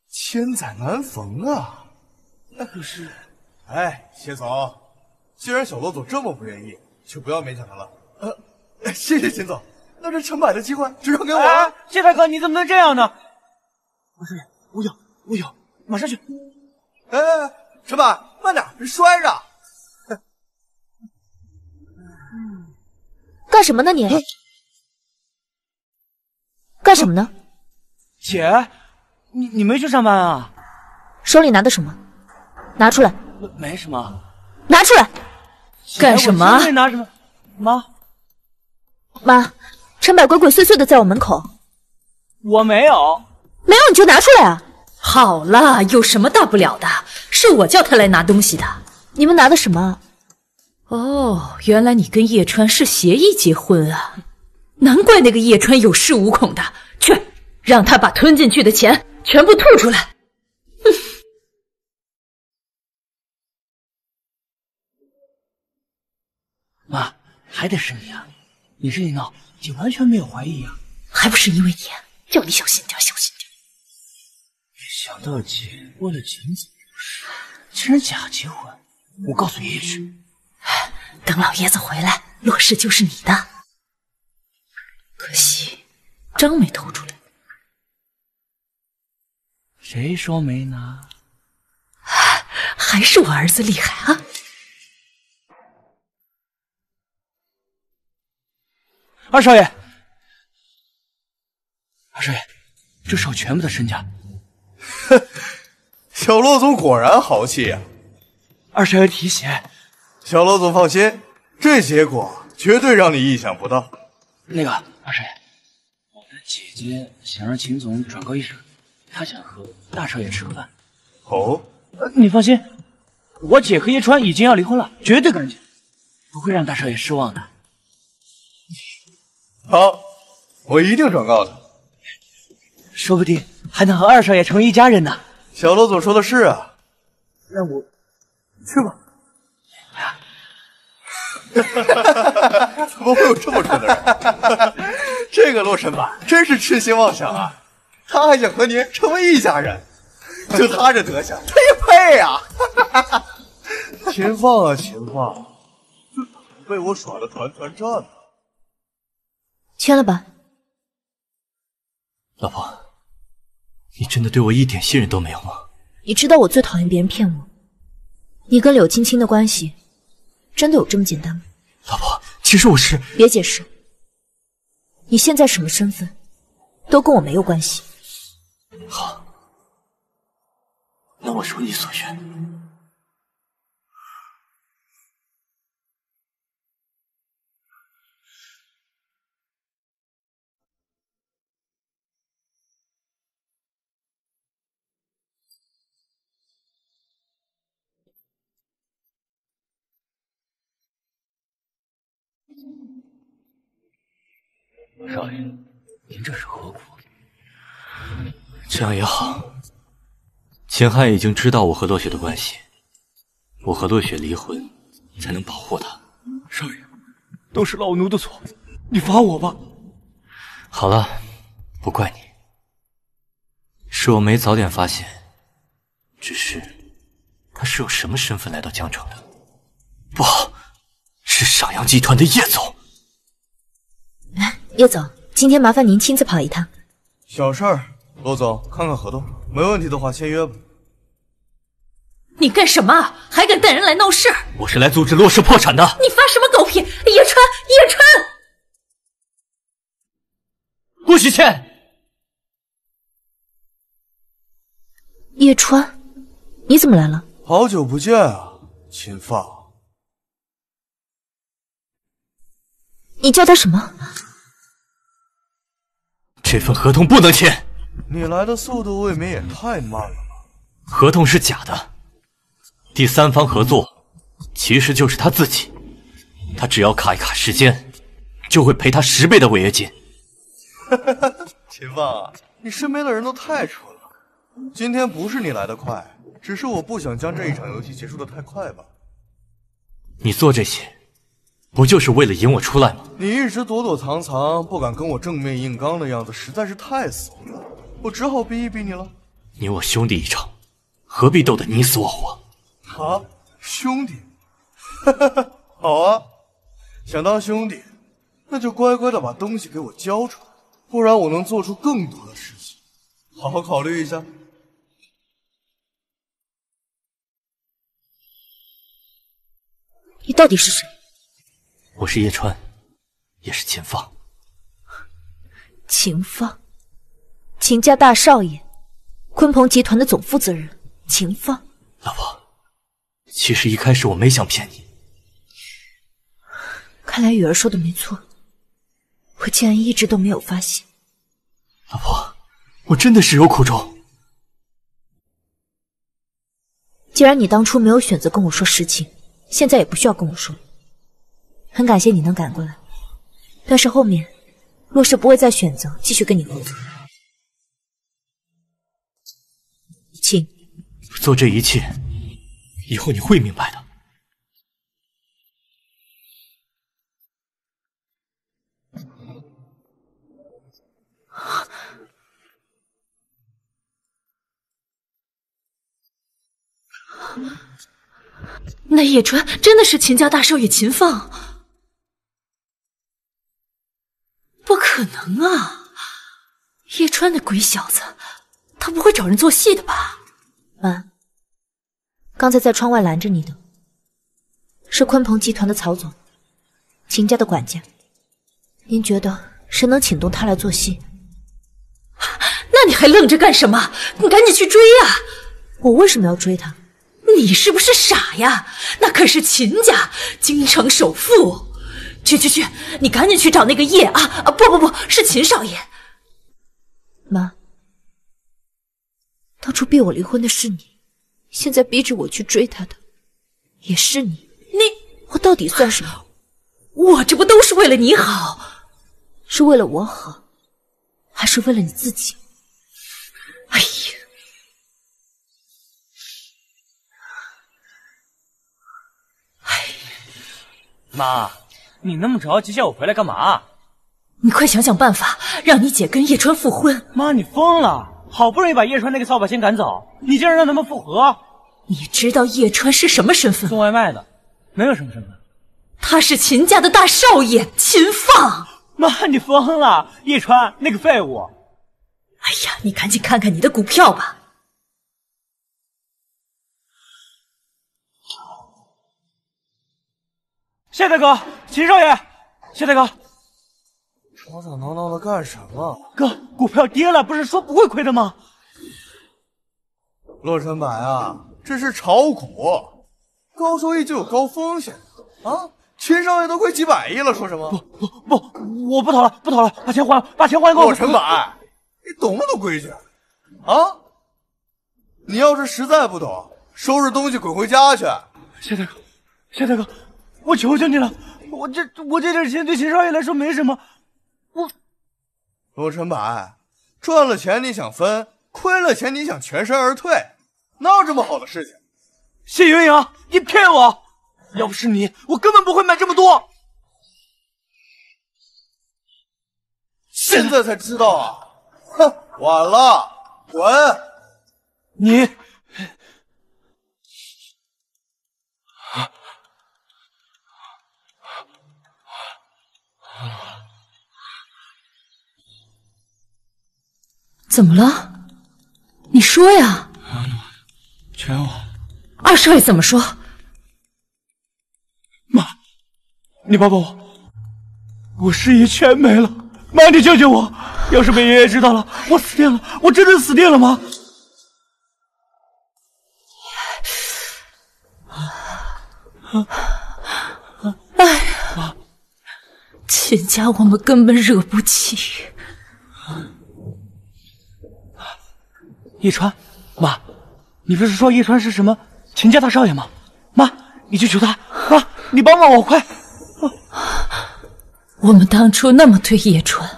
千载难逢啊！
那可是，
哎，谢总，既然小罗总这么不愿意，就不要勉强他了。呃，谢谢秦总，那这成百的机会就让给我了。
谢大哥，你怎么能这样呢？不是，我有，我有，马上去。
哎哎哎，陈柏，慢点，别摔着。
干什么呢你？干什么呢？
姐。你你没去上班啊？
手里拿的什么？拿出来。
没什么。
拿出来。
干什么？
拿什么？妈。
妈，陈柏鬼鬼祟祟的在我门口。
我没有。
没有你就拿出来啊！
好了，有什么大不了的？是我叫他来拿东西的。
你们拿的什么？
哦，原来你跟叶川是协议结婚啊。难怪那个叶川有恃无恐的。去，让他把吞进去的钱全部吐出来。
妈，还得是你啊！你这一闹，姐完全没有怀疑啊。
还不是因为你，叫你小心点，小心点。
没想到姐为了钱走陆氏，竟然假结婚。我告诉爷爷去。
等老爷子回来，洛氏就是你的。可惜，章没偷出来。
谁说没拿？
还是我儿子厉害啊！
二少爷，二少爷，这是我全部的身家。
哼，小洛总果然豪气呀！
二少爷提携，
小洛总放心，这结果绝对让你意想不到。
那个二少爷，我的姐姐想让秦总转告一声，她想和大少爷吃个饭。
哦，
你放心，我姐和叶川已经要离婚了，绝对干净，不会让大少爷失望的。
好，我一定转告他，
说不定还能和二少爷成为一家人呢。
小罗总说的是啊，
那我。
去吧。怎么会有这么蠢的人？这个洛神吧真是痴心妄想啊！他还想和您成为一家人，就他这德行，他也配啊！秦放啊，秦放，被我耍的团团转呢。
签了吧，
老婆，你真的对我一点信任都没有吗？
你知道我最讨厌别人骗我。你跟柳青青的关系真的有这么简单吗？
老婆，其实我是……
别解释，你现在什么身份，都跟我没有关系。
好，那我如你所愿。
少爷，您这是何苦？
这样也好。秦汉已经知道我和洛雪的关系，我和洛雪离婚，才能保护她。
少爷，都是老奴的错，你罚我吧。
好了，不怪你，是我没早点发现。只是，他是有什么身份来到江城的？不好，是上阳集团的叶总。
叶总，今天麻烦您亲自跑一趟。
小事儿，罗总，看看合同，没问题的话签约吧。
你干什么？还敢带人来闹事？
我是来阻止洛氏破产的。
你发什么狗屁？叶川，叶川，
不许签，
叶川，你怎么来了？
好久不见啊，秦放。
你叫他什么？
这份合同不能签。
你来的速度未免也太慢了吧？
合同是假的，第三方合作其实就是他自己，他只要卡一卡时间，就会赔他十倍的违约金。
秦放，你身边的人都太蠢了。今天不是你来的快，只是我不想将这一场游戏结束的太快吧。
你做这些。不就是为了引我出来吗？
你一直躲躲藏藏，不敢跟我正面硬刚的样子，实在是太怂了。我只好逼一逼你了。
你我兄弟一场，何必斗得你死我活？
啊，兄弟，哈哈哈好啊！想当兄弟，那就乖乖的把东西给我交出来，不然我能做出更多的事情。好好考虑一下。
你到底是谁？
我是叶川，也是秦放。
秦放，秦家大少爷，鲲鹏集团的总负责人秦放。
老婆，其实一开始我没想骗你。
看来雨儿说的没错，我竟然一直都没有发现。
老婆，我真的是有苦衷。
既然你当初没有选择跟我说实情，现在也不需要跟我说。很感谢你能赶过来，但是后面
洛氏不会再选择继续跟你合作。请
做这一切，以后你会明白的。
那叶川真的是秦家大少爷秦放？不可能啊！叶川那鬼小子，他不会找人做戏的吧？
妈，刚才在窗外拦着你的是鲲鹏集团的曹总，秦家的管家。您觉得谁能请动他来做戏？
那你还愣着干什么？你赶紧去追呀！
我为什么要追他？
你是不是傻呀？那可是秦家京城首富，去去去，你赶紧去找那个叶啊啊！不不不是秦少爷。
妈，当初逼我离婚的是你，现在逼着我去追他的也是你。
你
我到底算什么？
我这不都是为了你好？
是为了我好，还是为了你自己？
哎呀！
妈，你那么着急叫我回来干嘛？
你快想想办法，让你姐跟叶川复婚。
妈，你疯了！好不容易把叶川那个扫把星赶走，你竟然让他们复合？
你知道叶川是什么身份？
送外卖的，能有什么身份？
他是秦家的大少爷秦放。
妈，你疯了！叶川那个废物。
哎呀，你赶紧看看你的股票吧。
谢大哥，秦少爷，谢大哥，
吵吵闹闹的干什么？
哥，股票跌了，不是说不会亏的吗？
洛尘白啊，这是炒股，高收益就有高风险啊！秦少爷都亏几百亿了，说什么？
不不不，我不投了，不投了，把钱还，把钱还给我。
洛尘白，你懂不懂规矩？啊！你要是实在不懂，收拾东西滚回家去。
谢大哥，谢大哥。我求求你了，我这我这点钱对秦少爷来说没什么，我
罗尘白赚了钱你想分，亏了钱你想全身而退，哪有这么好的事情？
谢云阳，你骗我！要不是你，我根本不会买这么多。
现在才知道啊！哼，晚了，滚！
你。
怎么了？你说呀！
全我。
二少爷怎么说？
妈，你帮帮我，我事业全没了。妈，你救救我！要是被爷爷知道了，我死定了！我真的死定了吗？
哎呀，秦家我们根本惹不起。
叶川，妈，你不是说叶川是什么秦家大少爷吗？妈，你去求他，妈，你帮帮我，快！
我们当初那么对叶川，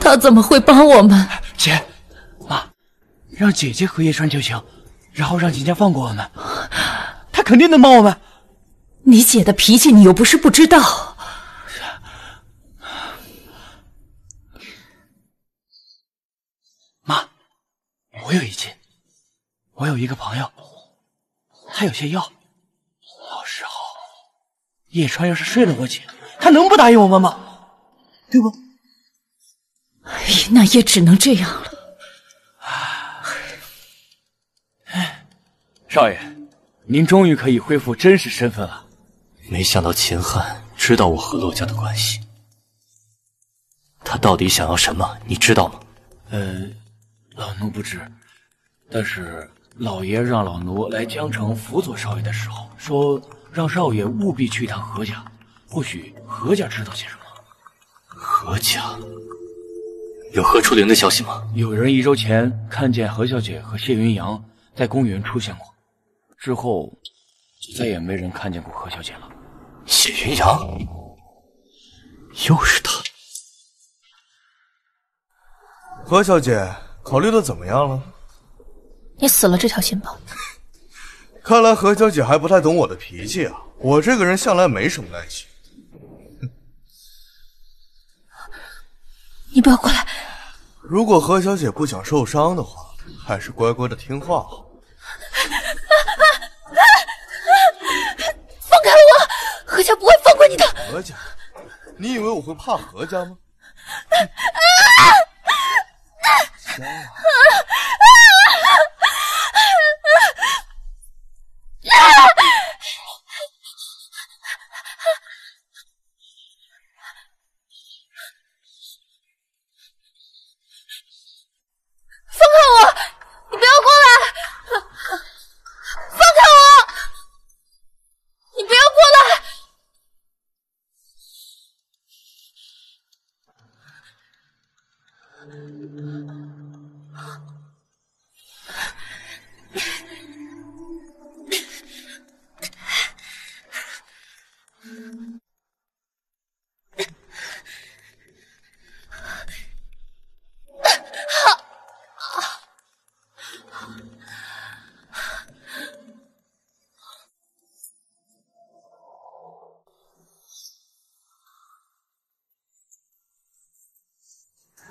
他怎么会帮我们？
姐，妈，让姐姐和叶川求情，然后让秦家放过我们，他肯定能帮我们。
你姐的脾气，你又不是不知道。
妈，我有一计，我有一个朋友，他有些药，到时候叶川要是睡了我姐，他能不答应我们吗？对不？
哎，那也只能这样了。
哎，少爷，您终于可以恢复真实身份了。
没想到秦汉知道我和陆家的关系，他到底想要什么？你知道吗？
呃，老奴不知，但是老爷让老奴来江城辅佐少爷的时候，说让少爷务必去一趟何家，或许何家知道些什么。
何家有何初灵的消息吗？
有人一周前看见何小姐和谢云阳在公园出现过，之后就再也没人看见过何小姐了。
谢云阳，又是他。
何小姐。考虑的怎么样了？
你死了这条心吧。
看来何小姐还不太懂我的脾气啊！我这个人向来没什么耐心。
你不要过来！
如果何小姐不想受伤的话，还是乖乖的听话好。
放开我！何家不会放过你的。
何家？你以为我会怕何家吗？行啊。
放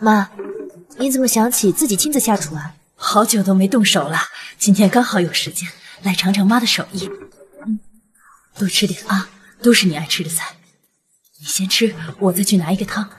妈，你怎么想起自己亲自下厨啊？
好久都没动手了，今天刚好有时间，来尝尝妈的手艺。嗯，多吃点啊，都是你爱吃的菜。你先吃，我再去拿一个汤。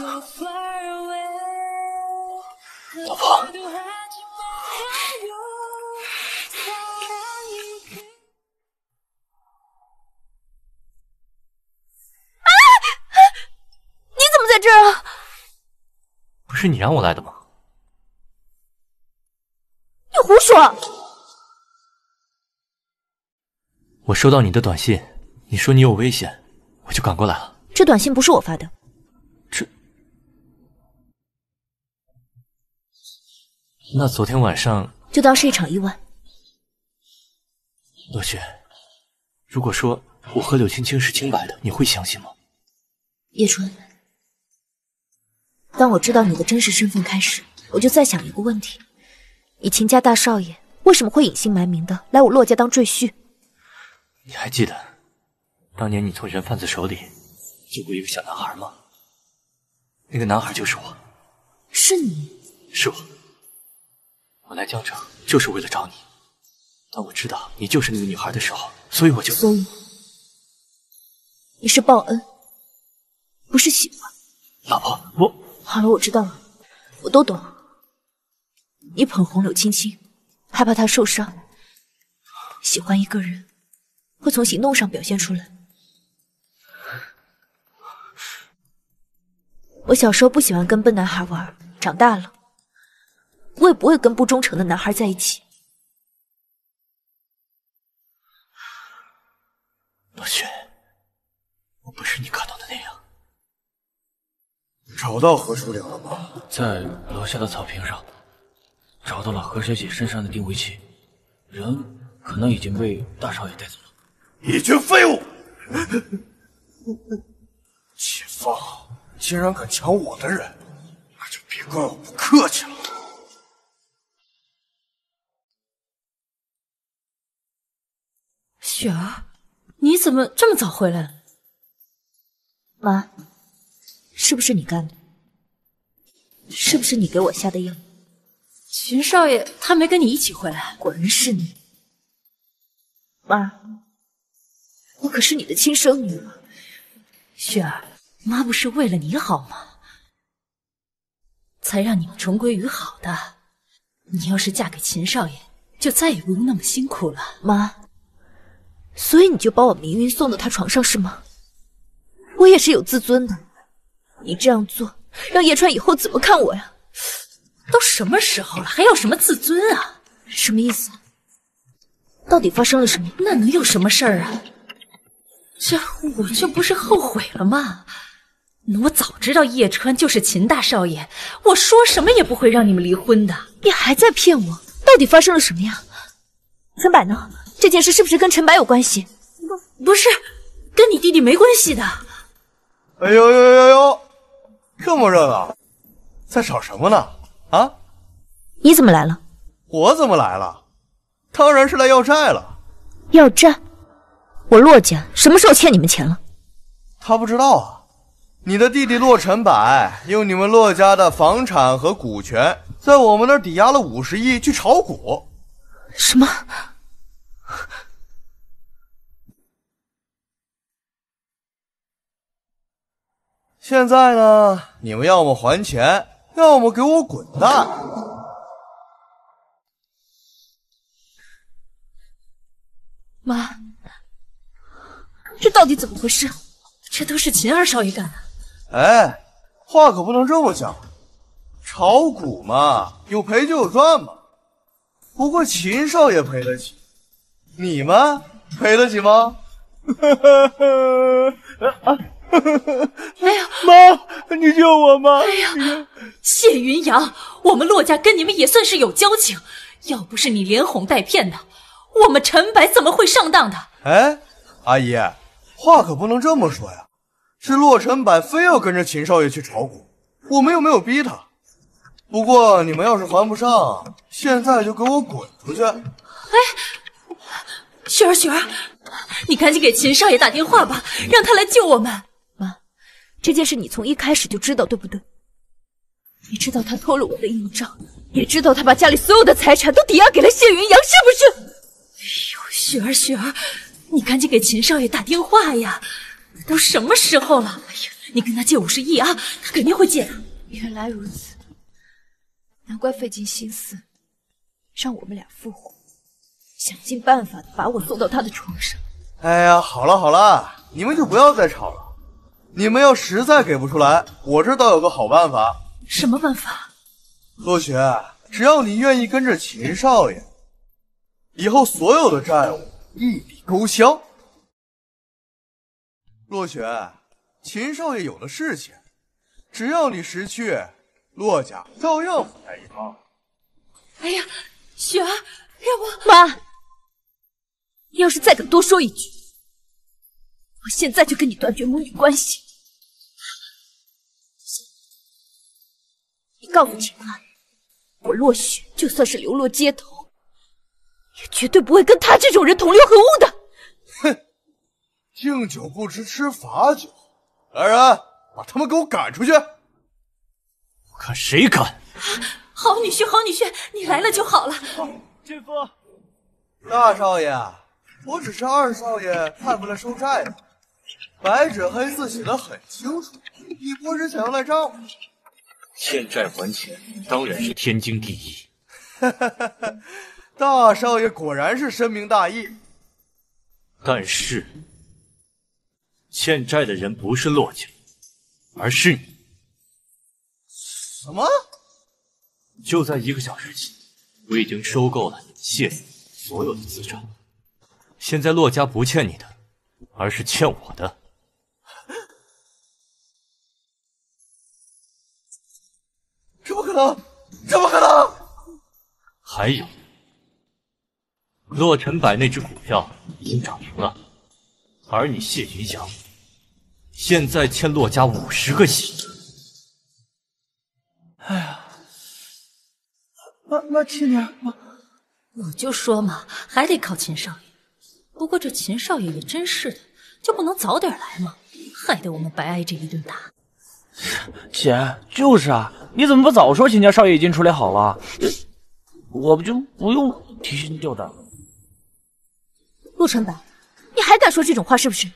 老婆，
你怎么在这儿啊？
不是你让我来的吗？
你胡说！
我收到你的短信，你说你有危险，我就赶过来了。
这短信不是我发的，
那昨天晚上，
就当是一场意外。
洛雪，如果说我和柳青青是清白的，你会相信吗？
叶春，当我知道你的真实身份开始，我就在想一个问题：你秦家大少爷为什么会隐姓埋名的来我洛家当赘婿？
你还记得当年你从人贩子手里救过一个小男孩吗？那个男孩就是我，
是你？
是我。我来江城就是为了找你。当我知道你就是那个女孩的时候，所以我就……
所以你是报恩，不是喜欢。
老婆，我
好了，我知道了，我都懂。你捧红柳青青，害怕她受伤，喜欢一个人会从行动上表现出来。我小时候不喜欢跟笨男孩玩，长大了，我也不会跟不忠诚的男孩在一起。
洛雪，我不是你看到的那样。
找到何书良了吗？
在楼下的草坪上，找到了何小姐身上的定位器，人可能已经被大少爷带走了。
一群废物！解放，竟然敢抢我的人，那就别怪我不客气了。
雪儿，你怎么这么早回来了？
妈，是不是你干的？是不是你给我下的药？
秦少爷他没跟你一起回来，
果然是你，妈，我可是你的亲生女儿。
雪儿，妈不是为了你好吗？才让你们重归于好的。你要是嫁给秦少爷，就再也不用那么辛苦了。
妈，所以你就把我迷晕送到他床上是吗？我也是有自尊的，你这样做，让叶川以后怎么看我呀？
都什么时候了，还要什么自尊啊？
什么意思？到底发生了什么？
那能有什么事儿啊？这我这不是后悔了吗？我早知道叶川就是秦大少爷，我说什么也不会让你们离婚的。
你还在骗我？到底发生了什么呀？陈柏呢？这件事是不是跟陈白有关系？
不，不是，跟你弟弟没关系的。
哎呦呦呦呦，这么热闹，在吵什么呢？啊？
你怎么来了？
我怎么来了？当然是来要债了。
要债？我洛家什么时候欠你们钱了？
他不知道啊。你的弟弟洛尘柏用你们洛家的房产和股权，在我们那儿抵押了五十亿去炒股。
什么？
现在呢？你们要么还钱，要么给我滚蛋！
妈，这到底怎么回事？这都是秦二少爷干的。
哎，话可不能这么讲，炒股嘛，有赔就有赚嘛。不过秦少爷赔得起，你们赔得起吗？
哎呀，
妈，你救我妈！
哎呀，谢云阳，我们骆家跟你们也算是有交情，要不是你连哄带骗的，我们陈白怎么会上当的？
哎，阿姨，话可不能这么说呀。是洛尘柏非要跟着秦少爷去炒股，我们又没有逼他。不过你们要是还不上，现在就给我滚出去！哎，
雪儿，雪儿，你赶紧给秦少爷打电话吧，让他来救我们。
妈，这件事你从一开始就知道，对不对？你知道他偷了我的印章，也知道他把家里所有的财产都抵押给了谢云阳，是不是？
哎呦，雪儿，雪儿，你赶紧给秦少爷打电话呀！都什么时候了？哎呀，你跟他借五十亿啊，他肯定会借的。
原来如此，难怪费尽心思让我们俩复婚，想尽办法的把我送到他的床上。
哎呀，好了好了，你们就不要再吵了。你们要实在给不出来，我这倒有个好办法。
什么办法？
洛雪，只要你愿意跟着秦少爷，以后所有的债务一笔勾销。洛雪，秦少爷有了事情，只要你识趣，洛家照样付他一套。
哎呀，雪儿，要不
妈，你要是再敢多说一句，我现在就跟你断绝母女关系。你告诉秦安，我洛雪就算是流落街头，也绝对不会跟他这种人同流合污的。
哼敬酒不吃吃罚酒，来人，把他们给我赶出去！
我看谁敢！
好女婿，好女婿，你来了就好了。
进夫，大少爷，我只是二少爷派过来收债的，白纸黑字写的很清楚，你不是想要赖账吗？
欠债还钱当然是天经地义。
大少爷果然是深明大义，
但是。欠债的人不是洛家，而是你。
什么？
就在一个小时前，我已经收购了谢所有的资产。现在洛家不欠你的，而是欠我的。
这不可能？这不可能？
还有，洛尘柏那只股票已经涨停了。而你谢云阳，现在欠洛家五十个亿。
哎呀，那那亲娘，我
我就说嘛，还得靠秦少爷。不过这秦少爷也真是的，就不能早点来吗？害得我们白挨这一顿打。
姐，就是啊，你怎么不早说秦家少爷已经处理好了？
我不就不用提心吊胆了？
陆成白，你还敢说这种话是不是？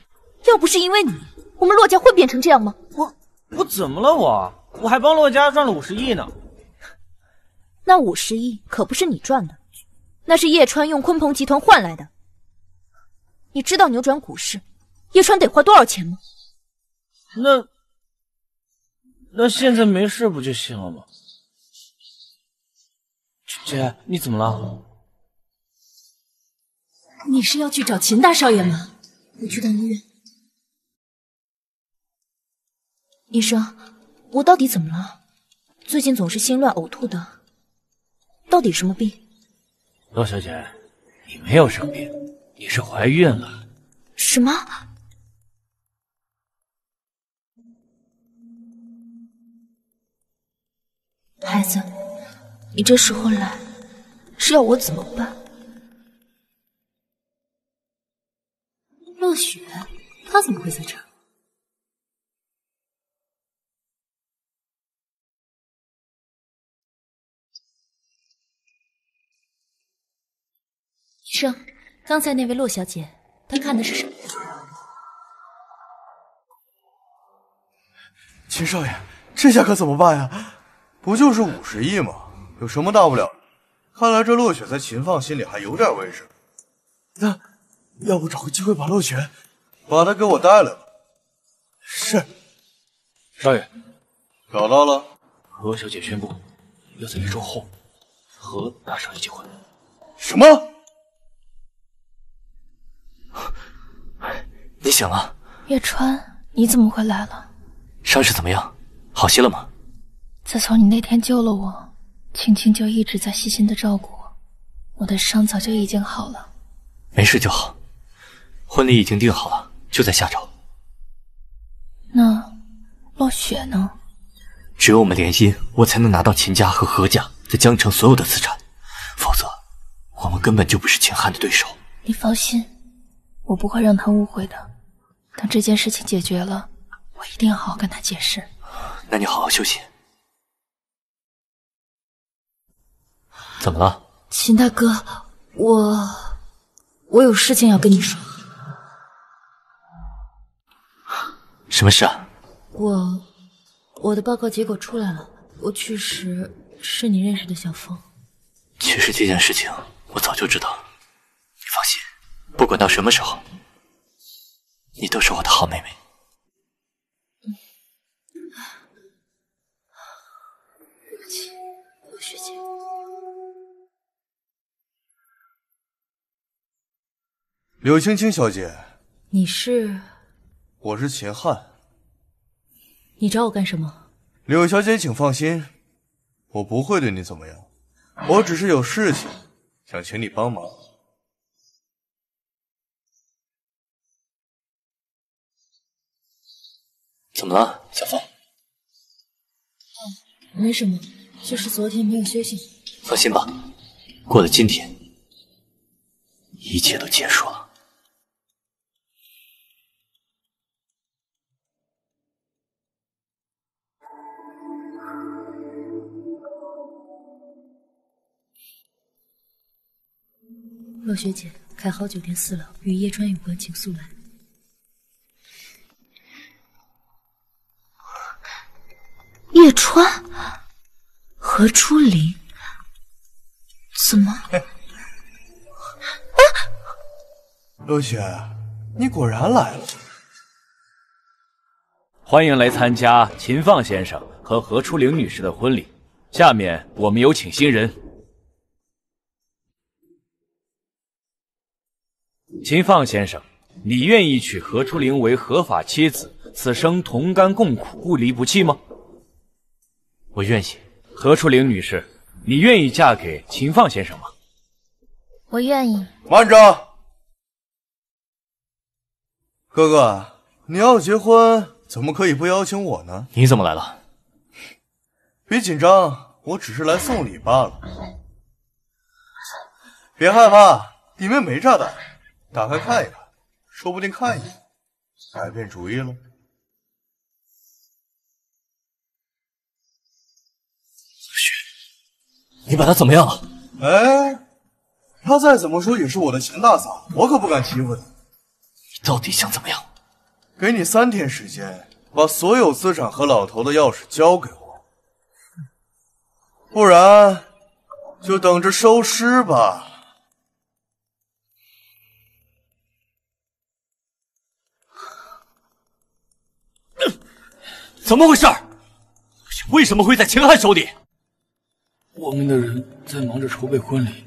要不是因为你，我们洛家会变成这样吗？
我我怎么了？我我还帮洛家赚了五十亿呢。
那五十亿可不是你赚的，那是叶川用鲲鹏集团换来的。你知道扭转股市，叶川得花多少钱吗？
那那现在没事不就行了吗？姐，你怎么了？
你是要去找秦大少爷吗？
我去趟医院。医生，我到底怎么了？最近总是心乱呕吐的，到底什么病？
洛小姐，你没有生病，你是怀孕了。
什么？孩子，你这时候来，是要我怎么办？
乐雪，她怎么会在这儿？
医生，刚才那位洛小姐，她看的是什么？
秦少爷，这下可怎么办呀？不就是五十亿吗？有什么大不了？看来这洛雪在秦放心里还有点位置。那要不找个机会把洛雪，把她给我带来吧。是，
少爷，
找到了。
何小姐宣布要在一周后和大少爷结婚。
什么？
你醒了？
叶川，你怎么会来了？
伤势怎么样？好些了吗？
自从你那天救了我，青青就一直在细心的照顾我，我的伤早就已经好了。
没事就好。婚礼已经定好了，就在下周。
那落雪呢？
只有我们联姻，我才能拿到秦家和何家在江城所有的资产，否则我们根本就不是秦汉的对手。
你放心，我不会让他误会的。等这件事情解决了，我一定要好好跟他解释。
那你好好休息。怎么了，
秦大哥？我我有事情要跟你说。
什么事啊？
我我的报告结果出来了，我去时是你认识的小风。
其实这件事情我早就知道，你放心，不管到什么时候，你都是我的好妹妹。
对不起，陆学姐。
柳青青小姐，
你是？
我是秦汉。
你找我干什么？
柳小姐，请放心，我不会对你怎么样。我只是有事情想请你帮忙。
怎么了，小凤？
啊，没什么，就是昨天没有休息。
放心吧，过了今天，一切都结束了。
洛学姐，凯豪酒店四楼与叶川有关，请速来。叶川，何初灵，怎么？啊！
陆雪，你果然来了。
欢迎来参加秦放先生和何初灵女士的婚礼。下面我们有请新人。秦放先生，你愿意娶何初灵为合法妻子，此生同甘共苦，不离不弃吗？
我愿意。
何初灵女士，你愿意嫁给秦放先生吗？
我愿意。
慢着，哥哥，你要结婚，怎么可以不邀请我呢？
你怎么来了？
别紧张，我只是来送礼罢了。别害怕，里面没炸弹。打开看一看，说不定看一眼，改变主意了。
你把他怎么样了？
哎，他再怎么说也是我的钱大嫂，我可不敢欺负他。
你到底想怎么样？
给你三天时间，把所有资产和老头的钥匙交给我，不然就等着收尸吧。
怎么回事？为什么会在秦汉手里？
我们的人在忙着筹备婚礼，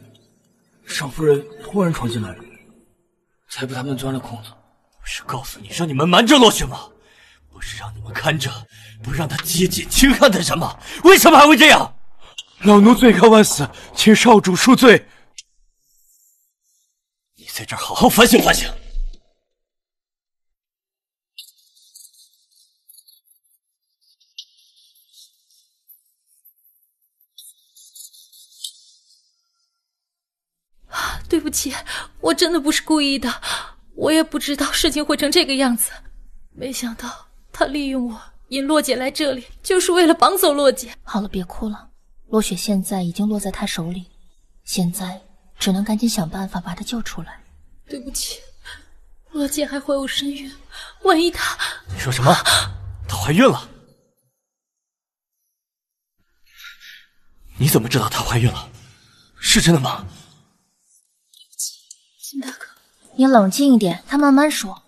少夫人突然闯进来了，才被他们钻了空子。
不是告诉你让你们瞒着洛雪吗？不是让你们看着，不让他接近秦汉的人吗？为什么还会这样？
老奴罪该万死，请少主恕罪。
你在这儿好好反省反省。
对不起，我真的不是故意的，我也不知道事情会成这个样子。没想到他利用我引洛姐来这里，就是为了绑走洛姐。
好了，别哭了，洛雪现在已经落在他手里，现在只能赶紧想办法把她救出来。
对不起，洛姐还怀有身孕，万一她……
你说什么？她怀孕了？你怎么知道她怀孕了？是真的吗？
秦大哥，
你冷静一点，他慢慢说。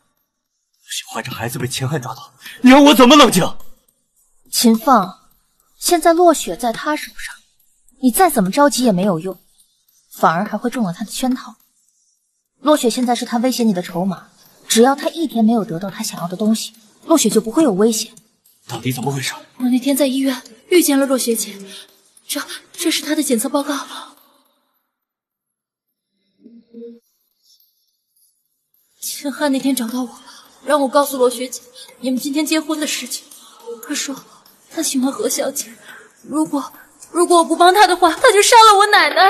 怀着孩子被秦汉抓到，你让我怎么冷静？
秦放，现在落雪在他手上，你再怎么着急也没有用，反而还会中了他的圈套。落雪现在是他威胁你的筹码，只要他一天没有得到他想要的东西，落雪就不会有危险。
到底怎么回事？
我那天在医院遇见了落雪姐，这这是她的检测报告。秦汉那天找到我，让我告诉罗学姐你们今天结婚的事情。他说他喜欢何小姐，如果如果我不帮他的话，他就杀了我奶奶。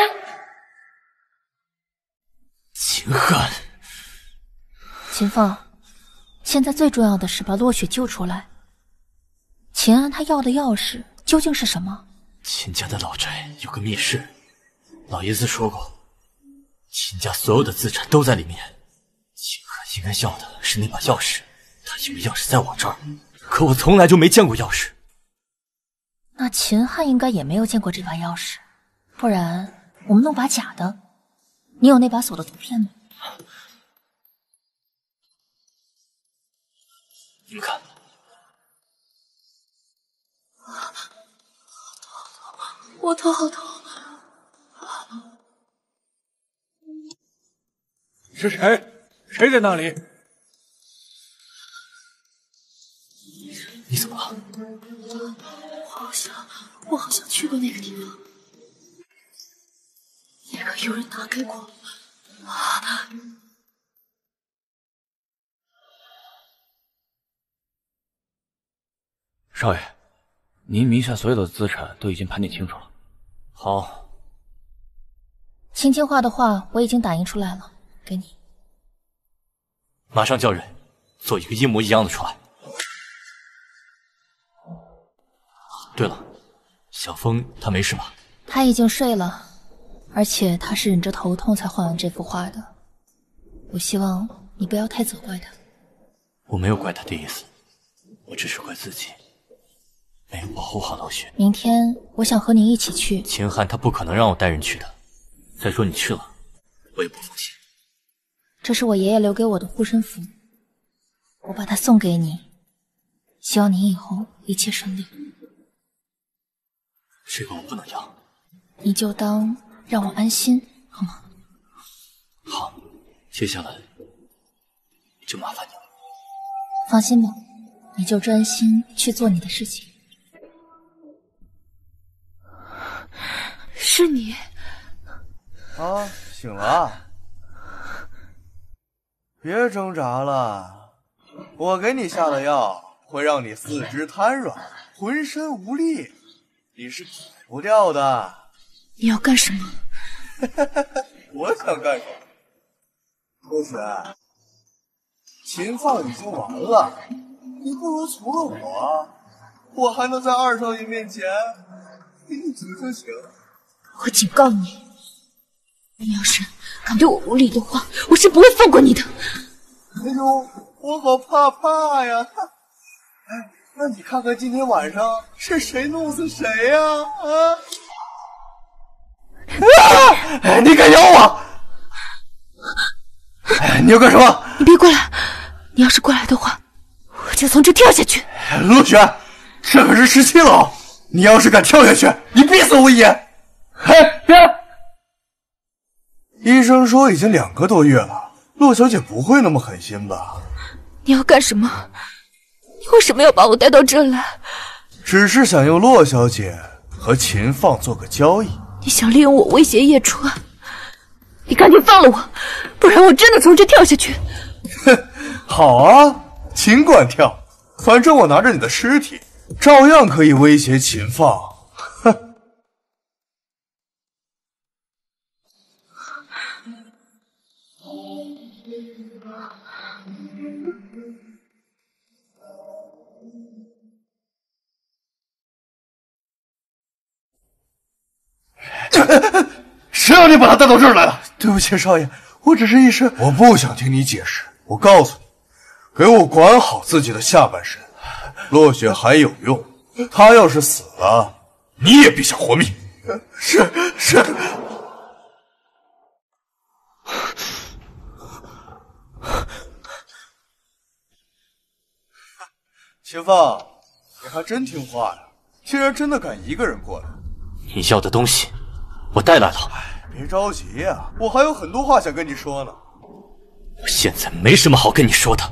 秦汉，
秦放，现在最重要的是把落雪救出来。秦安他要的钥匙究竟是什么？
秦家的老宅有个密室，老爷子说过，秦家所有的资产都在里面。应该要的是那把钥匙，他以为钥匙在我这儿，可我从来就没见过钥匙。
那秦汉应该也没有见过这把钥匙，不然我们弄把假的。你有那把锁的图片吗？
你们看，
我头好痛。
是谁？谁在那里？
你怎么了？
我好像，我好像去过那个地方，那个有人打开过。啊！
少爷，您名下所有的资产都已经盘点清楚了。
好，
青青画的画我已经打印出来了，给你。
马上叫人做一个一模一样的出来。对了，小峰他没事吧？
他已经睡了，而且他是忍着头痛才画完这幅画的。我希望你不要太责怪他。
我没有怪他的意思，我只是怪自己没有保护好老雪。
明天我想和你一起去。
秦汉他不可能让我带人去的。再说你去了，我也不放心。
这是我爷爷留给我的护身符，我把它送给你，希望你以后一切顺利。
这个我不能要，
你就当让我安心，好吗？
好，接下来就麻烦你了。
放心吧，你就专心去做你的事情。
是你
啊，醒了。别挣扎了，我给你下的药会让你四肢瘫软，浑身无力，你是跑不掉的。
你要干什么？
我想干什么？公子，秦放已经完了，你不如除了我，我还能在二少爷面前给你遮遮情。
我警告你，
你要是敢对我无礼的话，我是不会放过你的。
哎呦，我好怕怕呀！哎，那你看看今天晚上是谁弄死谁呀？啊！啊！你敢咬我？哎，你要干什么？
你别过来！你要是过来的话，我就从这跳下去。
陆雪，这可是十七楼，你要是敢跳下去，你必死无疑。哎，别！医生说已经两个多月了，洛小姐不会那么狠心吧？
你要干什么？你为什么要把我带到这来？
只是想用洛小姐和秦放做个交易。
你想利用我威胁叶川？你赶紧放了我，不然我真的从这跳下去。
哼，好啊，尽管跳，反正我拿着你的尸体，照样可以威胁秦放。谁让你把他带到这儿来了？对不起，少爷，我只是一时……我不想听你解释。我告诉你，给我管好自己的下半身。落雪还有用，他要是死了，你也别想活命。是是。秦放，你还真听话呀！竟然真的敢一个人过来。
你要的东西。我带来了。
别着急呀，我还有很多话想跟你说呢。
我现在没什么好跟你说的。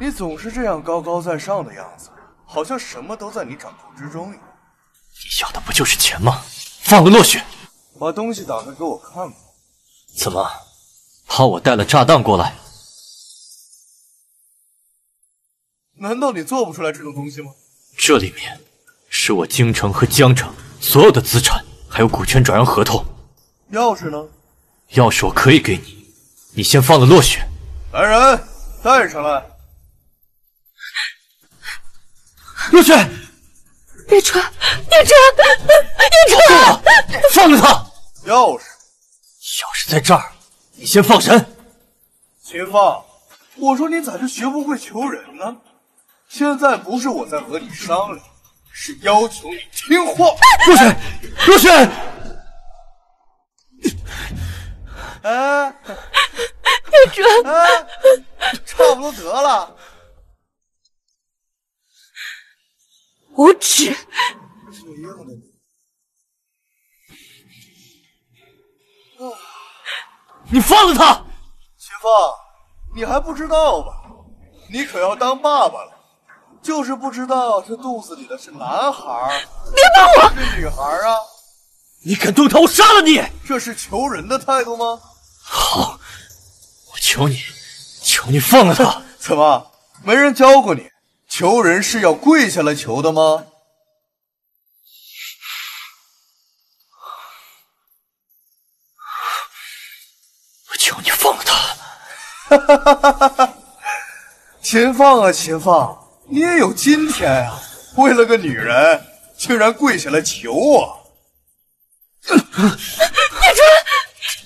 你总是这样高高在上的样子，好像什么都在你掌控之中一样。
你要的不就是钱吗？放了落雪。
把东西打开给我看看。
怎么，怕我带了炸弹过来？
难道你做不出来这种东西吗？
这里面是我京城和江城所有的资产。还有股权转让合同，
钥匙呢？
钥匙我可以给你，你先放了落雪。
来人，带上来。
落雪，
叶川，叶川，叶川，
放了他。
钥匙，
钥匙在这儿，你先放神。
秦放，我说你咋就学不会求人呢？现在不是我在和你商量。是要求你听话，
若雪，若雪，
哎，
叶川，
哎，差不多得了，
无耻！
这样的你，
你放了他，
秦放，你还不知道吧？你可要当爸爸了。就是不知道这肚子里的是男孩，
别碰我！
是女孩啊！
你敢动他，我杀了你！
这是求人的态度吗？
好，我求你，求你放了他！
怎么，没人教过你？求人是要跪下来求的吗？
我求你放了他！
哈哈哈哈哈！秦放啊，秦放！你也有今天啊！为了个女人，竟然跪下来求我！
叶川，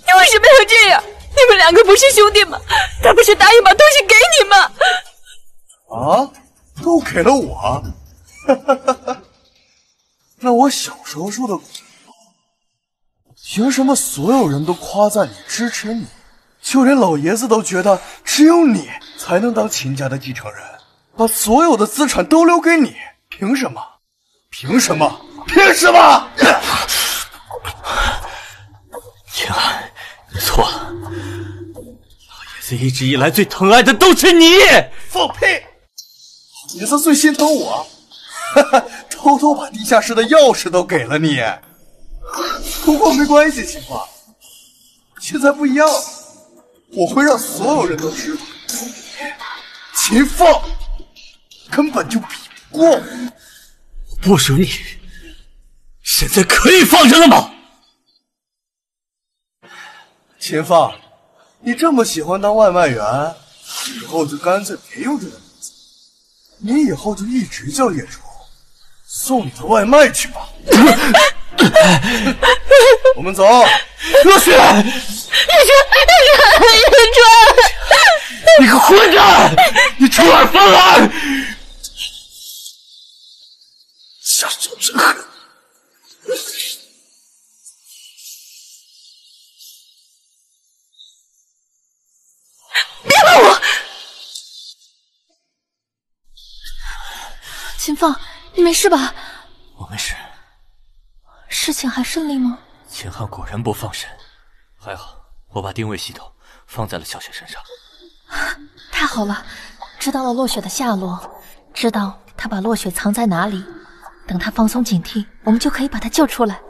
你为什么要这样？你们两个不是兄弟吗？他不是答应把东西给你吗？
啊，都给了我？那我小时候受的苦，凭什么所有人都夸赞你、支持你，就连老爷子都觉得只有你才能当秦家的继承人？把所有的资产都留给你，凭什么？凭什么？凭什么？
秦安，你错了。老爷子一直以来最疼爱的都是你。
放屁！老爷子最心疼我，哈哈，偷偷把地下室的钥匙都给了你。不过没关系，秦放，现在不一样了，我会让所有人都知道，秦放。根本就比不过我！
不说你，现在可以放人了吗？
秦放，你这么喜欢当外卖员，以后就干脆别用这个名字，你以后就一直叫叶竹。送你的外卖去吧。我们走。
若雪，
叶川，叶川，
你个混蛋！你出尔反尔，下手真狠！
别碰我！秦放，你没事吧？
我没事。
事情还顺利吗？
秦汉果然不放神，还好我把定位系统放在了小雪身上。
太好了，知道了落雪的下落，知道他把落雪藏在哪里。等他放松警惕，我们就可以把他救出来。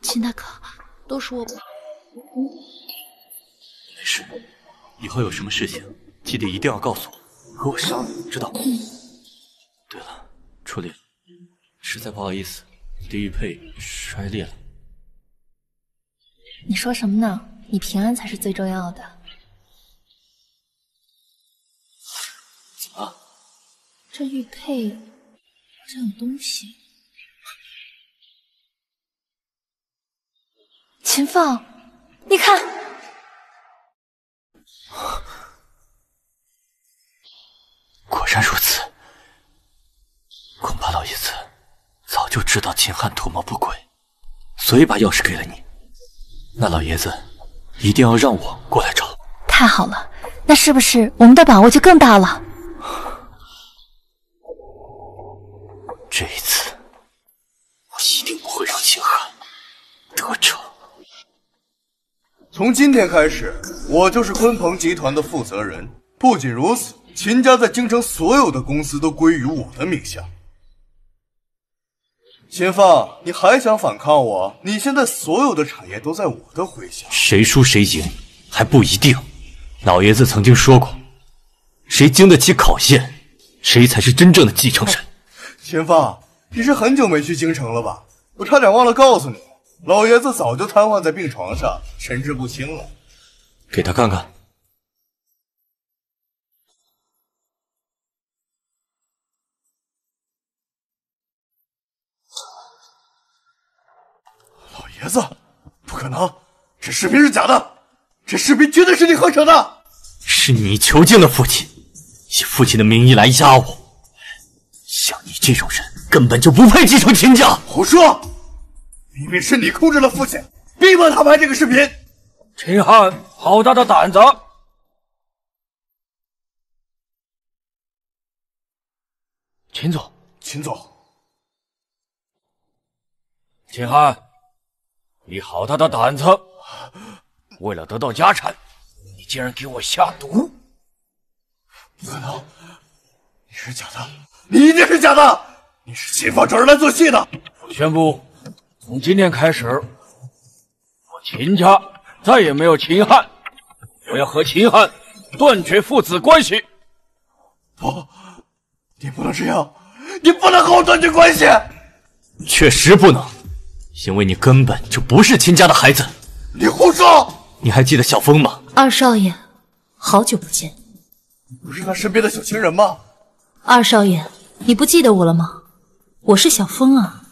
秦大哥，都是我不……
没事，以后有什么事情记得一定要告诉我，和我商量，知道吗？对了，初恋，实在不好意思，你的玉佩摔裂了。
你说什么呢？你平安才是最重要的。
怎么？
这玉佩好像有东西。秦放，你看，
果然如此。恐怕老爷子早就知道秦汉图谋不轨，所以把钥匙给了你。那老爷子一定要让我过来找。
太好了，那是不是我们的把握就更大了？
这一次，我一定不会让秦汉得逞。
从今天开始，我就是鲲鹏集团的负责人。不仅如此，秦家在京城所有的公司都归于我的名下。秦放，你还想反抗我？你现在所有的产业都在我的麾下，
谁输谁赢还不一定。老爷子曾经说过，谁经得起考验，谁才是真正的继承人。
秦放，你是很久没去京城了吧？我差点忘了告诉你，老爷子早就瘫痪在病床上，神志不清了。
给他看看。
老爷子，不可能，这视频是假的，这视频绝对是你合成的。
是你囚禁了父亲，以父亲的名义来压我。像你这种人，根本就不配继承秦家。
胡说！明明是你控制了父亲，逼迫他拍这个视频。
秦汉，好大的胆子！秦总，
秦总，
秦汉，你好大的胆子！为了得到家产，你竟然给我下毒！
不可能，你是假的，你一定是假的！你是秦放找人来做戏的！
我宣布，从今天开始，我秦家再也没有秦汉，我要和秦汉断绝父子关系。
不，你不能这样，你不能和我断绝关系！
确实不能，因为你根本就不是秦家的孩子。
你胡说！
你还记得小峰吗？
二少爷，好久不见。
你不是他身边的小情人吗？
二少爷，你不记得我了吗？我是小风啊。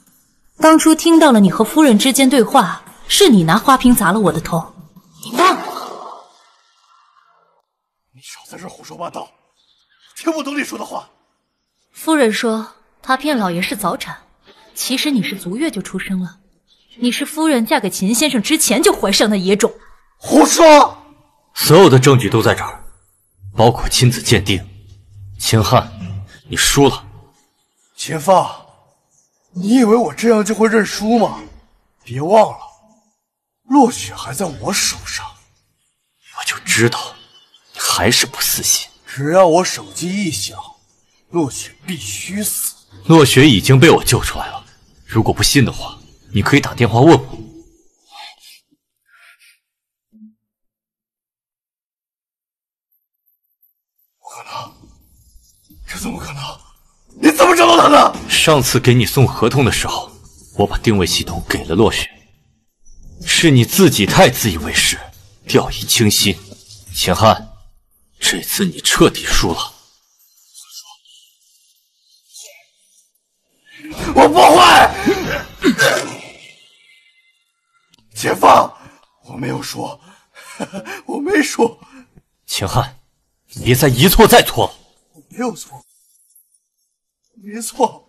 当初听到了你和夫人之间对话，是你拿花瓶砸了我的头，你忘了？
你少在这胡说八道，听不懂你说的话。
夫人说她骗老爷是早产，其实你是足月就出生了，你是夫人嫁给秦先生之前就怀上的野种。
胡说！
所有的证据都在这儿，包括亲子鉴定。秦汉，你输了。
秦放，你以为我这样就会认输吗？别忘了，落雪还在我手上。
我就知道，你还是不死心。
只要我手机一响，落雪必须死。
落雪已经被我救出来了。如果不信的话，你可以打电话问我。
不可能，这怎么可能？你怎么找到他的？
上次给你送合同的时候，我把定位系统给了洛雪，是你自己太自以为是，掉以轻心。秦汉，这次你彻底输了。
我不会。解放！我没有说，我没说。
秦汉，别再一错再错了。
我没有错，没错，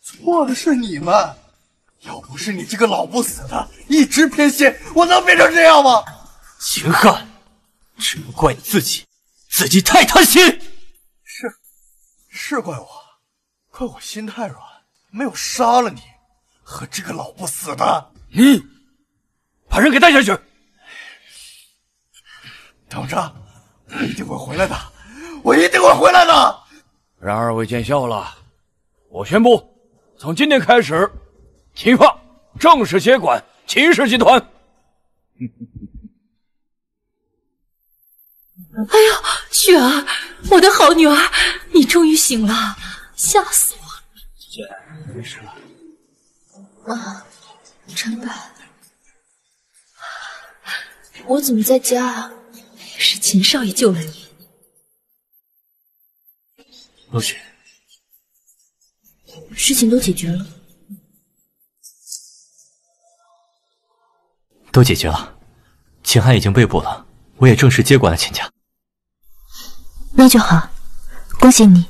错的是你们。要不是你这个老不死的一直偏心，我能变成这样吗？
秦汉，只能怪你自己，自己太贪心。
是，是怪我，怪我心太软，没有杀了你和这个老不死的。
你把人给带下去。
等着，我一定会回来的，我一定会回来的。
让二位见笑了，我宣布，从今天开始。秦放正式接管秦氏集团。
哎呦，雪儿，我的好女儿，你终于醒了，吓死我了！
姐，没事了。
啊，真的？我怎么在家啊？
是秦少爷救了你。
陆雪，
事情都解决了。
都解决了，秦汉已经被捕了，我也正式接管了秦家。
那就好，恭喜你。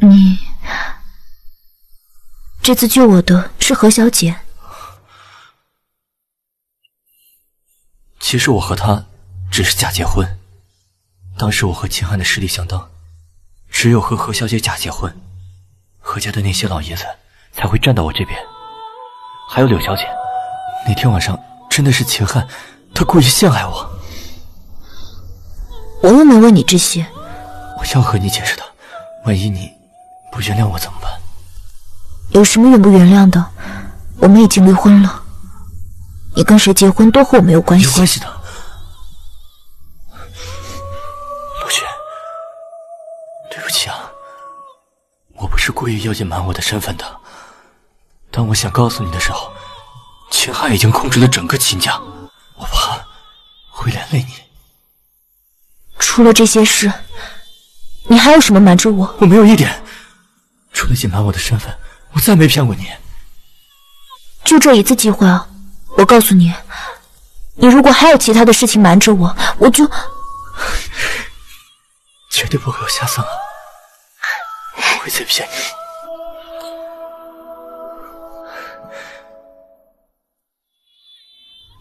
你这次救我的是何小姐。
其实我和她只是假结婚，当时我和秦汉的实力相当，只有和何小姐假结婚，何家的那些老爷子才会站到我这边。还有柳小姐，那天晚上真的是秦汉，他故意陷害我。
我又没问你这些。
我要和你解释的，万一你不原谅我怎么办？
有什么原不原谅的？我们已经离婚了，你跟谁结婚都和我没有关系。
有关系的，不起啊，我不是故意要隐瞒我的身份的。当我想告诉你的时候，秦汉已经控制了整个秦家，我怕会连累你。
除了这些事，你还有什么瞒着我？
我没有一点，除了隐瞒我的身份，我再没骗过你。
就这一次机会啊！我告诉你，你如果还有其他的事情瞒着我，我就
绝对不会有下次了，不会再骗你。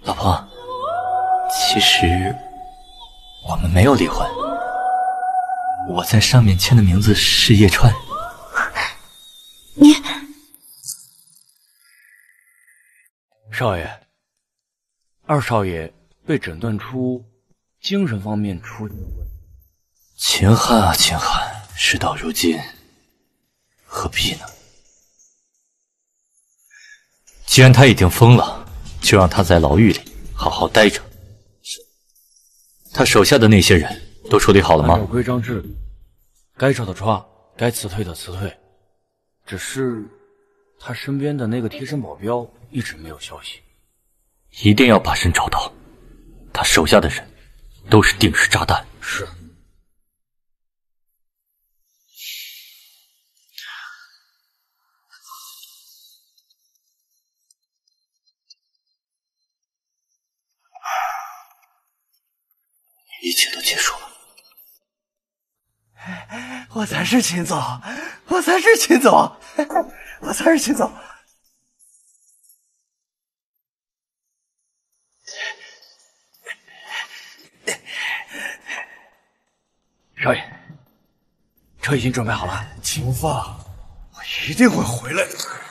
老婆，其实我们没有离婚。我在上面签的名字是叶川。
你，
少爷，二少爷被诊断出精神方面出问题。
秦汉啊，秦汉，事到如今，何必呢？既然他已经疯了。就让他在牢狱里好好待着。是，他手下的那些人都处理好了吗？
按规章制度，该抓的抓，该辞退的辞退。只是他身边的那个贴身保镖一直没有消息。
一定要把人找到。他手下的人都是定时炸弹。
是。
一切都结束了，
我才是秦总，我才是秦总，我才是秦总。
少爷，车已经准备好了，
秦放，我一定会回来的。